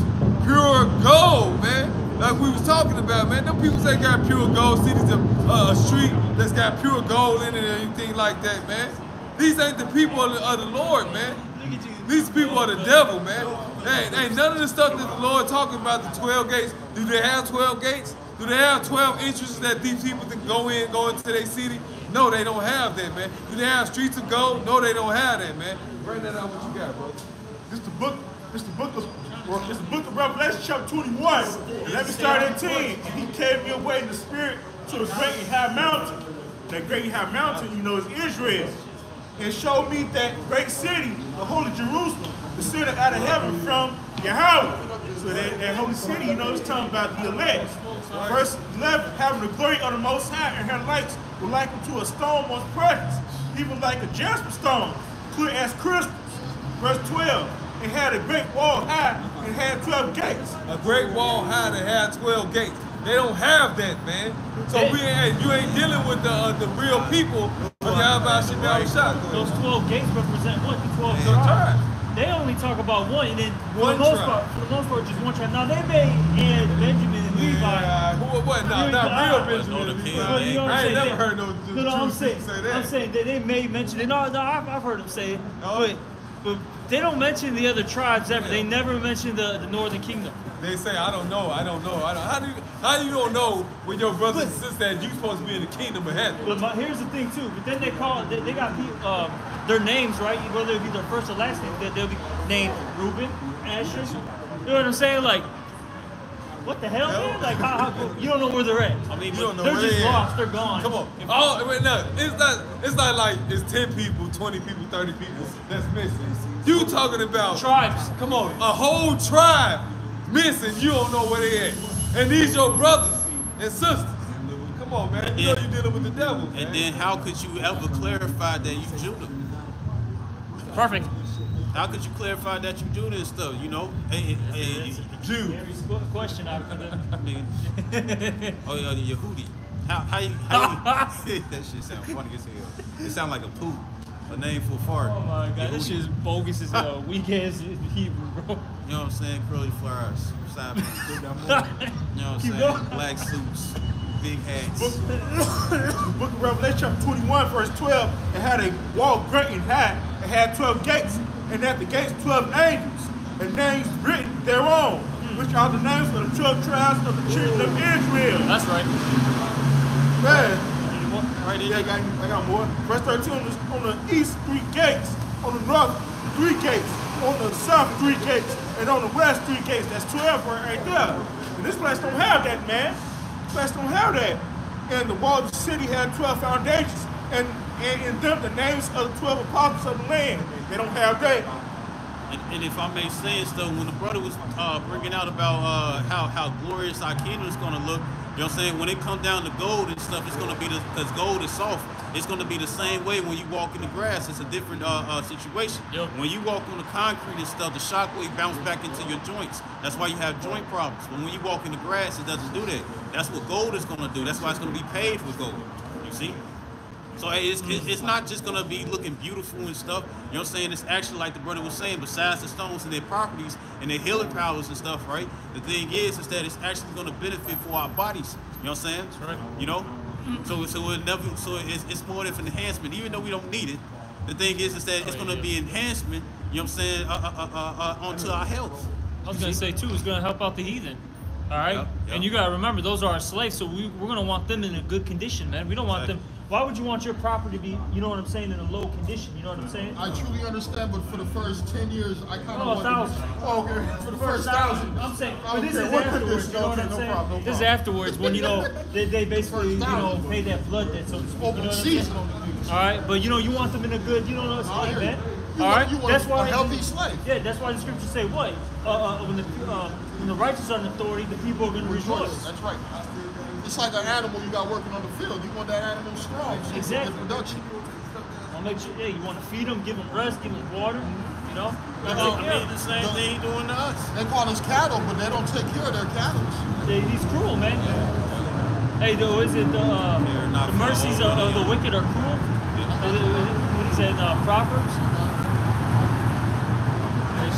pure gold, man. Like we was talking about, man. Them people say got pure gold. Cities uh, a street that's got pure gold in it or anything like that, man. These ain't the people of the, of the Lord, man. These people are the devil, man. Ain't, ain't none of the stuff that the Lord talking about, the 12 gates. Do they have 12 gates? Do they have 12 entrances that these people can go in, go into their city? No, they don't have that, man. Do they have streets of gold? No, they don't have that, man. Bring that out what you got, bro. This the book. This the book of. It's the book of Revelation, chapter 21. And let me start at 10. And he carried me away in the spirit to a great and high mountain. That great and high mountain, you know, is Israel. And showed me that great city, the holy Jerusalem, the city out of heaven from Yahweh. So that, that holy city, you know, it's talking about the elect. Verse 11, having the glory of the Most High, and her lights were like unto a stone once precious, even like a jasper stone, clear as crystals. Verse 12, it had a great wall high and had 12 gates. A great wall high that had 12 gates. They don't have that, man. So we ain't, you ain't dealing with the uh, the real people of Yahweh Shabbat Shah. Those 12 gates represent what? The 12 One tribes. They only talk about one, and then for One the most part, for the most part, just one tribe. Now they may add Benjamin and Levi. Yeah, who, what? Not real I- Benjamin. The Levi. king. You know I ain't never heard no No, no, I'm saying, say I'm saying that they may mention it. No, no, I've, I've heard them say it. Oh. But But they don't mention the other tribes ever. They never mention the, the Northern Kingdom. They say, I don't know, I don't know. I don't, how do you how do you don't know when your brothers and sisters that you supposed to be in the kingdom of heaven? But my, here's the thing too. But then they call they, they got people, um, their names right, whether it be their first or last name. They, they'll be named Reuben, Asher. You know what I'm saying? Like, what the hell, man? Like, how, how you don't know where they're at. I mean, you don't know where they're where just they at. lost. They're gone. Come on. Oh, wait, no. It's not it's not like it's 10 people, 20 people, 30 people that's missing. You talking about Tribes. Come on, a whole tribe missing, you don't know where they at. And these your brothers and sisters. Come on, man. You know you're dealing with the devil, man. And then how could you ever clarify that you Judah? Perfect. How could you clarify that you Judah and stuff? You know, hey, hey, hey, Jew. Every question [LAUGHS] I in. Mean, [LAUGHS] oh yeah, the Yehudi. How how you, how you [LAUGHS] that shit sound funny as hell. It sound like a poop, a name for a fart. Oh my god, this Yehudi. shit is bogus as hell. Weak ass Hebrew, bro. You know what I'm saying? Curly flowers, sideburns. you know what I'm saying? Black suits, big hats. The [COUGHS] book of Revelation, chapter 21, verse 12, it had a wall great and high. It had 12 gates, and at the gates 12 angels, and names written thereon, which are the names of the 12 tribes of the children of Israel. That's right. Man, Right yeah, I got, I got more. Verse 13, on the, on the east, three gates. On the north, three gates. On the south, three gates. And on the west, three gates. That's 12 right right there. And this place don't have that, man. This place don't have that. And the wall of the city had 12 foundations. And, and in them, the names of the 12 apostles of the land. They don't have that. And, and if I may say it, though, when the brother was uh, bringing out about uh, how how glorious our kingdom is going to look, you know what I'm saying? When it comes down to gold and stuff, it's going to be the because gold is soft. It's going to be the same way when you walk in the grass. It's a different uh, uh, situation. Yep. When you walk on the concrete and stuff, the shock wave bounce back into your joints. That's why you have joint problems. But when you walk in the grass, it doesn't do that. That's what gold is going to do. That's why it's going to be paved with gold. You see? So it's, it- it's not just gonna be looking beautiful and stuff. You know what I'm saying? It's actually like the brother was saying, besides the stones and their properties and their healing powers and stuff, right? The thing is, is that it's actually gonna benefit for our bodies. You know what I'm saying? That's right. You know? So so it never so it's, it's more of an enhancement, even though we don't need it. The thing is, is that it's gonna be enhancement. You know what I'm saying? Uh, uh, uh, uh, uh, onto our health. I was gonna say too, it's gonna help out the heathen. All right, Yep, yep. and you gotta remember those are our slaves, so we, we're gonna want them in a good condition, man. We don't want them. Why would you want your property to be, you know what I'm saying, in a low condition? You know what I'm saying? I truly understand, but for the first 10 years, I kind of Oh, a thousand. Oh, okay. [LAUGHS] For the first thousand. I'm saying, but this care is what afterwards. condition. You know what I'm no saying? problem, no this is afterwards when you know they, they basically you know thousand. pay that blood debt, so to speak. You know what I'm season. saying? All right, but you know you want them in a good, you know what I'm I saying, hear man. you. You All want- right, you want that's a why healthy slave. Yeah, that's why the scriptures say what? Uh, uh, when the uh, when the righteous are in authority, the people are going to Rejoice. rejoice. That's right. It's like an animal you got working on the field. You want that animal strong. So Exactly. It's production. I'll make sure. Yeah, you want to feed them, give them rest, give them water. You know. That's Take all. care I of mean, the them. same thing he doing to us. They call us cattle, but they don't take care of their cattle. They- He's cruel, man. Hey, though, is it the, uh, not the mercies of, of the wicked are cruel? Is it- What he said in uh, Proverbs?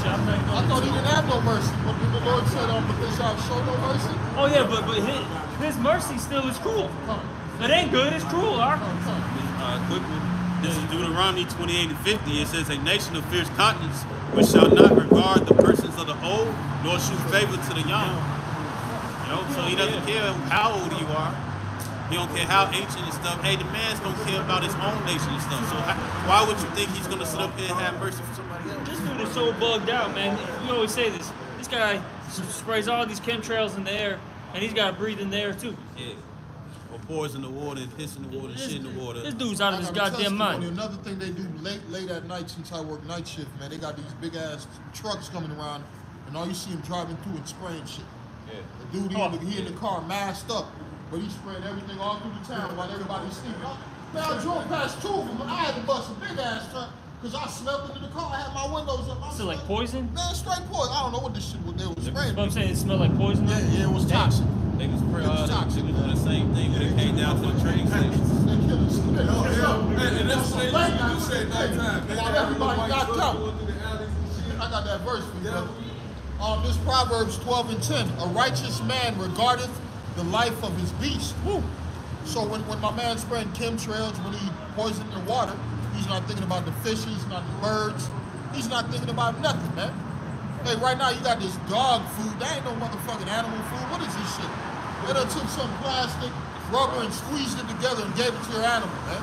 I'm not I gonna- thought he didn't have no mercy. But then the Lord said, um, but they shall show no mercy. Oh yeah, but but his, his mercy still is cruel. It ain't good. It's cruel, Ark. uh, quick one. This is Deuteronomy 28 and 50. It says, A nation of fierce countenance, which shall not regard the persons of the old, nor shew favor to the young. You know, so he doesn't care how old you are. He don't care how ancient and stuff. Hey, the man's don't care about his own nation and stuff. So why would you think he's gonna sit up here and have mercy for somebody else? This dude is so bugged out, man. We always say this. This guy sprays all these chemtrails in the air, and he's got to breathe in the air too. Yeah. Or pours in the water and piss in the water and This, shit in the water. this dude's out of his goddamn mind. Another thing they do late late at night since I work night shift, man, they got these big ass trucks coming around, and all you see him driving through and spraying shit. Yeah. The dude, he, in the, he in the car masked up, but he spraying everything all through the town while everybody's sleeping. I- Man, I drove past two of them. I had to bust a big ass truck because I slept into the car. I had my windows up. I Is it like slept- poison? Man, straight poison. I don't know what this shit was. They was spraying. But I'm saying it smelled like poison. Yeah, yeah, it was toxic. They was, pre- It was uh, they toxic. was doing the same thing when it came down to the training station. They killed us. And, and that's what they Late used to night, do, say nighttime. They While got everybody white got trucks out. going through the alleys and shit. I got that verse for you. Um, this Proverbs 12 and 10. A righteous man regardeth the life of his beast. Woo. So when, when my man spraying chemtrails, when he poisoned the water, he's not thinking about the fishes, not the birds. He's not thinking about nothing, man. Hey, right now you got this dog food. That ain't no motherfucking animal food. What is this shit? They done took some plastic, rubber, and squeezed it together and gave it to your animal, man.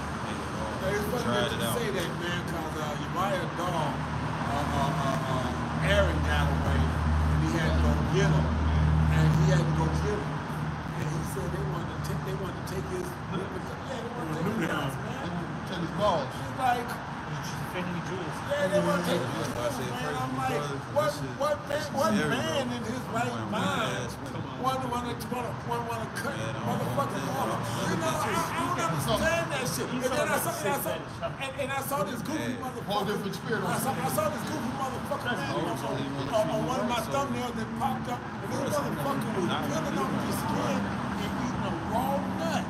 Hey, It's funny that it you out. say that, man, because uh, Uriah Dawn, uh, uh, uh, uh, Aaron got away, and he had to go get him, and he had to go get him, and he said they wanted to take, they wanted to take his, yeah, they wanted to take his house, man. Take his balls. He's like, Family jewels. yeah, they want to take his I house, said man. first I'm we like, brothers, what, this is- what man, this is what Jerry, man bro. in his right Come on, mind ass women. want to want to want to want to cut Yeah, don't- motherfucking water? You know, I, I don't understand that shit. And then I saw, and I saw, and, and I saw this goofy Yeah. motherfucker. Whole different spirit on I saw, I saw this goofy motherfucker man, on, on, on one of my thumbnails that popped up, and this motherfucker was peeling off his skin and eating a raw nut.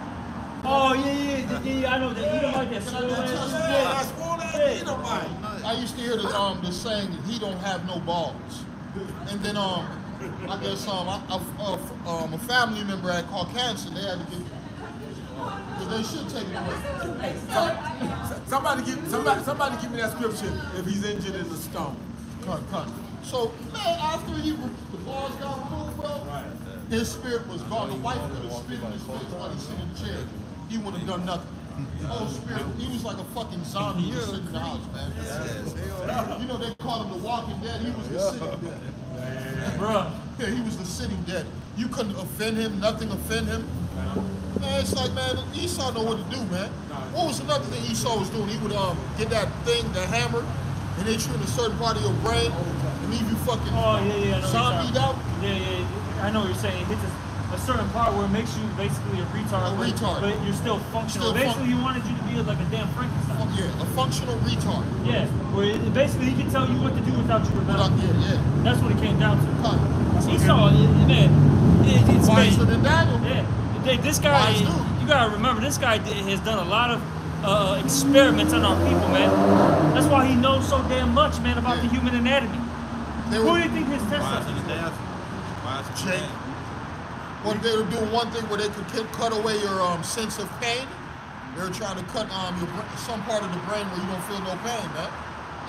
Oh yeah, yeah, yeah, yeah. I know that. You don't like that. Edomite. I used to hear the um the saying he don't have no balls, and then um I guess um a, a, a, um, a family member had caught cancer. They had to get because they should take it away. Somebody give somebody somebody give me that scripture if he's injured in the stone. Cut, cut. So man, after he the balls got removed, bro, his spirit was gone. The wife could have spit in his face while he's sitting in the chair. He wouldn't have done nothing. The whole spirit, he was like a fucking zombie just sitting in the house, man. You know they called him the Walking Dead. He was the sitting dead. Bruh. Yeah, he was the sitting dead. You couldn't offend him, nothing offend him. Man, it's like, man, Esau know what to do, man. What was another thing Esau was doing? He would um get that thing, the hammer, and hit you in a certain part of your brain and leave you fucking Oh yeah, yeah. I know what zombied out. Yeah, yeah, yeah. I know what you're saying. It hits a, a certain part where it makes you basically a retard. A but- retard. But you're still functional. Still basically, fun- he wanted you to be like a damn Frankenstein. Yeah, a functional retard. Yeah, where it, basically he can tell you what to do without you Without, rebelling. yeah, yeah. That's what it came down to. Cut. Esau, it- man, it, it's Wiser man, than Daniel. yeah. They- This guy, Wise dude. you gotta remember, this guy has done a lot of uh, experiments on our people, man. That's why he knows so damn much, man, about the human anatomy. They Who were, do you think his test Wise to subject the was? dancing. Wise to the Jake. dancing. What they were doing one thing where they could cut- cut away your um, sense of pain. They were trying to cut um your some part of the brain where you don't feel no pain, man.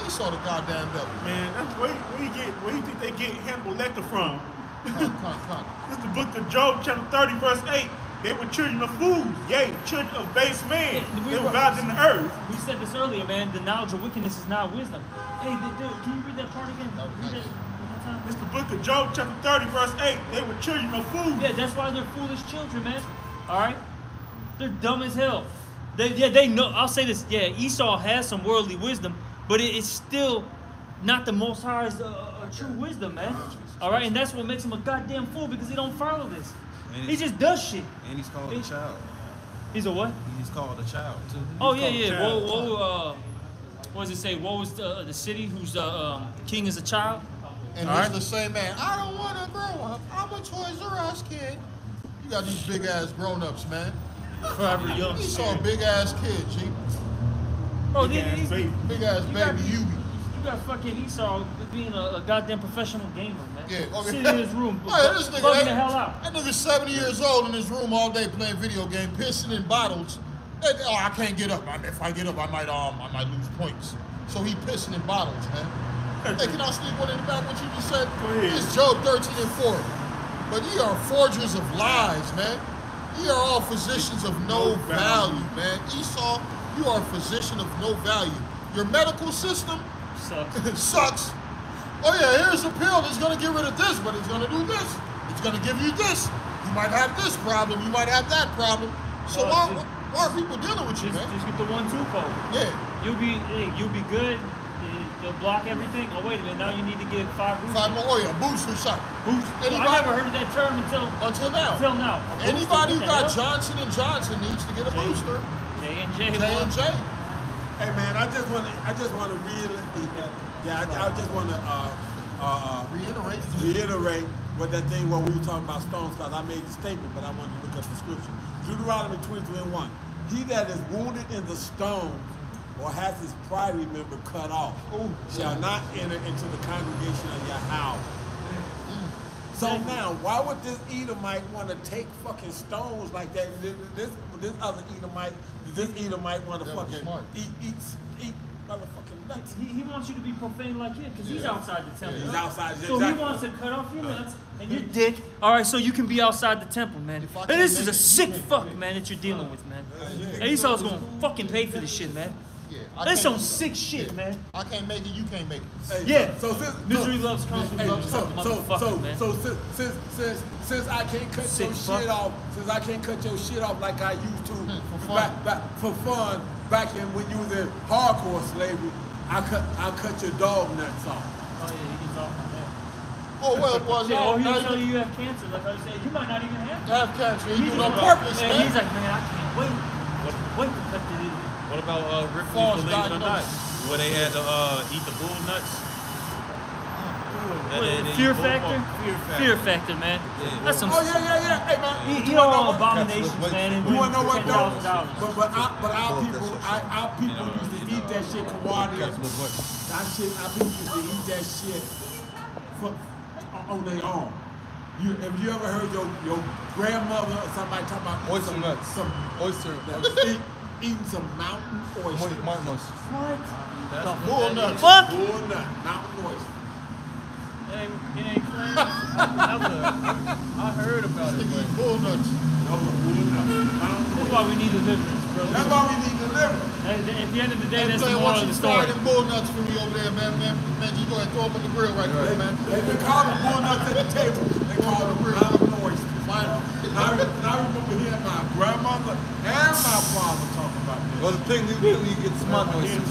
Esau the goddamn devil. Man, that's where, where you get where you think they get Hannibal Lecter from? Cut, cut, cut. This is the book of Job, chapter 30, verse 8. They were children of fools, yea, children of base men. Yeah, we They were were- gods in the earth. We said this earlier, man. The knowledge of wickedness is not wisdom. Hey, dude, dude, can you read that part again? Read that one more time. This the book of Job, chapter 30, verse 8. They were children of fools. Yeah, that's why they're foolish children, man. All right, they're dumb as hell. They, yeah, they know. I'll say this. Yeah, Esau has some worldly wisdom, but it is still not the Most High's uh, uh, true wisdom, man. All right, and that's what makes him a goddamn fool because he don't follow this. And He just does shit. And he's called a child. He's a what? He's called a child too. Oh yeah, yeah. Whoa, child. whoa. Uh, what does it say? What was the, the city whose uh, um, king is a child? And All he's right. the same man. I don't want to grow up. I'm a Toys R Us kid. You got these big ass grown ups, man. Forever young. Esau a big ass kid, G. Bro, Big ass baby. Big ass You baby got- Yubi. You got fucking Esau being a, a goddamn professional gamer, man. Yeah, okay. Sitting in his room, [LAUGHS] bu- Hey, this nigga, bugging that, the hell out. that nigga's 70 years old in his room all day playing video game, pissing in bottles. And, oh, I can't get up. If I get up, I might um, I might lose points. So he pissing in bottles, man. Hey, can I sneak one in the back? What you just said? Go ahead. It's Job 13 and 4. But ye are forgers of lies, man. Ye are all physicians of no, No value, value. man. Esau, you are a physician of no value. Your medical system Sucks. [LAUGHS] sucks. Oh yeah, here's a pill that's gonna get rid of this, but it's gonna do this. It's gonna give you this. You might have this problem. You might have that problem. So Oh, why, why are people dealing with you, Just, man? just get the one-two fold. Yeah. You'll be, hey, you'll be good. They'll block everything. Oh wait a minute, now you need to get five boosters. Five more. Oh yeah, booster shot. Boost- Anybody- I never heard of that term until Until now. until now. A? Anybody who What got? Johnson and Johnson needs to get a J- booster. J and J. J and J. Hey man, I just want to, I just want to reiterate. Yeah, I, I just want to uh, uh, Reiterate. reiterate what that thing what we were talking about stones because I made the statement, but I wanted to look up the scripture. Deuteronomy 23 and 1. He that is wounded in the stone or has his primary member cut off shall not enter into the congregation of Yahweh. So now, why would this Edomite want to take fucking stones like that? This this, this other Edomite, this Edomite want to That was fucking smart. eat eat eat motherfucking he, he wants you to be profane like him because he's outside the temple. He's outside, the So exactly. he wants to cut off your nuts and your dick. All right, so you can be outside the temple, man. And this is a sick fuck, man, that you're dealing with, man. And Esau's gonna fucking pay for this shit, man. Yeah, I That's can't- some sick shit, man. I can't make it, you can't make it. Hey, Yeah. So since Misery so, loves company, hey, loves so, company, so, motherfucker, so, man. so since, since since since I can't cut Sick your fuck. shit off, since I can't cut your shit off like I used to hmm, For fun. back, back for fun back in when you was in hardcore slavery, I cut I cut your dog nuts off. Oh yeah, he gets off on that. Oh, well, well, Shit, no, oh, or now he'll you tell you you have cancer, like I said. You might not even have. have cancer. You He's do it on like, purpose, man, man. He's like, man, I can't wait. Wait to cut the idiot. What about uh, Ripley, False believe it or not? Where they had to uh, eat the bull nuts? That they- they Fear factor? Fear factor. Fear factor, man. That's some. Oh yeah, yeah, yeah. Hey man, You, you you know know all what? abominations, man. You wanna know what ten though? But but our, but our people, I, our people used to eat that shit Kawadi. That shit, our people used to eat that shit for, on their own. You have you ever heard your your grandmother or somebody talk about Oyster some, nuts. some Oyster. eat, eating some mountain oyster? Mountain oyster. What? Bull nuts. Fuck! Bull nut, mountain oyster. It ain't, it ain't clean. I heard about it. Nigga eat bull nuts. No, bull nut, That's why we need deliverance, bro. That's why we need deliverance. At, at the end of the day, Hey, that's the moral of the story. fry them bull nuts for me over there, man, man, man, you go ahead and throw them on the grill right quick, man. They been calling bull nuts at the table. They call them mountain oysters. Fine. And I, and I remember hearing my grandmother and my father talk about this. Well, the thing is, you you get smart oysters.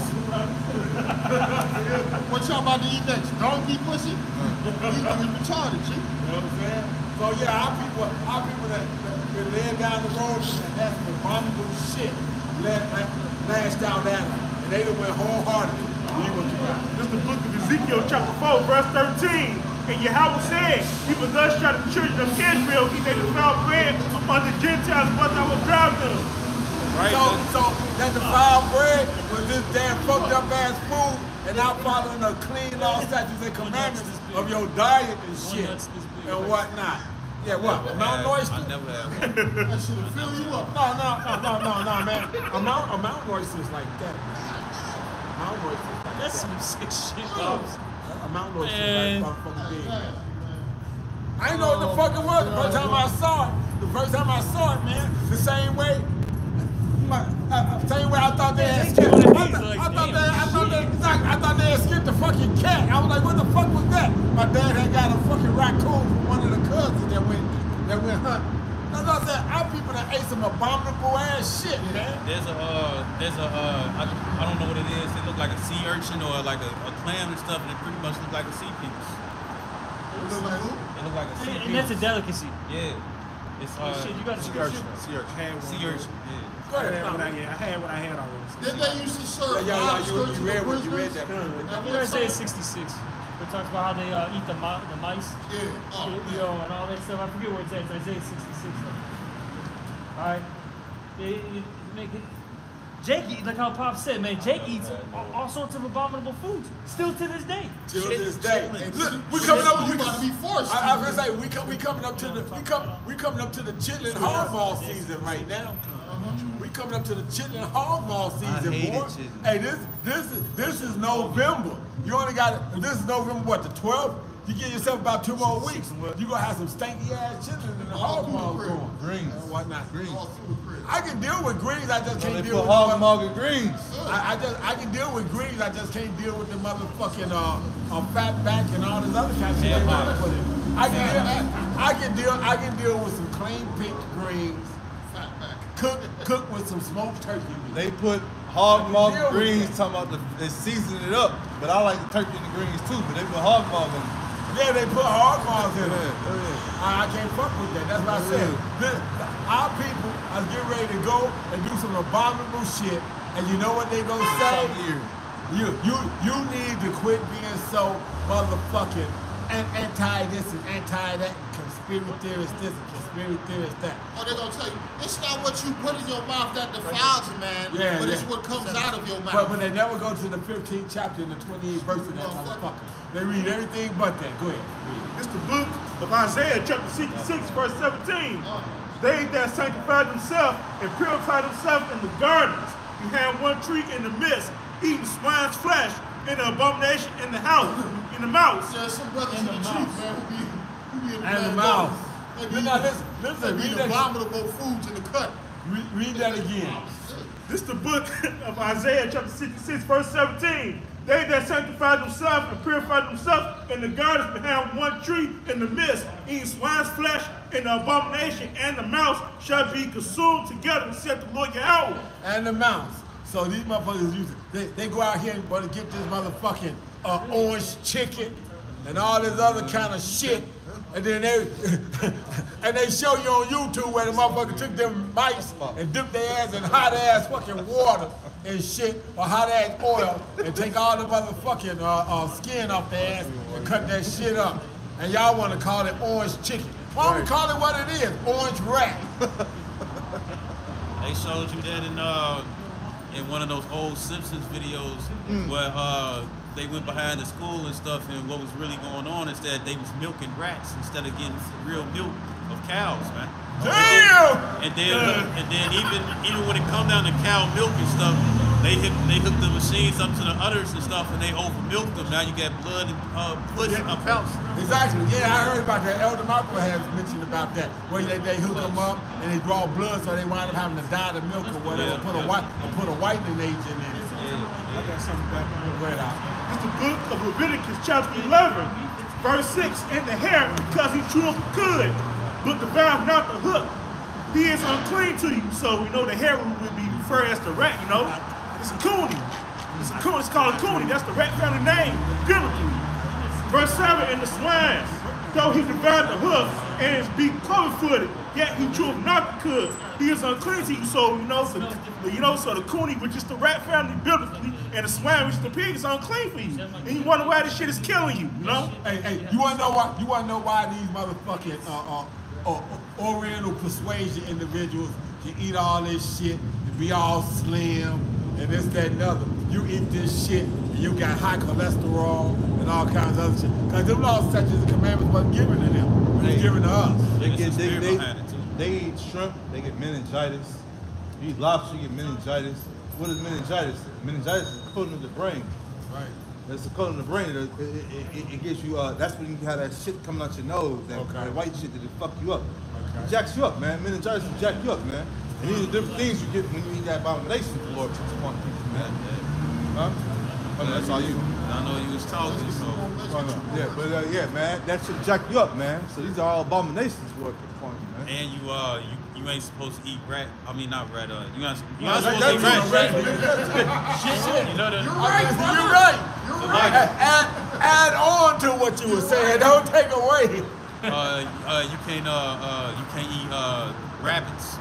What y'all about to eat next? Donkey pussy? Uh-huh. You, you retarded, G. You know what I'm saying? So yeah, our people, our people that, that been laying down the road and had some abominable shit la- la- lashed out at them. And they done went wholeheartedly. Read what you got. This is the book of Ezekiel, chapter 4, verse 13. And Yahweh said, Even thus shall the children of Israel eat their defiled bread among the Gentiles, but I will drive them. Right? So, so that defiled bread was this damn fucked up ass food and not following the clean law, statutes, and commandments of your diet and shit and whatnot. Yeah, what? Mountain oyster? I never have. [LAUGHS] That shit'll fill you up. No, no, no, no, no, no, man. A mountain, a mountain oyster is like that. Mountain oyster is like That's that. some sick shit, bro. A mountain oyster Man. is like motherfucking big. I didn't know what the fuck it was the first time I saw it. The first time I saw it, man, the same way. My, uh, uh, same way I thought they had skipped. I, thought- I thought they, I thought they, exactly, I thought they had skipped the fucking cat. I was like, what the fuck was that? My dad had got a fucking raccoon from one of the cousins that went, that went hunting. That's what I said. Our people that ate some abominable ass shit, man. There's a, uh, there's a, uh, I, I don't know what it is. It look like a sea urchin or like a, a clam and stuff, and it pretty much look like a sea penis. You look like who? It look like a sea And, penis. and that's a delicacy. Yeah. It's uh, shit, you gotta sea urchin. Sea urchin. Sea urchin. Yeah. Go I ahead. had what I had, I had what I had already. Didn't they used to serve Yeah, yeah, yeah, you, lobsters you read what you read that. I'm gonna say it's 66. It talks about how they uh, eat the, mi- the mice, Yeah. Oh, you know, and all that stuff. I forget where it's at. It's Isaiah 66. All right. They, they make it. Jake, eat- like how Pop said, man, Jake eats all, all sorts of abominable foods still to this day. Till this day. And Look, you- we coming up. You We, about to be forced. I, I was gonna say we come, we coming up to the we come we coming up to the chitlin hardball season right now. We coming up to the chitlin hardball season, hated boy. Hey, this this is this is November. You only got this is November what the 12th. You give yourself about two more weeks. You gonna have some stanky ass chitlin in the the going. Greens. And whatnot. All through the crib. I can deal with greens. I just can't deal with hog the mog and greens. I, I just I can deal with greens. I just can't deal with the motherfucking uh, uh fat back and all this other kind of shit they want to put in. I can deal. I can deal. I can deal with some clean picked greens. Cook cook with some smoked turkey meat. They put hog mog Deal and with greens, talking about the, they season it up. But I like the turkey and the greens too, but they put hog mog in it. Yeah, they put hard carbs in Yeah, it. yeah. I, I can't fuck with that. That's what I said. This, our people are getting ready to go and do some abominable shit, and you know what they gonna say? You you you need to quit being so motherfucking and anti this and anti that, conspiracy theorist this and conspiracy theorist that. Oh, they're gonna tell you, it's not what you put in your mouth that defiles you, man. Yeah, but it's what comes out of your mouth. But when they never go to the 15th chapter and the 28th verse of that oh, motherfucker. They read everything but that. Go ahead. Read. It's the book of Isaiah, chapter 66, verse 17. They that sanctified themselves and purified themselves in the gardens, you have one tree in the midst, eating swine's flesh, and the abomination in the house, in the mouse. There's some brothers in the truth, man, who be, who be in the And the bad mouth. Now, listen, listen, read that- abominable foods in the cut. Read, read that again. This is the book [LAUGHS] of Isaiah, chapter 66, verse 17. They that sanctify themselves and purify themselves in the gardens behind one tree in the midst, eating swine's flesh, and the abomination and the mouse shall be consumed together, said the Lord Yahweh. And the mouse. So these motherfuckers use it. They, they go out here and to get this motherfucking uh, orange chicken and all this other kind of shit. And then they [LAUGHS] and they show you on YouTube where the motherfucker took them mice and dipped their ass in hot ass fucking water and shit or hot ass oil and take all the motherfucking uh, uh, skin off their ass and cut that shit up. And y'all want to call it orange chicken. Why don't we call it what it is? Orange rat. They showed you that in uh in one of those old Simpsons videos where uh they went behind the school and stuff, and what was really going on is that they was milking rats instead of getting real milk of cows, man. Damn! And then and then even even when it come down to cow milk and stuff, they hook they hook the machines up to the udders and stuff, and they over milk them. Now you got blood and uh, pussy uh, pouch. Exactly. Yeah, I heard about that. Elder Malcolm has mentioned about that. Where they, they hook them up and they draw blood, so they wind up having to dye the milk or whatever. Yeah, put a white, or put a whitening agent in it. I got something back on Right out. It's the book of Leviticus, chapter 11, verse 6. And the hare, because he chewed good, but the valve not the hook. He is unclean to you. So we know the hare would be referred as the rat, you know? It's a cooney. It's a. It's called a cooney. That's the rat family name, biblically. Verse 7, and the swines, though he devoured the hoof and is be covered-footed, yet he chewed not the cud. He is unclean to you. So, you know, so, you know, so the cooney, which is the rat family biblically, and the swine, which is the pig, is unclean for you. And you wonder why this shit is killing you, you know? Hey, hey, you wanna know why? You wanna know why these motherfucking uh, uh, uh, Oriental persuasion individuals can eat all this shit and be all slim and this, that, and other? You eat this shit and you got high cholesterol and all kinds of other shit. Cause them laws, such as the commandments, wasn't given to them. It was given to us. They There's get some they, they, behind it, too. They eat shrimp, they get meningitis. You eat lobster, you get meningitis. What is meningitis? Meningitis is a coating of the brain. Right. That's a coating of the brain. It, it, it, it, gives you. Uh, that's when you have that shit coming out your nose. That, Okay. that white shit that it fuck you up. Okay. It jacks you up, man. Meningitis will jack you up, man. And these are different things you get when you eat that abomination the Lord puts upon people, man. Huh? I mean, that's all you. I know you was talking, so Oh. Yeah, but uh, yeah, man, that should jack you up, man. So these are all abominations put upon you. And you uh you, you ain't supposed to eat rat. I mean not rat. Uh, you not you No, not supposed to eat that's rat. [LAUGHS] Shit. You know the You're right. You're right. You're Add, right. add, add on to what you were saying. Don't take away. uh, uh you can't uh uh you can't eat uh rabbits.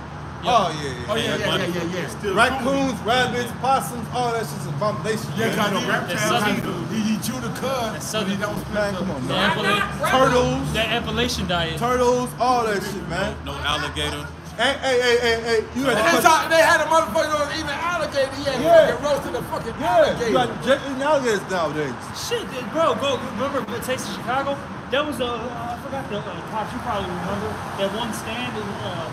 Oh, yeah, yeah. Oh yeah, Yeah, yeah, money. yeah, yeah, yeah. Still Raccoons, rabbits, possums, all that shit's abomination. Yeah, man. cause he, That's cause southern- he, he chew the cud, That's but he southern- don't split Man, come on, man. Appala- Turtles, that Appalachian diet. turtles, all that shit, man. No alligator. Hey, hey, hey, hey, hey, you had they, to thought they had a motherfucker that was eating an alligator. He had Yeah. fucking roasted a fucking Yeah, alligator. you got jet eating alligators nowadays. Shit, bro, go remember the Taste of Chicago? That was a uh, I forgot the uh, cops. You probably remember that one stand in uh,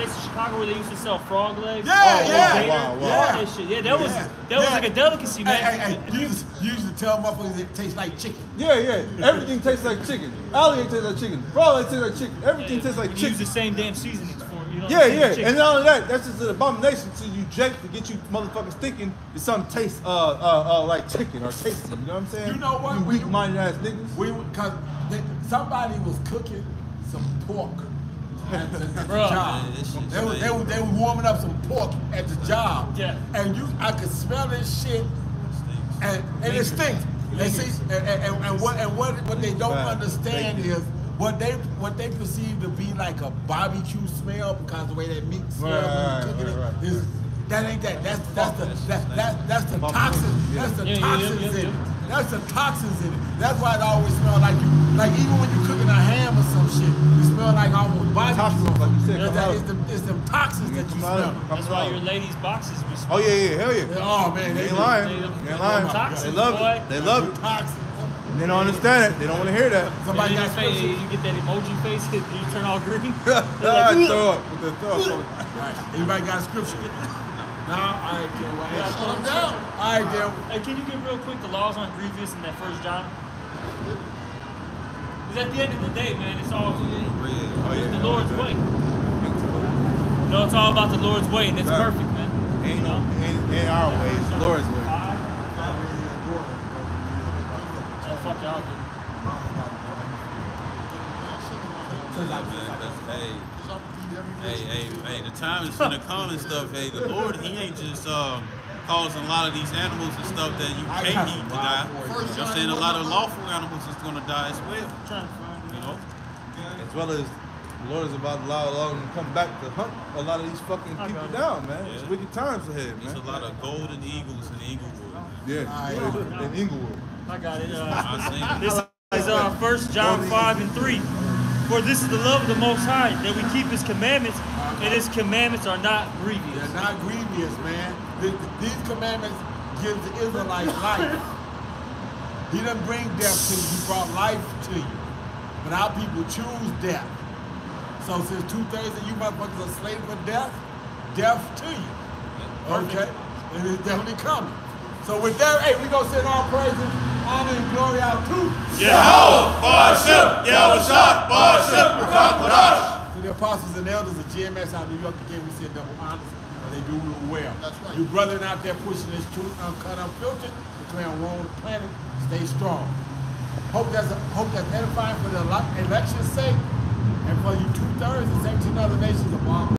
at the Taste of Chicago where they used to sell frog legs. Yeah, Oh, yeah, gator, wow, wow. all that shit. Yeah, that was Yeah, that was like a delicacy, man. hey, hey, you used, you used to tell motherfuckers it tastes like chicken. Yeah, yeah. Everything tastes like chicken. Alligator tastes like chicken. Frog legs taste like chicken. Everything tastes like We use the same damn seasonings for it. You know Yeah, what I'm saying? yeah. Chicken. And not only that, that's just an abomination to you, Jake, to get you motherfuckers thinking that something tastes uh, uh, uh, like chicken or tasty. You know what I'm saying? You know what? You We- weak-minded ass niggas. We cause somebody was cooking some pork at the, at the Bruh. job. Yeah, They were, they, were, they were warming up some pork at the job. Yeah. And you, I could smell this shit, and, and it stinks. And see, and, and, and, and what and what what they don't understand is what they what they perceive to be like a barbecue smell because the way that meat smells Right, when you cooking right, it right. is that ain't that that's that's the that's that's, that's the Fuck. toxins that's the Yeah, yeah, yeah, toxins in it. Yeah. That's the toxins in it. That's why it always smells like you like even when you're cooking a ham or some shit, you smell like almost barbecue. Toxins, like you said, It's come that- out. it's the it's them toxins that you smell. That's why your ladies' boxes be Oh yeah, yeah, hell yeah. Oh man, They they ain't lying. They- They ain't lying. Toxins, They love boy. it. They love it. toxins. They don't understand it. They don't want to hear that. Somebody And got then you, you get that emoji face, [LAUGHS] you turn all green. [LAUGHS] They're like, throw up with the throw up. Right. Everybody got scripture. Now, right, then. Well, Yeah, Shut them down. right, then. Hey, can you get real quick the laws on grievous in that first John? Because at the end of the day, man, it's all Oh, it's the Lord's way. You know, it's all about the Lord's way, and it's perfect, man. Ain't You know? our ways, the Lord's way. Oh, fuck y'all. dude. Hey, hey, hey, hey, the time is gonna come and stuff. Hey, the Lord, He ain't just um, causing a lot of these animals and stuff that you can't eat to die. You know I'm saying? A lot of lawful animals is gonna die as well. Trying to find. You know? As well as the Lord is about to allow, allow them to come back to hunt a lot of these fucking people down, man. Yeah. It's wicked times ahead, There's man. a lot of golden eagles in Inglewood. Yeah, in Inglewood. I got it. Uh, this is uh, 1 John 5 and 3. For this is the love of the Most High, that we keep His commandments, and His commandments are not grievous. They're not grievous, man. Th- th- These commandments give the Israelites life. He doesn't bring death to you, he brought life to you. But our people choose death. So since two-thirds of you motherfuckers are slaves for death, death to you. Okay? And it's definitely coming. So with that, hey, we gonna send all praises, honor, and glory out to to the apostles and elders of GMS out of New York, again, we send double honors, and they do real well. That's right. You brethren out there pushing this truth, uncut, unfiltered, declaring war on the planet, stay strong. Hope that's, a, hope that's edifying for the election's sake, and for you two-thirds and 17 other nations of bomb